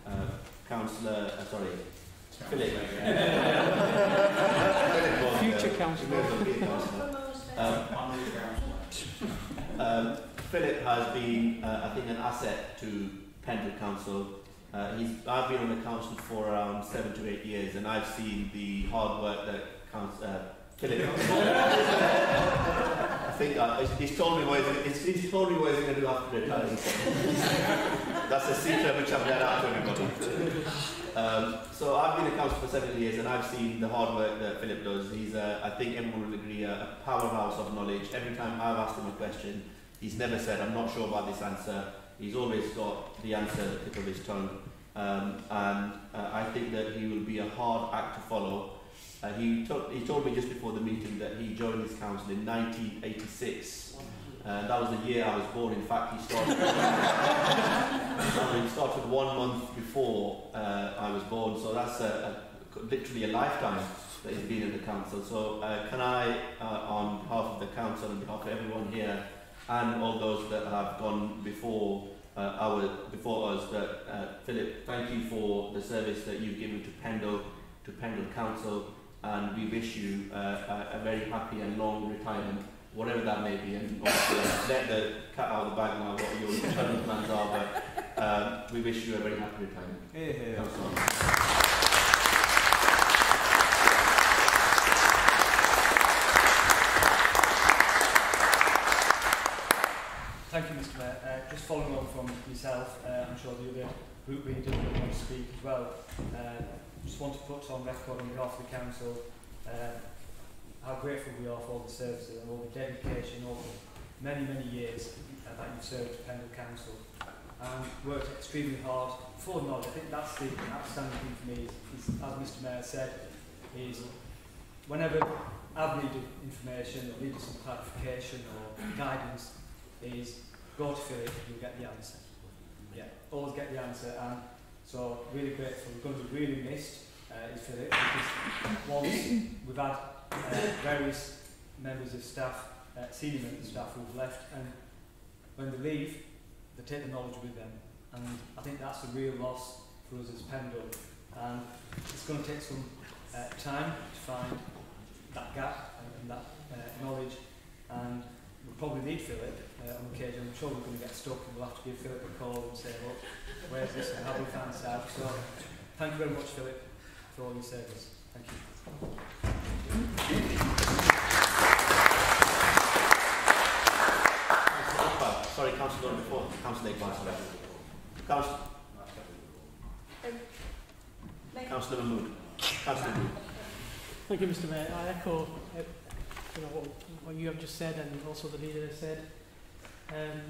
uh, Councillor, uh, sorry, Philip. Future councillor. Um, um, Philip has been, uh, I think, an asset to Pendle Council. Uh, he's, I've been on the council for around seven to eight years, and I've seen the hard work that council, Philip. think uh, he's- told me what he's, he's, told me what he's going to do after retiring. That's a secret which I've let out to everybody. Um, so I've been a councillor for seven years and I've seen the hard work that Philip does. He's, uh, I think everyone will agree, uh, a powerhouse of knowledge. Every time I've asked him a question, he's never said, I'm not sure about this answer. He's always got the answer at the tip of his tongue. Um, and uh, I think that he will be a hard act to follow. Uh, he, told, he told me just before the meeting that he joined this council in 1986. Uh, that was the year I was born. In fact, he started, he started one month before uh, I was born. So that's a, a, literally a lifetime that he's been in the council. So uh, can I, uh, on behalf of the council and behalf of everyone here, and all those that have gone before uh, our before us, that uh, Philip, thank you for the service that you've given to Pendle, to Pendle Council, and we wish you uh, a, a very happy and long retirement, whatever that may be. And obviously, uh, let the cat out of the bag now what your retirement plans are, but um, we wish you a very happy retirement. Here, here. Councillor. Thank you, Mr Mayor. Uh, just following on from yourself, uh, I'm sure the other group leaders will want to speak as well. Uh, just want to put on record on behalf of the Council um, how grateful we are for all the services and all the dedication over many, many years uh, that you've served Pendle Council and worked extremely hard for knowledge. I think that's the outstanding thing for me, is, is, as Mr Mayor said, is whenever I've needed information or needed some clarification or guidance, is go to Philip, you'll get the answer. Yeah, always get the answer. And so really grateful. We're going to be really missed uh, is Philip once we've had uh, various members of staff, uh, senior members of staff who've left, and when they leave, they take the knowledge with them. And I think that's a real loss for us as Pendle. And it's going to take some uh, time to find that gap and, and that uh, knowledge. And we'll probably need Philip uh, on occasion. I'm sure we're going to get stuck and we'll have to give Philip a call and say, look, where's this and how do we find this out? So thank you very much, Philip, for all your service. Thank you. Councillor Sorry, Councillor before. Councillor Iqbal, sorry. Councillor. Councillor Mahmood. Councillor Mahmood. Thank you, Mr Mayor. I echo uh, you know, what, what you have just said and also the leader has said. Um,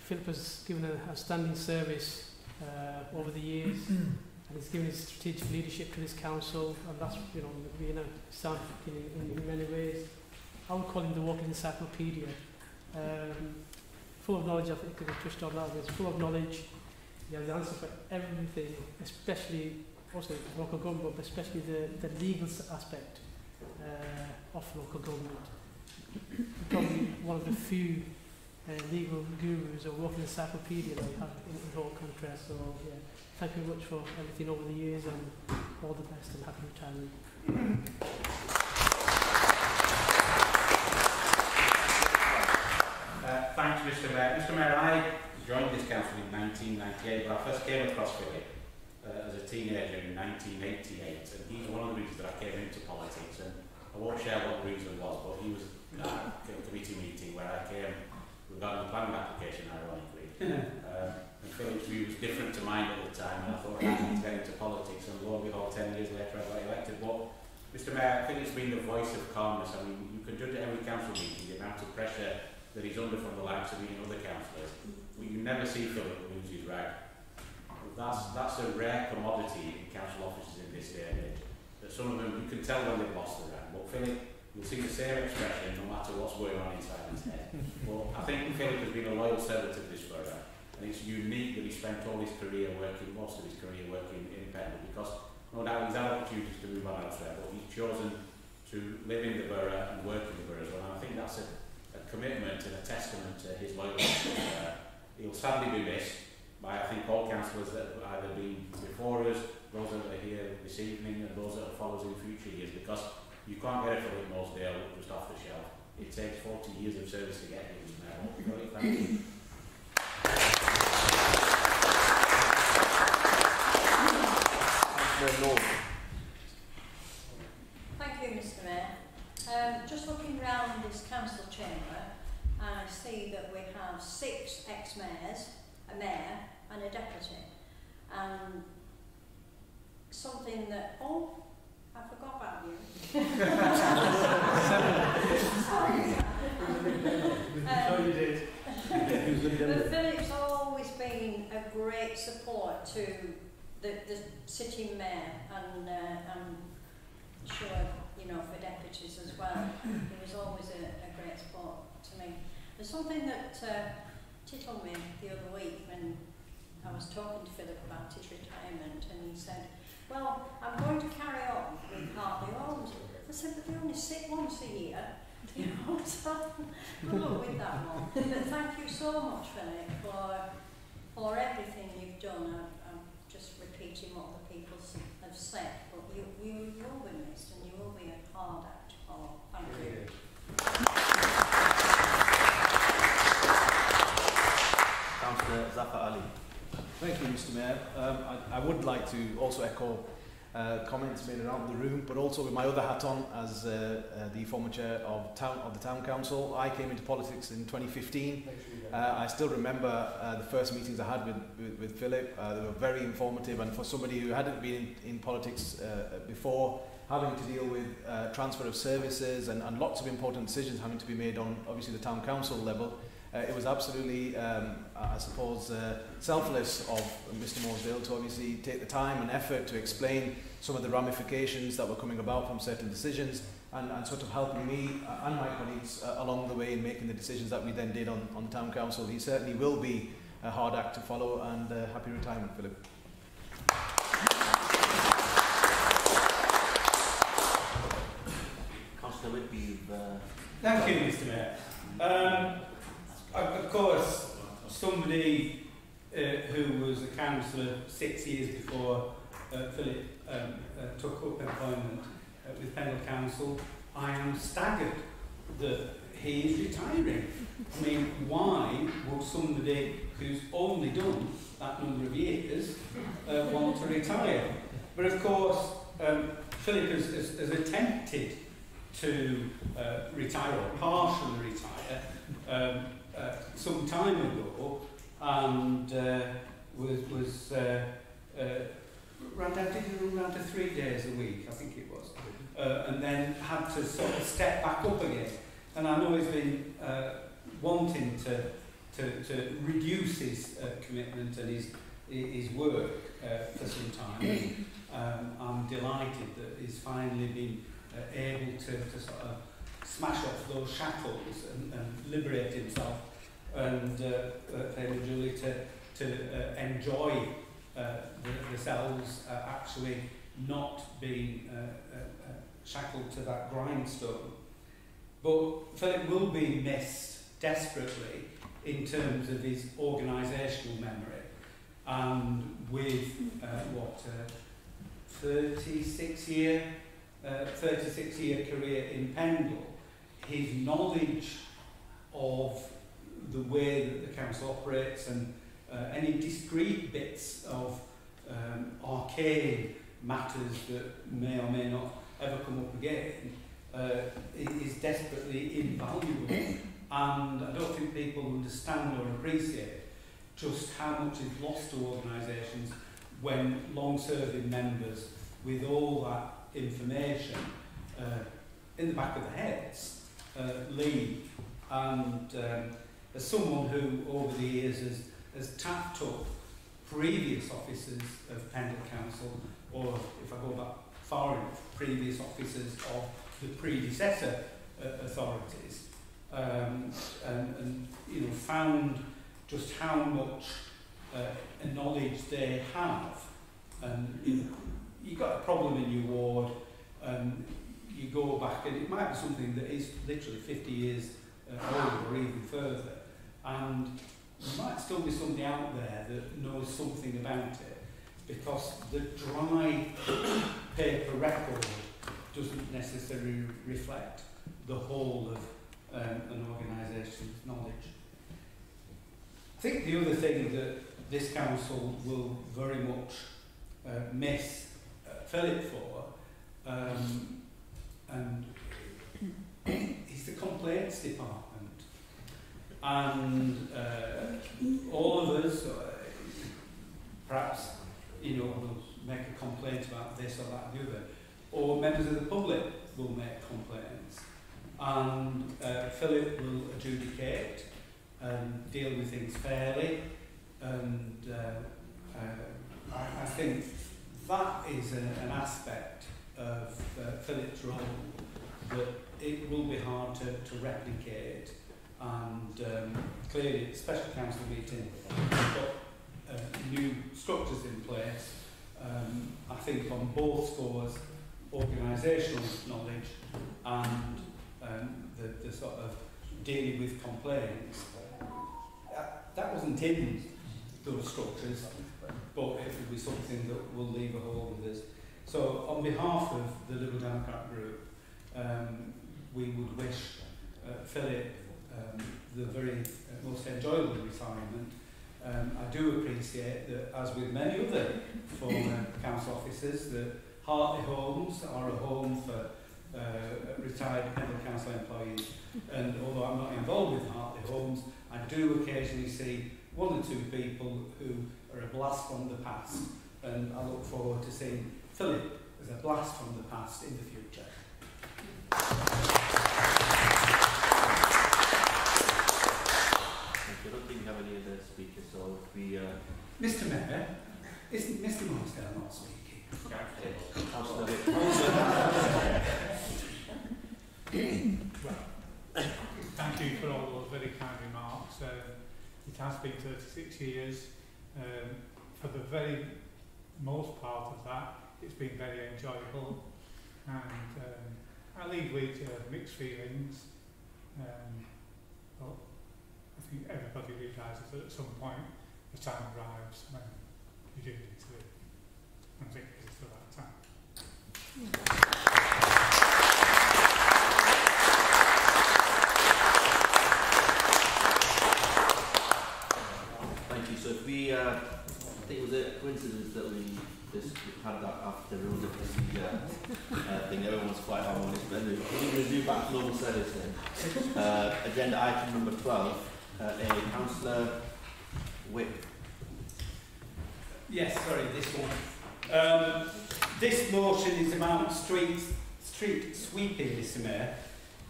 Philip has given an outstanding service uh, over the years, and he's given his strategic leadership to this council, and that's you know being a sound in, in, in many ways. I would call him the walking encyclopedia, um, full of knowledge. I think because I touched on that, he's full of knowledge. He has the answer for everything, especially also local government, but especially the, the legal aspect uh, of local government. Probably one of the few uh, legal gurus or walking encyclopedia that we have in, in whole country. So, yeah, thank you very much for everything over the years and all the best and happy retirement. Uh, thanks, Mr Mayor. Mr Mayor, I joined this council in 1998, but I first came across Philip uh, as a teenager in 1988, and he's one of the reasons that I came into politics, and I won't share what the reason was, but he was at a committee meeting where I came regarding the planning application, ironically. um, and Philip's view was different to mine at the time, and I thought I need to get into politics, and lo and behold, 10 years later I got elected. But, Mr Mayor, I think it's been the voice of calmness. I mean, you can judge at every council meeting the amount of pressure that he's under from the likes of me and other councillors. But you never see Philip lose his rag. That's, that's a rare commodity in council offices in this day and age. That some of them, you can tell when they've lost the rag. But Philip, see the same expression no matter what's going on inside his head. but I think Philip has been a loyal servant of this borough. And it's unique that he spent all his career working, most of his career working in Pendle, because no doubt he's had opportunities to move on elsewhere, but he's chosen to live in the borough and work in the borough as well. And I think that's a, a commitment and a testament to his loyalty. Uh, he'll sadly be missed by, I think, all councillors that have either been before us, those that are here this evening, and those that will follow us in future years, because you can't get a Philip Mousdale just off the shelf. It takes 40 years of service to get here, Mayor. Philip, thank you. Thank you, Mr Mayor. Um, just looking round this council chamber, I see that we have six ex-mayors, a mayor and a deputy. And something that, oh, I forgot about you. No, you did. But Philip's always been a great support to the, the city mayor and uh, I'm sure, you know, for deputies as well. He was always a, a great support to me. There's something that uh, tickled me the other week when I was talking to Philip about his retirement and he said, well, I'm going to carry on with Hartley Homes. I said, but they only sit once a year. You know, so good luck with that one. But thank you so much, Philip, for, for everything you've done. I, I'm just repeating what the people have said, but you, you will be missed and you will be a hard act follow. Thank you. Councillor uh, Zafar Ali. Thank you, Mr Mayor. Um, I, I would like to also echo uh, comments made around the room, but also with my other hat on as uh, uh, the former chair of, town, of the town council. I came into politics in 2015. Uh, I still remember uh, the first meetings I had with, with, with Philip. Uh, they were very informative, and for somebody who hadn't been in, in politics before, having to deal with transfer of services and, and lots of important decisions having to be made on obviously the town council level, uh, it was absolutely, um, I suppose, uh, selfless of Mr Mousdale to obviously take the time and effort to explain some of the ramifications that were coming about from certain decisions and, and sort of helping me uh, and my colleagues uh, along the way in making the decisions that we then did on, on the town council. He certainly will be a hard act to follow and uh, happy retirement, Philip. Councillor Whitby, you've... Uh, Thank you, Mr Mayor. Um, of course, somebody uh, who was a councillor six years before uh, Philip um, uh, took up employment uh, with Pendle Council, I am staggered that he is retiring. I mean, why would somebody who's only done that number of years uh, want to retire? But of course, um, Philip has, has, has attempted to uh, retire or partially retire um, uh, some time ago and uh, was, was uh, uh, ran down, did he run down to three days a week, I think it was, uh, and then had to sort of step back up again. And I know he's been uh, wanting to, to, to reduce his uh, commitment and his, his work uh, for some time. Um, I'm delighted that he's finally been uh, able to, to sort of smash off those shackles and, and liberate himself and uh, uh, for Julie to, to uh, enjoy uh, the, the cells uh, actually not being uh, uh, uh, shackled to that grindstone. But Philip will be missed desperately in terms of his organisational memory and with uh, what uh, 36 year uh, 36 year career in Pendle, his knowledge of the way that the council operates and uh, any discrete bits of um, arcane matters that may or may not ever come up again uh, is desperately invaluable. And I don't think people understand or appreciate just how much is lost to organisations when long-serving members with all that information uh, in the back of their heads uh. And um, as someone who over the years has, has tapped up previous officers of Pendle Council, or if I go back far enough, previous officers of the predecessor uh, authorities, um, and, and you know found just how much uh, knowledge they have, and you know, you got a problem in your ward, and you go back, and it might be something that is literally 50 years uh, old or even further, and there might still be somebody out there that knows something about it, because the dry paper record doesn't necessarily reflect the whole of um, an organisation's knowledge. I think the other thing that this council will very much uh, miss uh, Philip for um, and is the complaints department. and uh, all of us, uh, perhaps, you know, will make a complaint about this or that or the other, or members of the public will make complaints, and uh, Philip will adjudicate and deal with things fairly, and uh, uh, I, I think that is a, an aspect of uh, Philip's role that it will be hard to, to replicate and um, clearly the special council meeting got uh, new structures in place. Um, I think on both scores organisational knowledge and um, the, the sort of dealing with complaints. That, that wasn't in those structures but it will be something that will leave a hole with us so on behalf of the Liberal Democrat group um, we would wish uh, Philip um, the very uh, most enjoyable retirement. Um, I do appreciate that, as with many other former council officers, that Hartley Homes are a home for uh, retired Council employees. And although I'm not involved with Hartley Homes, I do occasionally see one or two people who are a blast from the past. And I look forward to seeing Philip as a blast from the past in the future. Thank you. I don't think we have any other speakers, so if we... Uh, Mr Mayor, isn't Mr Mousdale not speaking? Councillor Thank you for all those very kind remarks. Um, it has been 36 years. Um, for the very most part of that, it's been very enjoyable. And um, I leave with uh, mixed feelings. Um, but I think everybody realises that at some point the time arrives when you do need to. And think is the right time. Thank you. So if we, uh, I think it was a coincidence that we that after the rules of procedure uh, thing. Everyone's quite harmonious. But anyway, we resume back to normal service then. Uh, agenda item number 12, uh, a councillor Whipp. Yes, sorry, this one. Um, this motion is about street, street sweeping, Mr Mayor.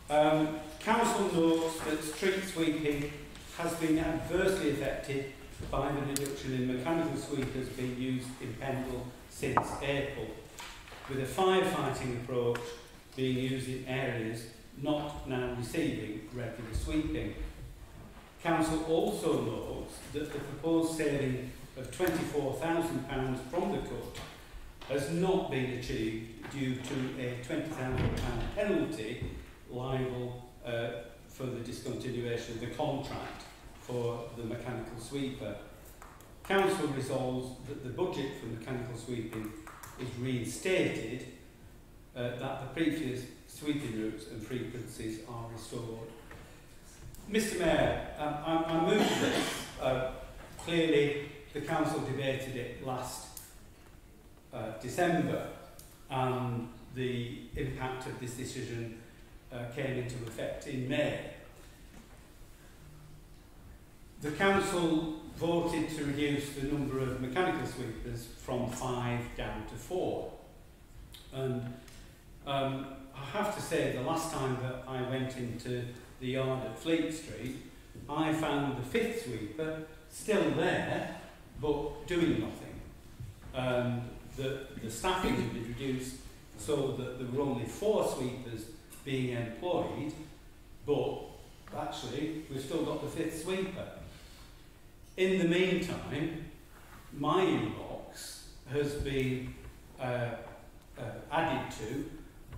Um, council notes that street sweeping has been adversely affected by the reduction in mechanical sweepers being used in Pendle since April, with a firefighting approach being used in areas not now receiving regular sweeping. Council also notes that the proposed saving of £24,000 from the cut has not been achieved due to a £20,000 penalty liable uh, for the discontinuation of the contract for the mechanical sweeper. Council resolves that the budget for mechanical sweeping is reinstated, uh, that the previous sweeping routes and frequencies are restored. Mr Mayor, um, I, I move this. Uh, clearly, the council debated it last uh, December, and the impact of this decision uh, came into effect in May. The council voted to reduce the number of mechanical sweepers from five down to four. And um, I have to say, the last time that I went into the yard at Fleet Street, I found the fifth sweeper still there, but doing nothing. And the, the staffing had been reduced so that there were only four sweepers being employed, but actually we've still got the fifth sweeper. In the meantime, my inbox has been uh, uh, added to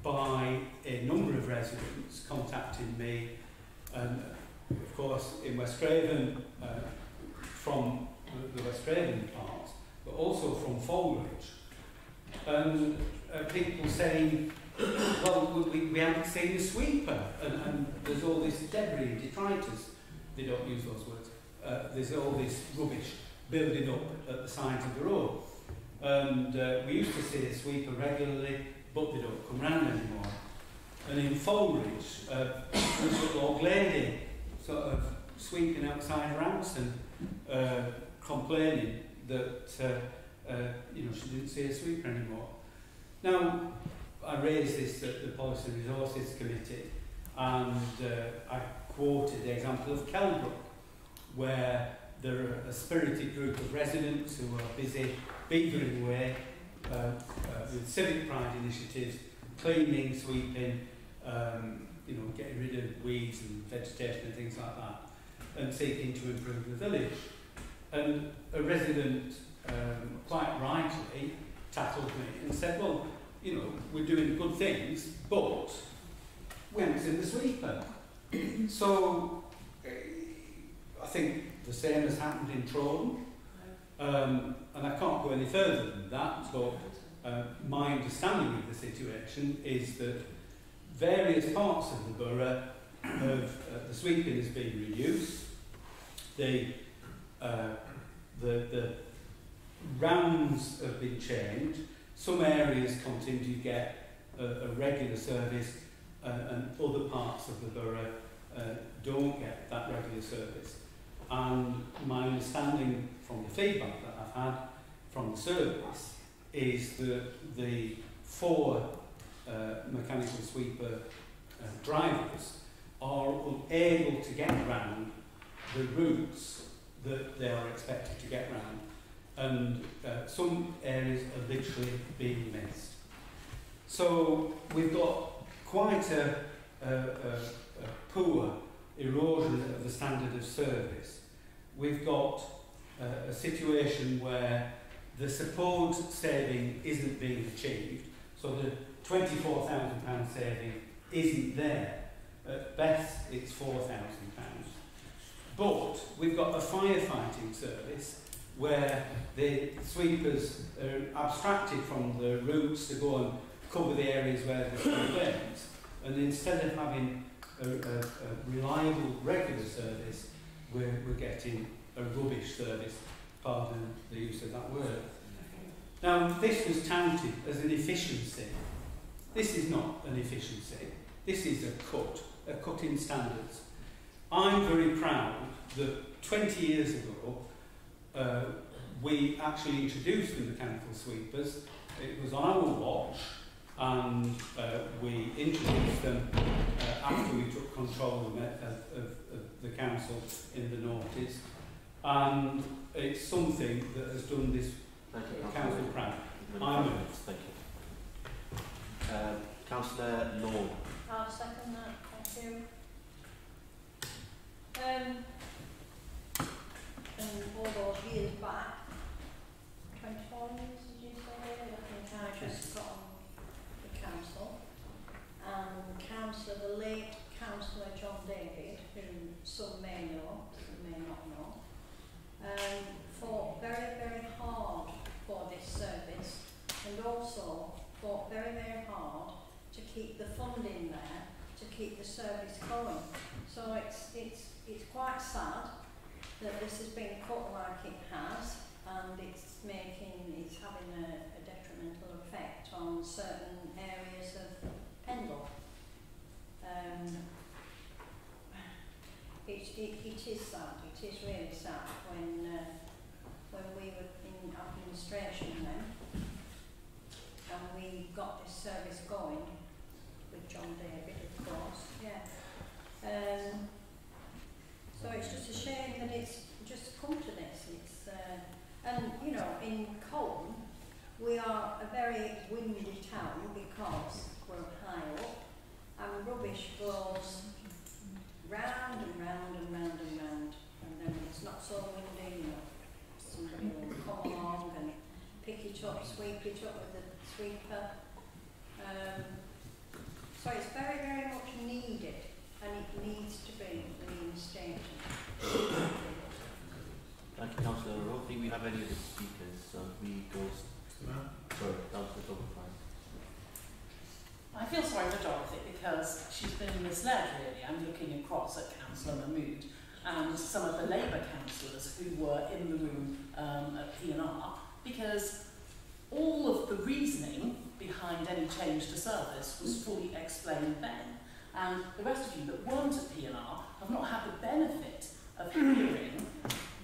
by a number of residents contacting me, and of course in West Craven, uh, from the West Craven part, but also from Foulridge. And uh, people saying, well, we, we haven't seen the sweeper, and, and there's all this debris, detritus, they don't use those words, uh, there's all this rubbish building up at the sides of the road. And uh, we used to see a sweeper regularly, but they don't come round anymore. And in Foulridge, uh, a little old lady sort of sweeping outside and uh, complaining that uh, uh, you know she didn't see a sweeper anymore. Now, I raised this at the Policy Resources Committee and uh, I quoted the example of Kelbrook where there are a spirited group of residents who are busy beavering away uh, uh, with civic pride initiatives, cleaning, sweeping, um, you know, getting rid of weeds and vegetation and things like that, and seeking to improve the village. And a resident, um, quite rightly, tackled me and said, well, you know, we're doing good things, but when's in the sweeper? so, I think the same has happened in Tron. Um, and I can't go any further than that, but uh, my understanding of the situation is that various parts of the borough have, uh, the sweeping has been reduced, the, uh, the, the rounds have been changed, some areas continue to get a, a regular service uh, and other parts of the borough uh, don't get that regular service. And my understanding from the feedback that I've had from the service is that the four uh, mechanical sweeper uh, drivers are unable to get around the routes that they are expected to get around and uh, some areas are literally being missed. So we've got quite a, a, a, a poor erosion of the standard of service. We've got a situation where the supposed saving isn't being achieved, so the £24,000 saving isn't there. At best, it's £4,000. But we've got a firefighting service where the sweepers are abstracted from the routes to go and cover the areas where there's complaints, and instead of having a, a, a reliable regular service, we're, we're getting a rubbish service, pardon the use of that word. Now, this was touted as an efficiency. This is not an efficiency. This is a cut, a cut in standards. I'm very proud that 20 years ago, uh, we actually introduced the mechanical sweepers. It was on our watch, and uh, we introduced them uh, after we took control of, of, of the council in the noughties. And it's something that has done this Thank you, council proud. I I move. Thank you. Um, Councillor Lord. I'll second that, thank you. Um, and all those years back, 24 years did you say, I think I just got on the council. And councillor, the late councillor John David, who some may know, some may not know, um, fought very, very hard for this service and also fought very, very hard to keep the funding there, to keep the service going. So it's, it's, it's quite sad that this has been cut like it has and it's making, it's having a, a detrimental effect on certain areas of Pendle. Um, it, it, is sad, it is really sad when, uh, when we were in administration then and we got this service going with John David, of course, yeah. Um, so it's just a shame that it's just come to this. It's, uh, and, you know, in Colne, we are a very windy town because we're high up and rubbish goes round and round and round and round and then it's not so windy, you know, somebody will come along and pick it up, sweep it up with the sweeper. Um, so it's very, very much needed and it needs to be reinstated. Thank you, Councillor. I don't think we have any of the speakers, so we go. Sorry, Councillor Doverfine. I feel sorry for Dorothy because she's been misled really. I'm looking across at Councillor Mahmood and some of the Labour councillors who were in the room um, at P&R because all of the reasoning behind any change to service was fully explained then. And the rest of you that weren't at P&R have not had the benefit of hearing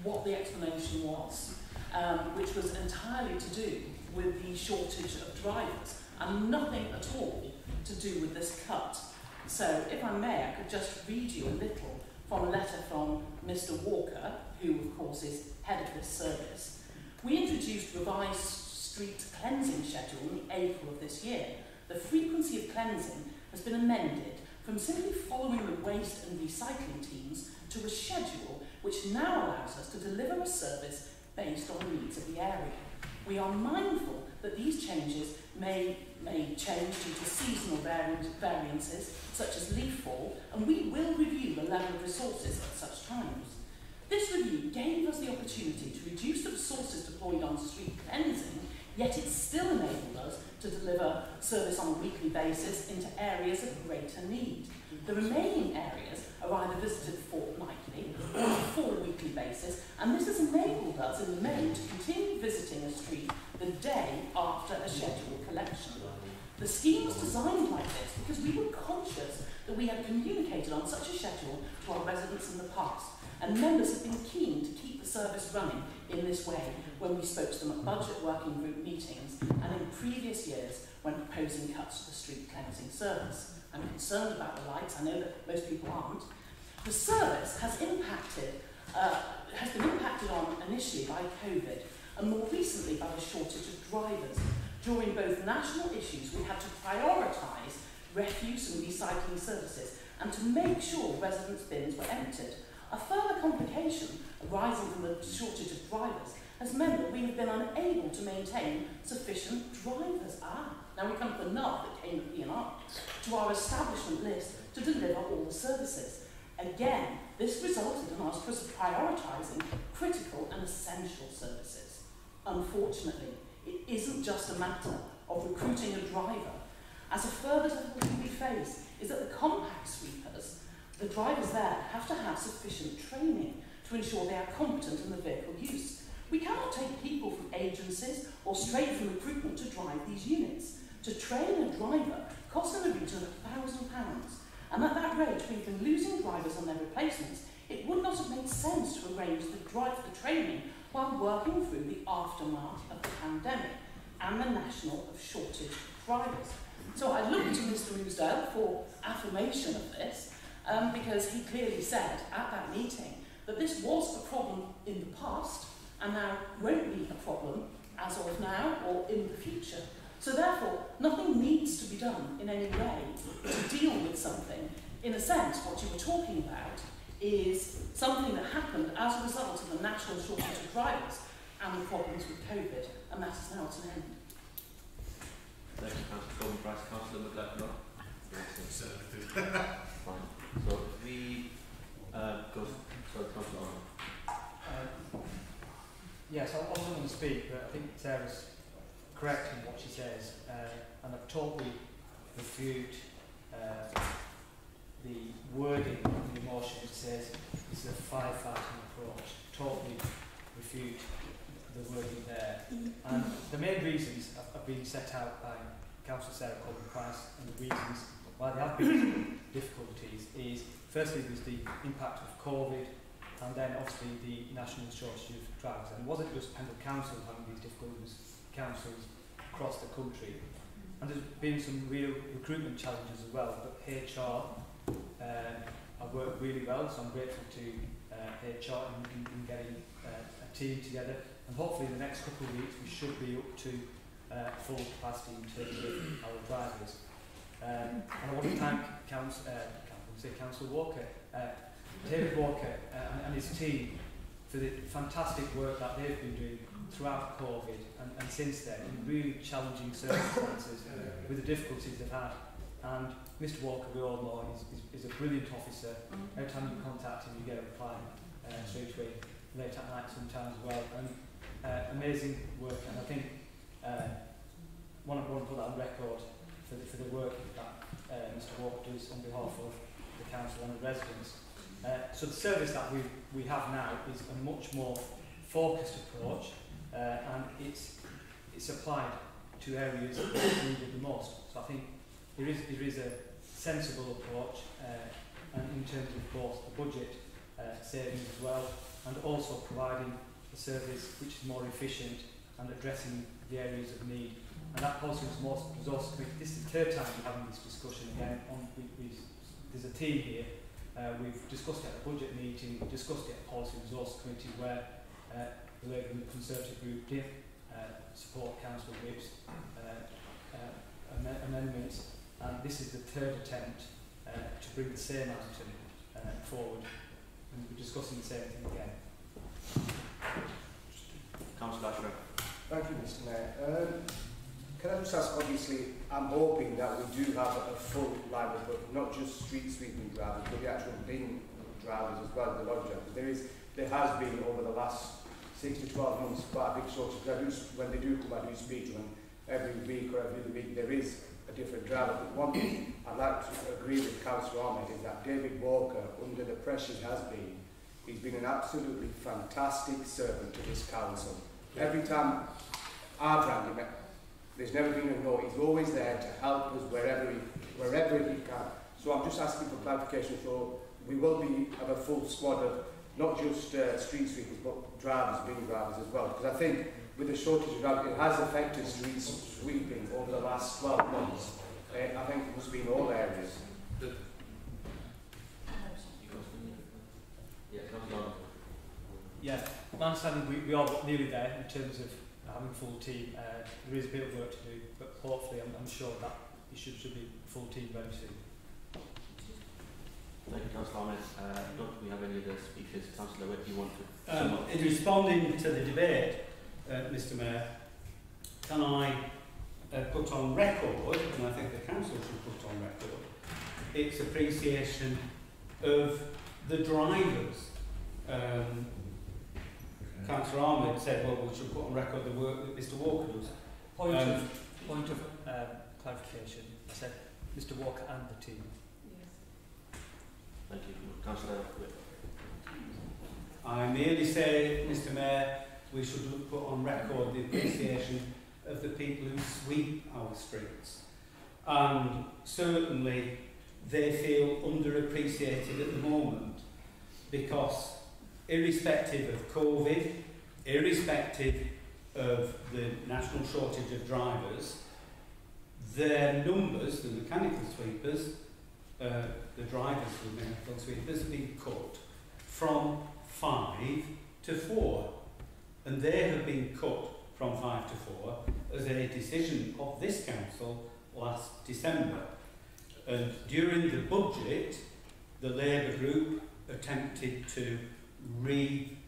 what the explanation was, um, which was entirely to do with the shortage of drivers and nothing at all to do with this cut. So, if I may, I could just read you a little from a letter from Mr. Walker, who, of course, is head of this service. We introduced revised street cleansing schedule in April of this year. The frequency of cleansing has been amended from simply following the waste and recycling teams to a schedule which now allows us to deliver a service based on the needs of the area. We are mindful that these changes may, may change due to seasonal variances, such as leaf fall, and we will review the level of resources at such times. This review gave us the opportunity to reduce the resources deployed on street cleansing, yet it still enabled us to deliver service on a weekly basis into areas of greater need. The remaining areas are either visited fortnightly or on a four-weekly basis, and this has enabled us in the main to continue visiting a street the day after a scheduled collection. The scheme was designed like this because we were conscious that we had communicated on such a schedule to our residents in the past, and members have been keen to keep the service running in this way when we spoke to them at budget working group meetings and in previous years when proposing cuts to the street cleansing service. I'm concerned about the lights, I know that most people aren't. The service has impacted, uh, has been impacted on initially by COVID and more recently by the shortage of drivers. During both national issues, we had to prioritise refuse and recycling services and to make sure residents' bins were emptied. A further complication arising from the shortage of drivers has meant that we have been unable to maintain sufficient drivers. Ah, now we come to the nub that came at P&R, to our establishment list to deliver all the services. Again, this resulted in us prioritising critical and essential services. Unfortunately, it isn't just a matter of recruiting a driver. As a further difficulty we face is that the compact sweepers, the drivers there, have to have sufficient training to ensure they are competent in the vehicle use. We cannot take people from agencies or straight from recruitment to drive these units. To train a driver costs in the region of £1,000. And at that rate, we've been losing drivers on their replacements. It would not have made sense to arrange the, drive, the training while working through the aftermath of the pandemic and the national shortage of drivers. So I look to Mr Mousdale for affirmation of this, um, because he clearly said at that meeting that this was a problem in the past and now won't be a problem as of now or in the future. So therefore, nothing needs to be done in any way to deal with something. In a sense, what you were talking about is something that happened as a result of the national shortage of drivers and the problems with COVID, and that is now at an end. Thank you, Councillor Cockburn-Price. Councillor McLaughlin? Yes, Fine. So the, uh, goes, sorry, Councillor Uh, yes, I wasn't going to speak, but I think Sarah's correct in what she says, uh, and I've totally refute uh, the wording in the motion says is a firefighting approach. Totally refute the wording there. And the main reasons have, have been set out by Councillor Sarah Cockburn-Price, and the reasons why there have been difficulties is firstly there's the impact of COVID, and then obviously the national shortage of drivers. And it wasn't just Pendle Council having these difficulties, councils across the country. And there's been some real recruitment challenges as well, but HR um, have worked really well, so I'm grateful to uh, HR in, in, in getting uh, a team together. And hopefully in the next couple of weeks we should be up to uh, full capacity in terms of our drivers. Um, and I want to thank Council, uh, say Council Walker, uh, David Walker uh, and, and his team for the fantastic work that they've been doing throughout COVID and, and since then in really challenging circumstances with the difficulties they've had. And Mr Walker, we all know, is, is, is a brilliant officer. Every time you contact him, you get a reply uh, straight away, late at night sometimes as well. And uh, amazing work, and I think uh, want to put that on record for the, for the work that uh, Mr Walker does on behalf of the council and the residents. Uh, so the service that we, we have now is a much more focused approach uh, and it's, it's applied to areas that are needed the most. So I think there is, there is a sensible approach uh, and in terms of both the budget uh, savings as well, and also providing a service which is more efficient and addressing the areas of need. And that policy was resource committee. This is the third time we're having this discussion again. On, we, there's a team here. Uh, we've discussed it at the budget meeting, discussed it at policy resource committee where uh, the Labour and the Conservative group did uh, support council Whipp's uh, uh, am- amendments and this is the third attempt uh, to bring the same item uh, forward and we're discussing the same thing again. Councillor Ashford. Thank you, Mr Mayor. Um, can I just ask, obviously, I'm hoping that we do have a full library, but not just street sweeping drivers, but the actual bin drivers as well, the lorry drivers. There is, there has been over the last six to 12 months quite a big shortage. I do, when they do come, I do speak to them every week or every other week. There is a different driver. But one thing I'd like to agree with Councillor Ahmed is that David Walker, under the pressure he has been, he's been an absolutely fantastic servant to this council. Every time I've rang him, there's never been a no. He's always there to help us wherever he, wherever he can. So I'm just asking for clarification. So we will be have a full squad of not just uh, street sweepers, but drivers, bin drivers as well. Because I think with the shortage of drivers, it has affected street sweeping over the last 12 months. Uh, I think it must be in all areas. Yeah, Councillor Yeah, my understanding we, we are nearly there in terms of having a full team. Uh, there is a bit of work to do, but hopefully I'm, I'm sure that it should, should be a full team very soon. Thank you, Councillor Ahmed. Uh, don't we have any other speakers? Councillor Whipp, do you want to? Um, in responding to the debate, uh, Mr Mayor, can I uh, put on record, and I think the council should put on record, its appreciation of the drivers. Um, Councillor Ahmed said, well, we should put on record the work that Mr Walker does. Point Um, of, point of um, clarification, I said Mr Walker and the team. Thank you. Councillor Whipp. I merely say, Mr Mayor, we should put on record the appreciation of the people who sweep our streets. And certainly they feel underappreciated at the moment because irrespective of COVID, irrespective of the national shortage of drivers, their numbers, the mechanical sweepers, uh, the drivers of the mechanical sweepers have been cut from five to four. And they have been cut from five to four as a decision of this council last December. And during the budget, the Labour group attempted to reinstate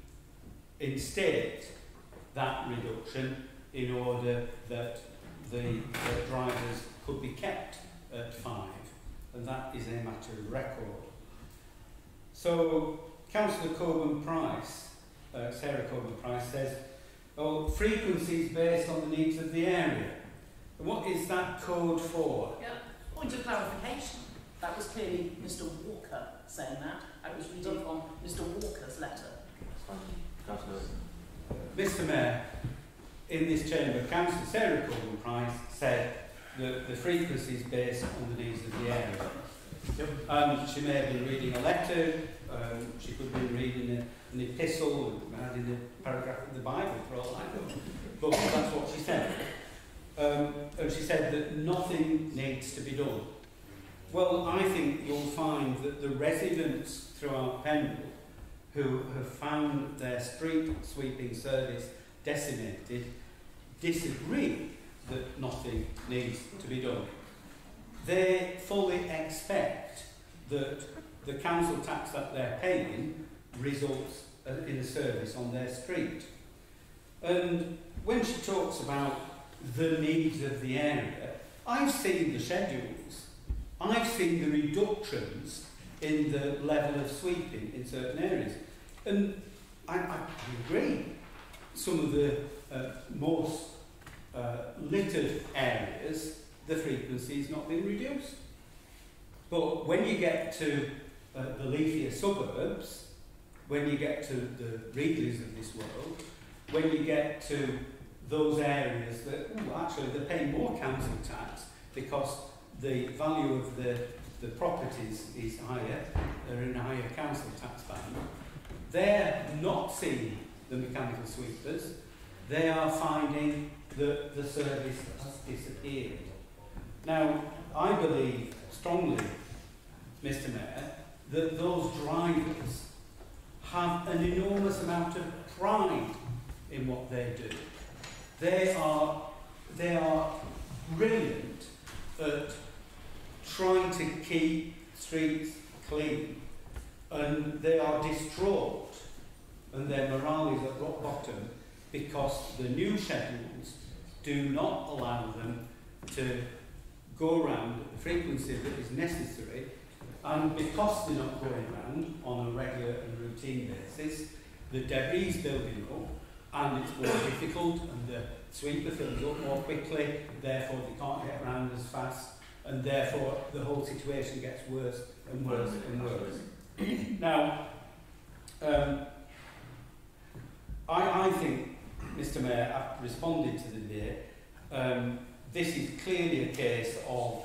that reduction in order that the, the drivers could be kept at five. And that is a matter of record. So Councillor Cockburn-Price, uh, Sarah Coburn Price says, oh, frequencies based on the needs of the area. What is that code for? Yeah. Point of clarification. That was clearly Mr Walker saying that. I was reading from Mr Walker's letter. Councillor Mr Mayor, in this chamber, Councillor Sarah Cockburn-Price said that the frequency is based on the needs of the area. Yep. Um, she may have been reading a letter, um, she could have been reading a, an epistle, and adding a paragraph of the Bible for all I know. But that's what she said. Um, and she said that nothing needs to be done. Well, I think you'll find that the residents throughout Pendle who have found their street sweeping service decimated disagree that nothing needs to be done. They fully expect that the council tax that they're paying results uh, in a service on their street. And when she talks about the needs of the area, I've seen the schedules. I've seen the reductions in the level of sweeping in certain areas. And I, I agree, some of the uh, most uh, littered areas, the frequency is not being reduced. But when you get to uh, the leafier suburbs, when you get to the Reedleys of this world, when you get to those areas that, ooh, actually, they're paying more council tax because the value of the, the properties is higher, they're in a higher council tax band, they're not seeing the mechanical sweepers. They are finding that the service has disappeared. Now, I believe strongly, Mr Mayor, that those drivers have an enormous amount of pride in what they do. They are, they are brilliant at trying to keep streets clean and they are distraught and their morale is at rock bottom because the new schedules do not allow them to go around at the frequency that is necessary and because they're not going around on a regular and routine basis, the debris is building up and it's more difficult and the sweeper fills up more quickly, therefore they can't get around as fast and therefore the whole situation gets worse and worse and worse. now, um, I, I think, Mr Mayor, I've responded to the day, um, this is clearly a case of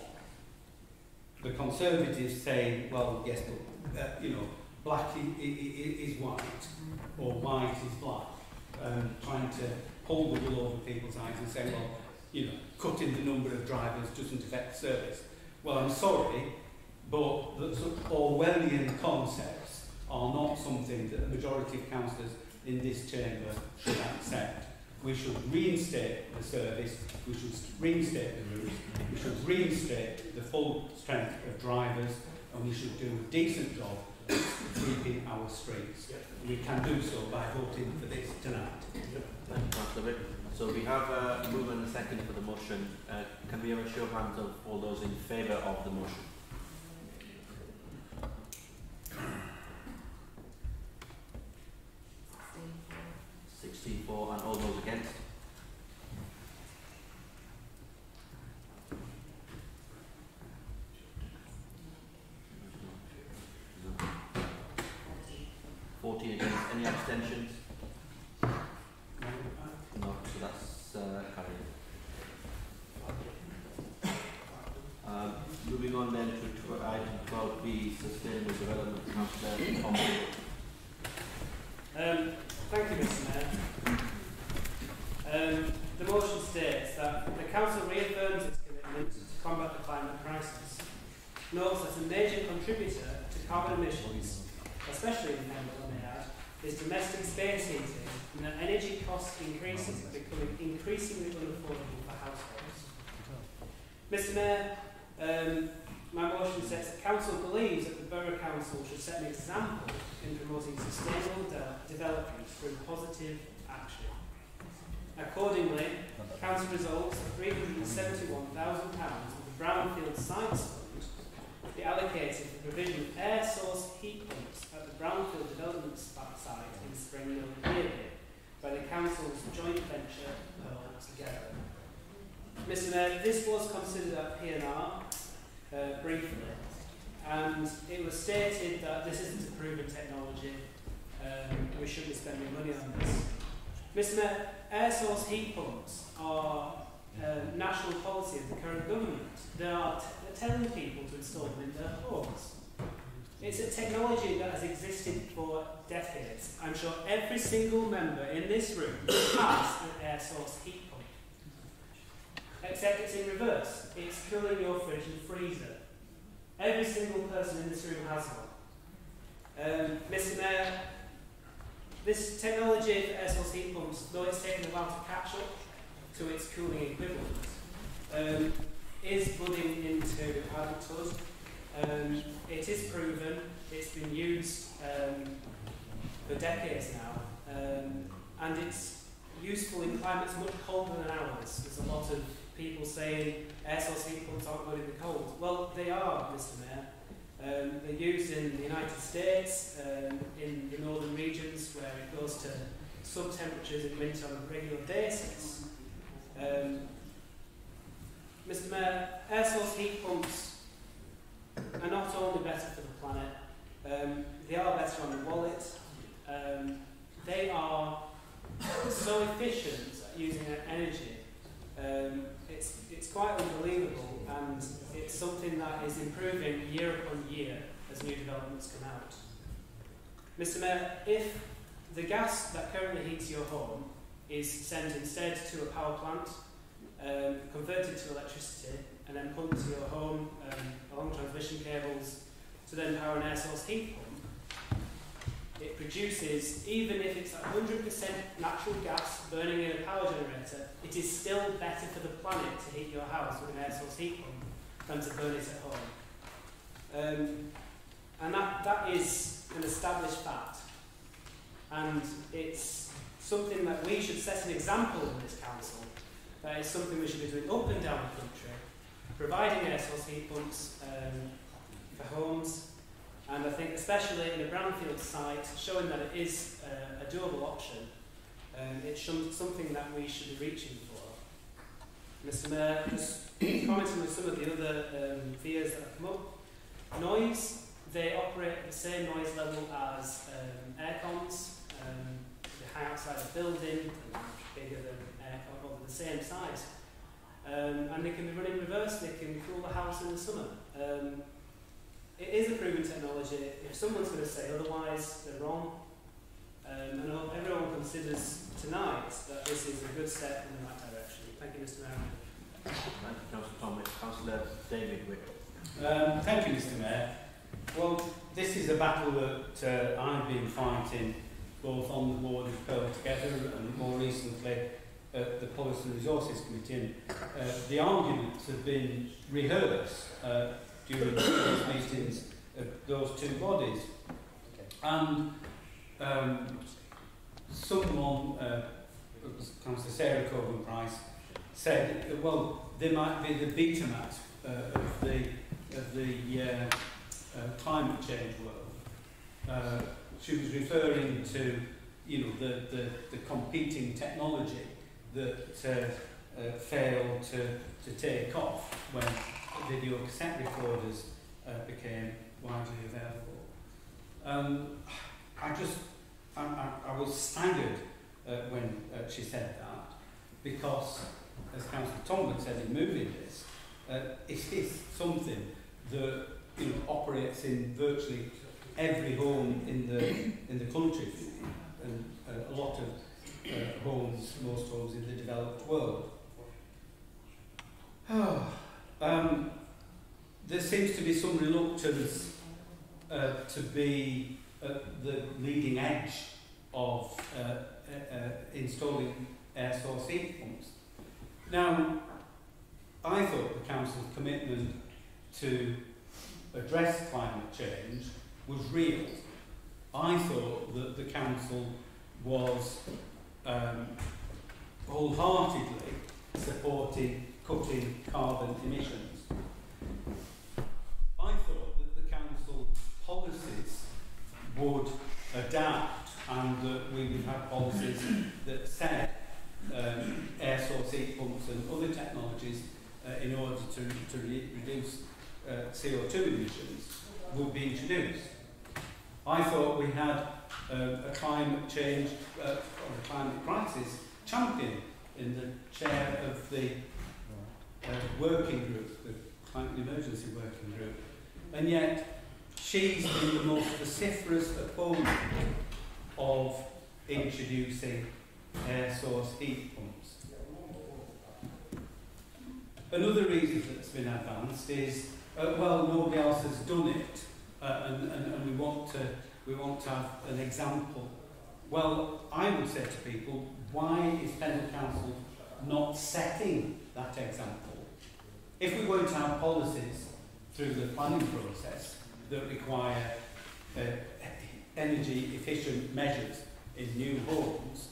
the Conservatives saying, well, yes, but, uh, you know, black i- i- i- is white, or white is black, um, trying to pull the wool over people's eyes and say, well, you know, cutting the number of drivers doesn't affect the service. Well, I'm sorry, but the sort of Orwellian concepts are not something that the majority of councillors in this chamber should accept. We should reinstate the service, we should reinstate the routes, we should reinstate the full strength of drivers, and we should do a decent job of sweeping our streets. We can do so by voting for this tonight. Thank you, Councillor So we have a move and a second for the motion. Uh, can we have a show of hands of all those in favour of the motion? Sixty-four and all those against? Fourteen against. Any abstentions? No, so that's uh, carried. Um, moving on then to item twelve B, sustainable development, Thompson. Um, thank you, Mr Mayor. Um, the motion states that the Council reaffirms its commitment to combat the climate crisis, notes that a major contributor to carbon emissions, especially in Hempstead, is domestic space heating, and that energy cost increases are becoming increasingly unaffordable for households. Mr Mayor, um, my motion says that Council believes that the Borough Council should set an example in promoting sustainable de- development through positive action. Accordingly, Council resolves that £371,000 of the Brownfield Sites Fund be allocated for provision of air source heat pumps at the Brownfield Development Site in Springhill Clearview by the Council's joint venture Together. Mr Mayor, this was considered at P&R uh, briefly, and it was stated that this isn't a proven technology, um, we shouldn't be spending money on this. Mr Mayor, air source heat pumps are uh, national policy of the current government. They are telling people to install them in their homes. It's a technology that has existed for decades. I'm sure every single member in this room has an air source heat. Except it's in reverse. It's cooling your fridge and freezer. Every single person in this room has one. Um, Mr Mayor, this technology for air source heat pumps, though it's taken a while to catch up to its cooling equivalent, um, is budding into adulthood. Um, it is proven, it's been used um, for decades now, um, and it's useful in climates much colder than ours. There's a lot of people saying air source heat pumps aren't good in the cold. Well, they are, Mr Mayor. Um, they're used in the United States, um, in the northern regions where it goes to sub-temperatures in winter on a regular basis. Um, Mr Mayor, air source heat pumps are not only better for the planet, um, they are better on the wallet. Um, they are so efficient at using energy. Um, it's quite unbelievable and it's something that is improving year upon year as new developments come out. Mr Mayor, if the gas that currently heats your home is sent instead to a power plant, um, converted to electricity, and then pumped to your home um, along transmission cables to then power an air source heat pump, it produces, even if it's 100% natural gas burning in a power generator, it is still better for the planet to heat your house with an air source heat pump than to burn it at home. Um, and that, that is an established fact. And it's something that we should set an example in this council. That is something we should be doing up and down the country, providing air source heat pumps um, for homes, and I think especially in a brownfield site, showing that it is uh, a doable option, um, it's something that we should be reaching for. Mr Mayor, just commenting on some of the other um, fears that have come up. Noise, they operate at the same noise level as um, air cons. Um, they hang outside a building, and bigger than air con, they're the same size. Um, and they can be run in reverse, they can cool the house in the summer. Um, it is a proven technology. If someone's going to say otherwise, they're wrong. Um, and I hope everyone considers tonight that this is a good step in the right direction. Thank you, Mr Mayor. Thank you, Councillor Thomas. Councillor David Whipp. Um, thank you, Mr Mayor. Well, this is a battle that uh, I've been fighting both on the board of Pearl Together and more recently at the Policy and Resources Committee. And, uh, the arguments have been rehearsed uh, during these meetings of those two bodies. And um, someone, uh, Councillor Sarah Cockburn-Price, said, uh, well, they might be the Betamax uh, of the of the uh, uh, climate change world. Uh, she was referring to, you know, the, the, the competing technology that uh, uh, failed to, to take off when video cassette recorders uh, became widely available. Um, I just, I, I, I was staggered uh, when uh, she said that because, as Councillor Tongan said in moving this, uh, it is something that you know, operates in virtually every home in the in the country and uh, a lot of uh, homes, most homes in the developed world. um, there seems to be some reluctance uh, to be at the leading edge of uh, uh, uh, installing air source heat pumps. Now, I thought the Council's commitment to address climate change was real. I thought that the Council was um, wholeheartedly supporting cutting carbon emissions. I thought that the Council policies would adapt and that we would have policies that said um, air source heat pumps and other technologies uh, in order to, to re reduce uh, CO2 emissions would be introduced. I thought we had uh, a climate change uh, a climate crisis champion in the chair of the uh, working group, the climate emergency working group, and yet she's been the most vociferous opponent of introducing air source heat pumps. Another reason that's been advanced is, uh, well, nobody else has done it, uh, and, and, and we want to we want to have an example. Well, I would say to people, why is Pendle Council not setting that example? If going to have policies through the planning process that require uh, energy efficient measures in new homes,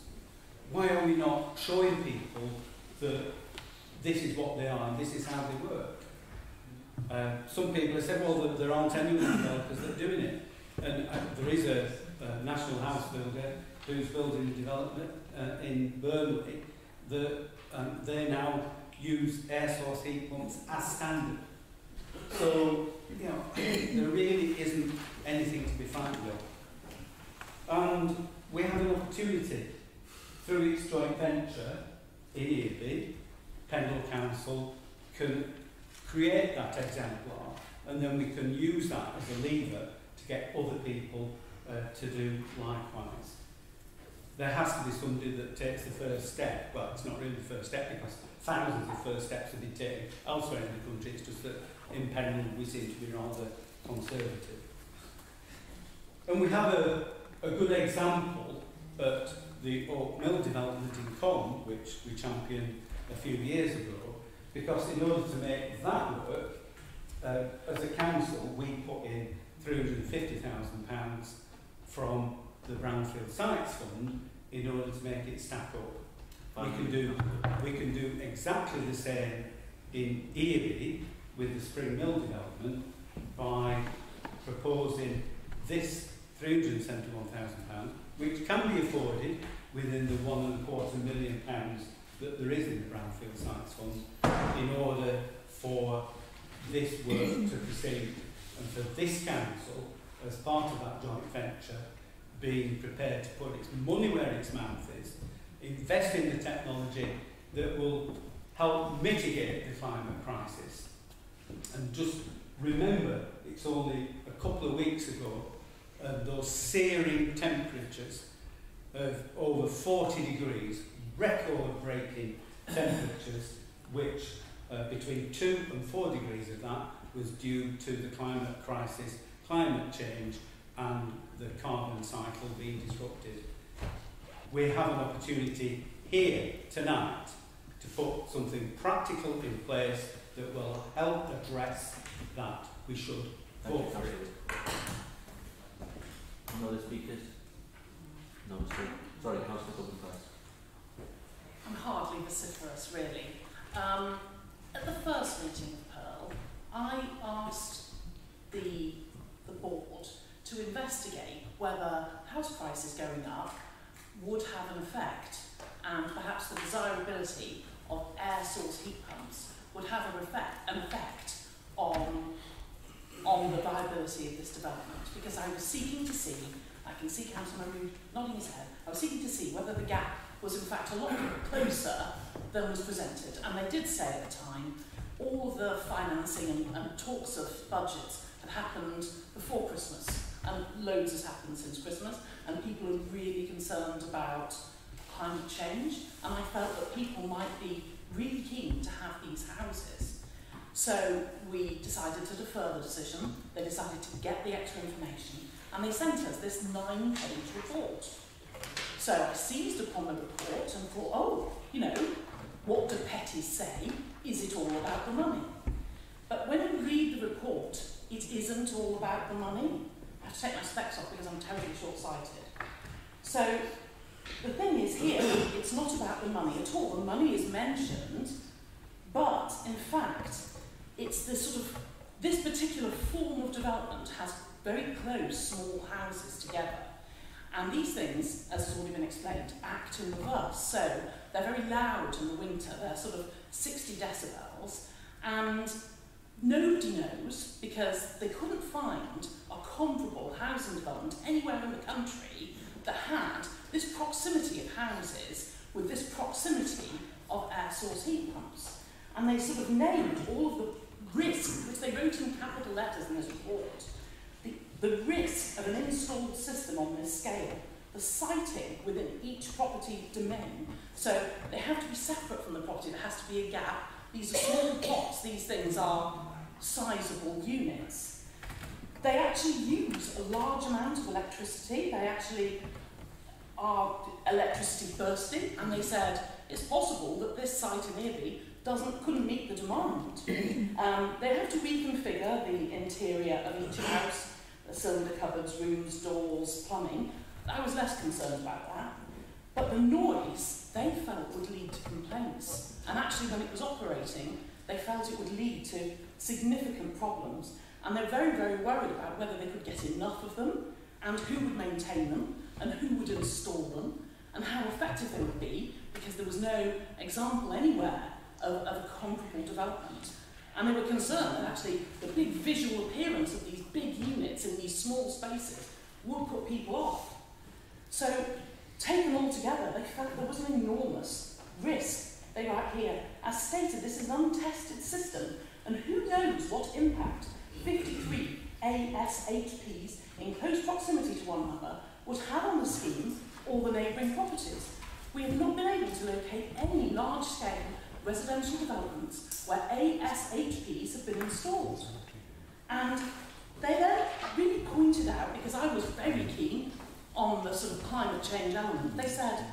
why are we not showing people that this is what they are and this is how they work? Uh, some people have said, well, there, aren't any developers that are doing it. And uh, there is a, a national house builder who's building development uh, in Burnley that um, they now use air source heat pumps as standard. So, you know, there really isn't anything to be found with. And we have an opportunity through its joint venture in EAB, Pendle Council can create that exemplar and then we can use that as a lever to get other people uh, to do likewise. There has to be somebody that takes the first step. Well, it's not really the first step because thousands of first steps have been taken elsewhere in the country. It's just that in Pendle we seem to be rather conservative. And we have a, a good example at the Oak Mill development in Colne, which we championed a few years ago, because in order to make that work, uh, as a council, we put in £350,000 from the Brownfield Sites Fund in order to make it stack up. We can do, we can do exactly the same in Earby with the Spring Mill development by proposing this £371,000, which can be afforded within the one and a quarter million pounds that there is in the Brownfield Sites Fund in order for this work to proceed. And for this council, as part of that joint venture, being prepared to put its money where its mouth is, invest in the technology that will help mitigate the climate crisis. And just remember, it's only a couple of weeks ago, uh, those searing temperatures of over 40 degrees, record-breaking temperatures, which uh, between 2 and 4 degrees of that was due to the climate crisis, climate change, and the carbon cycle being disrupted. We have an opportunity here tonight to put something practical in place that will help address that. We should Thank vote you, for it. No other speakers? No, sorry. Sorry, Councillor Corbyn first. I'm hardly vociferous, really. Um, at the first meeting of Pearl, I asked the, the board to investigate whether house prices going up would have an effect and perhaps the desirability of air source heat pumps would have an effect, an effect on, on the viability of this development because I was seeking to see, I can see Councillor Maroon nodding his head, I was seeking to see whether the gap was in fact a lot closer than was presented. And they did say at the time all the financing and, and talks of budgets had happened before Christmas and loads has happened since Christmas and people are really concerned about climate change and I felt that people might be really keen to have these houses. So we decided to defer the decision, they decided to get the extra information and they sent us this nine page report. So I seized upon the report and thought, oh, you know, what do petties say? Is it all about the money? But when you read the report, it isn't all about the money. I have to take my specs off because I'm terribly short-sighted. So the thing is here, it's not about the money at all. The money is mentioned, but in fact, it's this sort of, this particular form of development has very close small houses together. And these things, as has already been explained, act in reverse. So they're very loud in the winter, they're sort of 60 decibels, and nobody knows because they couldn't find a comparable housing development anywhere in the country that had this proximity of houses with this proximity of air source heat pumps. And they sort of named all of the risks, which they wrote in capital letters in this report, the, the risk of an installed system on this scale, the siting within each property domain. So they have to be separate from the property, there has to be a gap. These are small plots, these things are sizable units. They actually use a large amount of electricity, they actually are electricity thirsty, and they said it's possible that this site in Earby doesn't couldn't meet the demand. um, they have to reconfigure the interior of each house, the cylinder cupboards, rooms, doors, plumbing. I was less concerned about that. But the noise they felt would lead to complaints. And actually when it was operating, they felt it would lead to significant problems. And they're very, very worried about whether they could get enough of them and who would maintain them and who would install them and how effective they would be because there was no example anywhere of, of a comparable development. And they were concerned that actually the big visual appearance of these big units in these small spaces would put people off. So, taken all together, they felt there was an enormous risk. They write here, as stated, this is an untested system, and who knows what impact 53 ASHPs in close proximity to one another would have on the scheme or the neighbouring properties. We have not been able to locate any large-scale residential developments where ASHPs have been installed. And they then really pointed out, because I was very keen on the sort of climate change element, they said,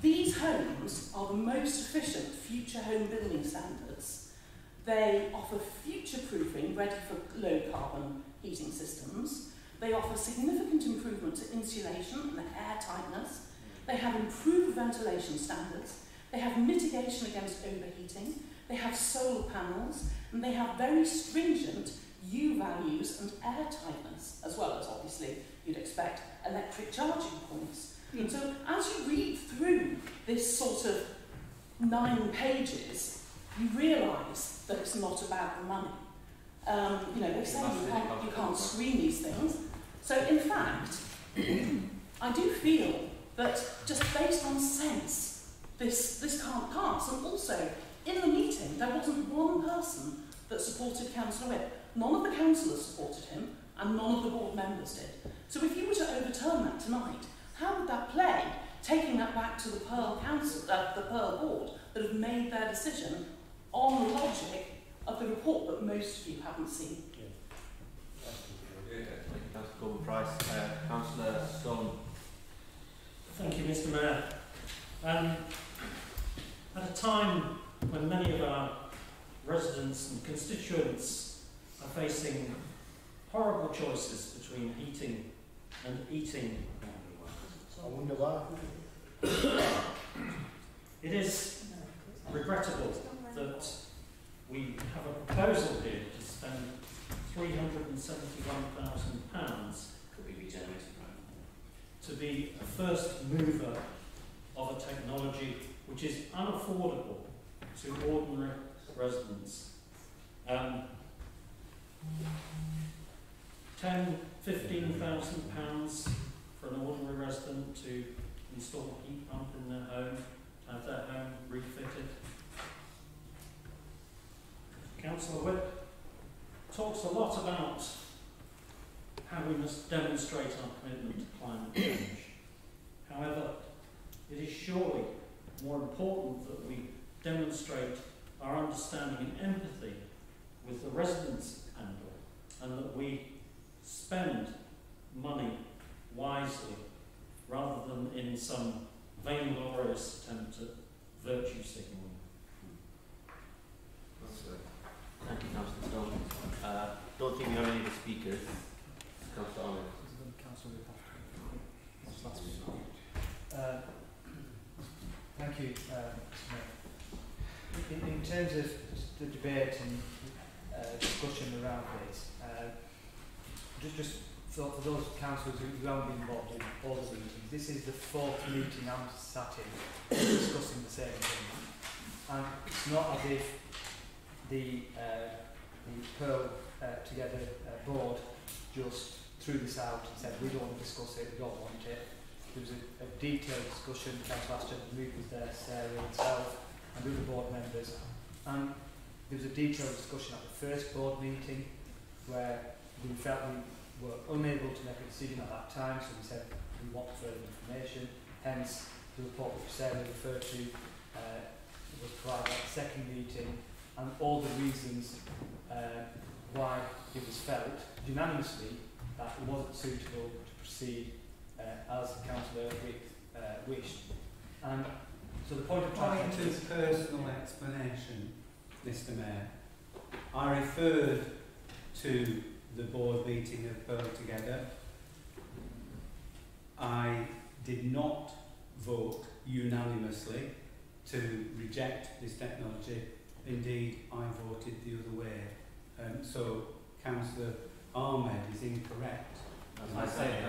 these homes are the most efficient future home building standards. They offer future proofing ready for low carbon heating systems. They offer significant improvement to insulation and air tightness. They have improved ventilation standards. They have mitigation against overheating. They have solar panels. And they have very stringent U values and air tightness, as well as obviously you'd expect electric charging points. And so as you read through this sort of nine pages, you realise that it's not about the money. Um, you know, they say you can't, you can't screen these things. So in fact, I do feel that just based on sense, this, this can't pass. And also, in the meeting, there wasn't one person that supported Councillor Whipp. None of the councillors supported him, and none of the board members did. So if you were to overturn that tonight, how would that play, taking that back to the Pearl Council, uh, the Pearl Board, that have made their decision on the logic of the report that most of you haven't seen? Thank you, Councillor Price. Uh, Councillor Stone. Thank you, Mr Mayor. Um, at a time when many of our residents and constituents are facing horrible choices between heating and eating, I wonder why. it is regrettable that we have a proposal here to spend £371,000 Could be regenerated, right? to be a first mover of a technology which is unaffordable to ordinary residents. Um, 10, 15,000 pounds for an ordinary resident to install a heat pump in their home, have their home refitted. Councillor Whipp talks a lot about how we must demonstrate our commitment to climate change. However, it is surely more important that we demonstrate our understanding and empathy with the residents of Pendle and that we spend money wisely rather than in some vainglorious attempt at virtue signalling. Thank you, Councillor Stone. Uh, don't think we have any other speakers. Councillor. Uh, thank you, uh, in, in terms of the debate and uh, discussion around this, uh, just, just for, for those councillors who haven't been involved in all the meetings, this is the fourth meeting I'm sat in discussing the same thing. And it's not as if the, uh, the Pearl uh, Together uh, board just threw this out and said, we don't want to discuss it, we don't want it. There was a, a detailed discussion, Councillor Ashton, Luke was there, Sarah, myself, and other board members. And there was a detailed discussion at the first board meeting where we felt we were unable to make a decision at that time, so we said we want further information. Hence, the report which Sarah referred to uh, was provided at the second meeting, and all the reasons uh, why it was felt unanimously that it wasn't suitable to proceed uh, as Councillor Whipp uh, wished. And so the point of trying of personal explanation, Mr Mayor. I referred to the board meeting of Pearl Together. I did not vote unanimously to reject this technology. Indeed, I voted the other way. Um, so Councillor Ahmed is incorrect. I, say,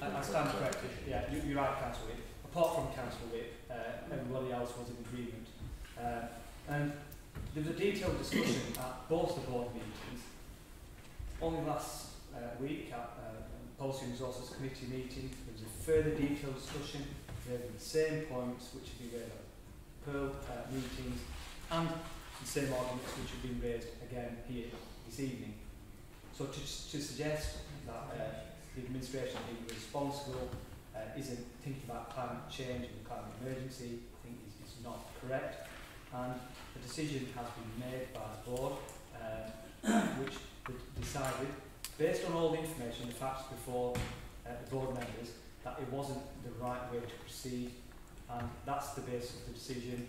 I, I stand corrected. Yeah, you, you're right, Councillor Whipp. Apart from Councillor Whipp, uh, everybody else was in agreement. Uh, and there was a detailed discussion at both the board meetings. Only last uh, week at uh, Policy and Resources Committee meeting, there was a further detailed discussion raising the same points which have been raised at Pearl uh, meetings and the same arguments which have been raised again here this evening. So to, to suggest that uh, the administration being responsible uh, isn't thinking about climate change and the climate emergency, I think is, is not correct. And the decision has been made by the board, um, which decided, based on all the information, the facts before uh, the board members, that it wasn't the right way to proceed. And that's the basis of the decision.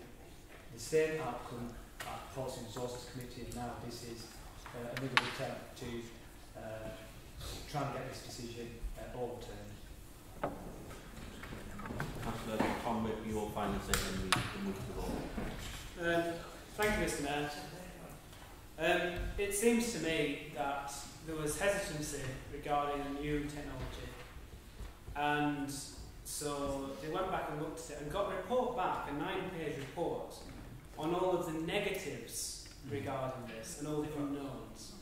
The same outcome at the Policy and Resources Committee, and now this is uh, another attempt to uh, try and get this decision uh, overturned. Councillor Conway, your final statement, we can move to the vote. Um, thank you, Mr Mayor. Um, it seems to me that there was hesitancy regarding a new technology. And so they went back and looked at it and got a report back, a nine-page report, on all of the negatives regarding this and all the unknowns.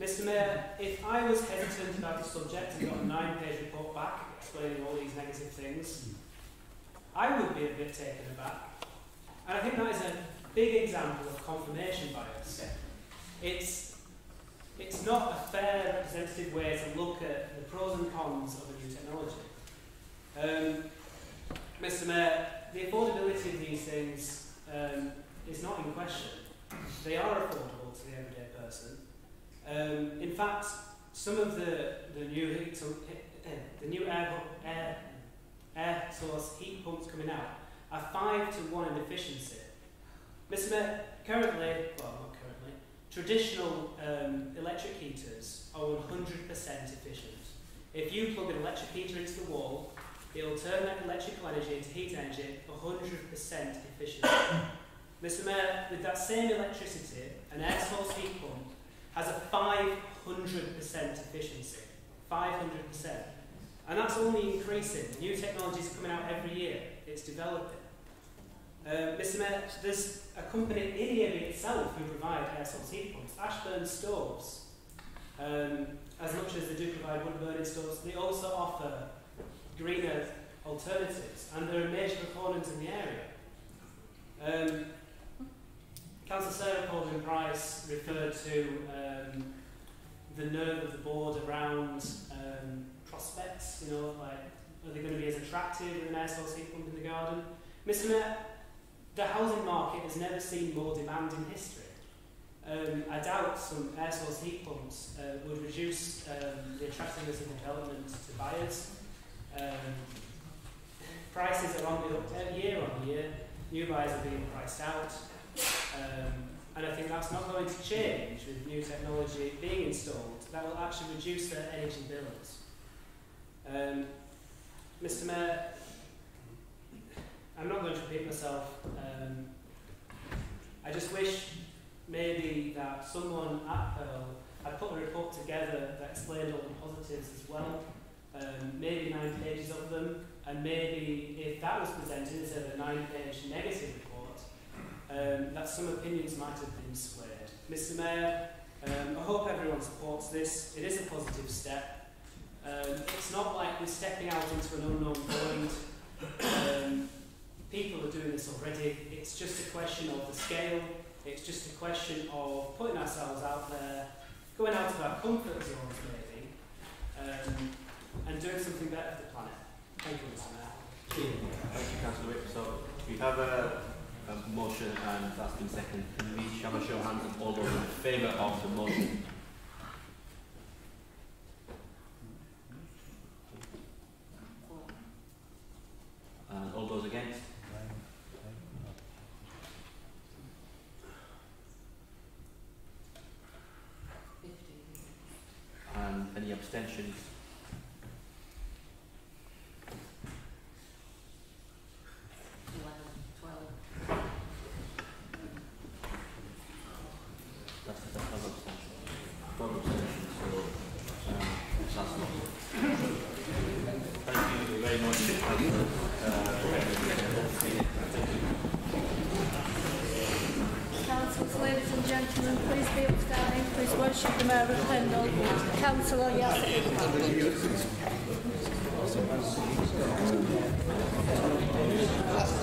Mr Mayor, if I was hesitant about the subject and got a nine-page report back explaining all these negative things, I would be a bit taken aback. And I think that is a big example of confirmation bias. It's, it's not a fair representative way to look at the pros and cons of a new technology. Um, Mr Mayor, the affordability of these things um, is not in question. They are affordable to the everyday person. Um, in fact, some of the, the new heat, uh, the new air, air, air source heat pumps coming out are five to one in efficiency. Mr. Mayor, currently, well not currently, traditional um, electric heaters are 100% efficient. If you plug an electric heater into the wall, it will turn that electrical energy into heat energy 100% efficient. Mr. Mayor, with that same electricity, an air source heat pump has a 500% efficiency. 500%. And that's only increasing. New technology is coming out every year. It's developing. Mr. Mayor, there's a company in Earby itself who provide air source heat pumps, Ashburn Stoves. Um, as much as they do provide wood burning stoves, they also offer greener alternatives, and there are major proponents in the area. Um, Councillor Sarah Colvin Price referred to um, the nerve of the board around um, prospects, you know, like are they going to be as attractive with an air source heat pump in the garden? Mr Mayor, the housing market has never seen more demand in history. Um, I doubt some air source heat pumps uh, would reduce um, the attractiveness of development to buyers. Um, prices are on the up year on year. New buyers are being priced out. Um, and I think that's not going to change with new technology being installed. That will actually reduce their energy bills. Um, Mr Mayor, I'm not going to repeat myself. Um, I just wish maybe that someone at Pearl had put a report together that explained all the positives as well. Um, maybe nine pages of them, and maybe if that was presented instead of a nine-page negative report, um, that some opinions might have been swayed. Mr Mayor, um, I hope everyone supports this. It is a positive step. Um, it's not like we're stepping out into an unknown void. Um, people are doing this already. It's just a question of the scale. It's just a question of putting ourselves out there, going out of our comfort zones maybe, um, and doing something better for the planet. Thank you, Mr Mayor. Thank you, Councillor Whipp. So we have a, a motion and that's been seconded. Can we have a show of hands of all those in favour of the motion? And all those against? And any abstentions? Comisiynydd Gymer Rhynol, Councillor Iassi. Thank you.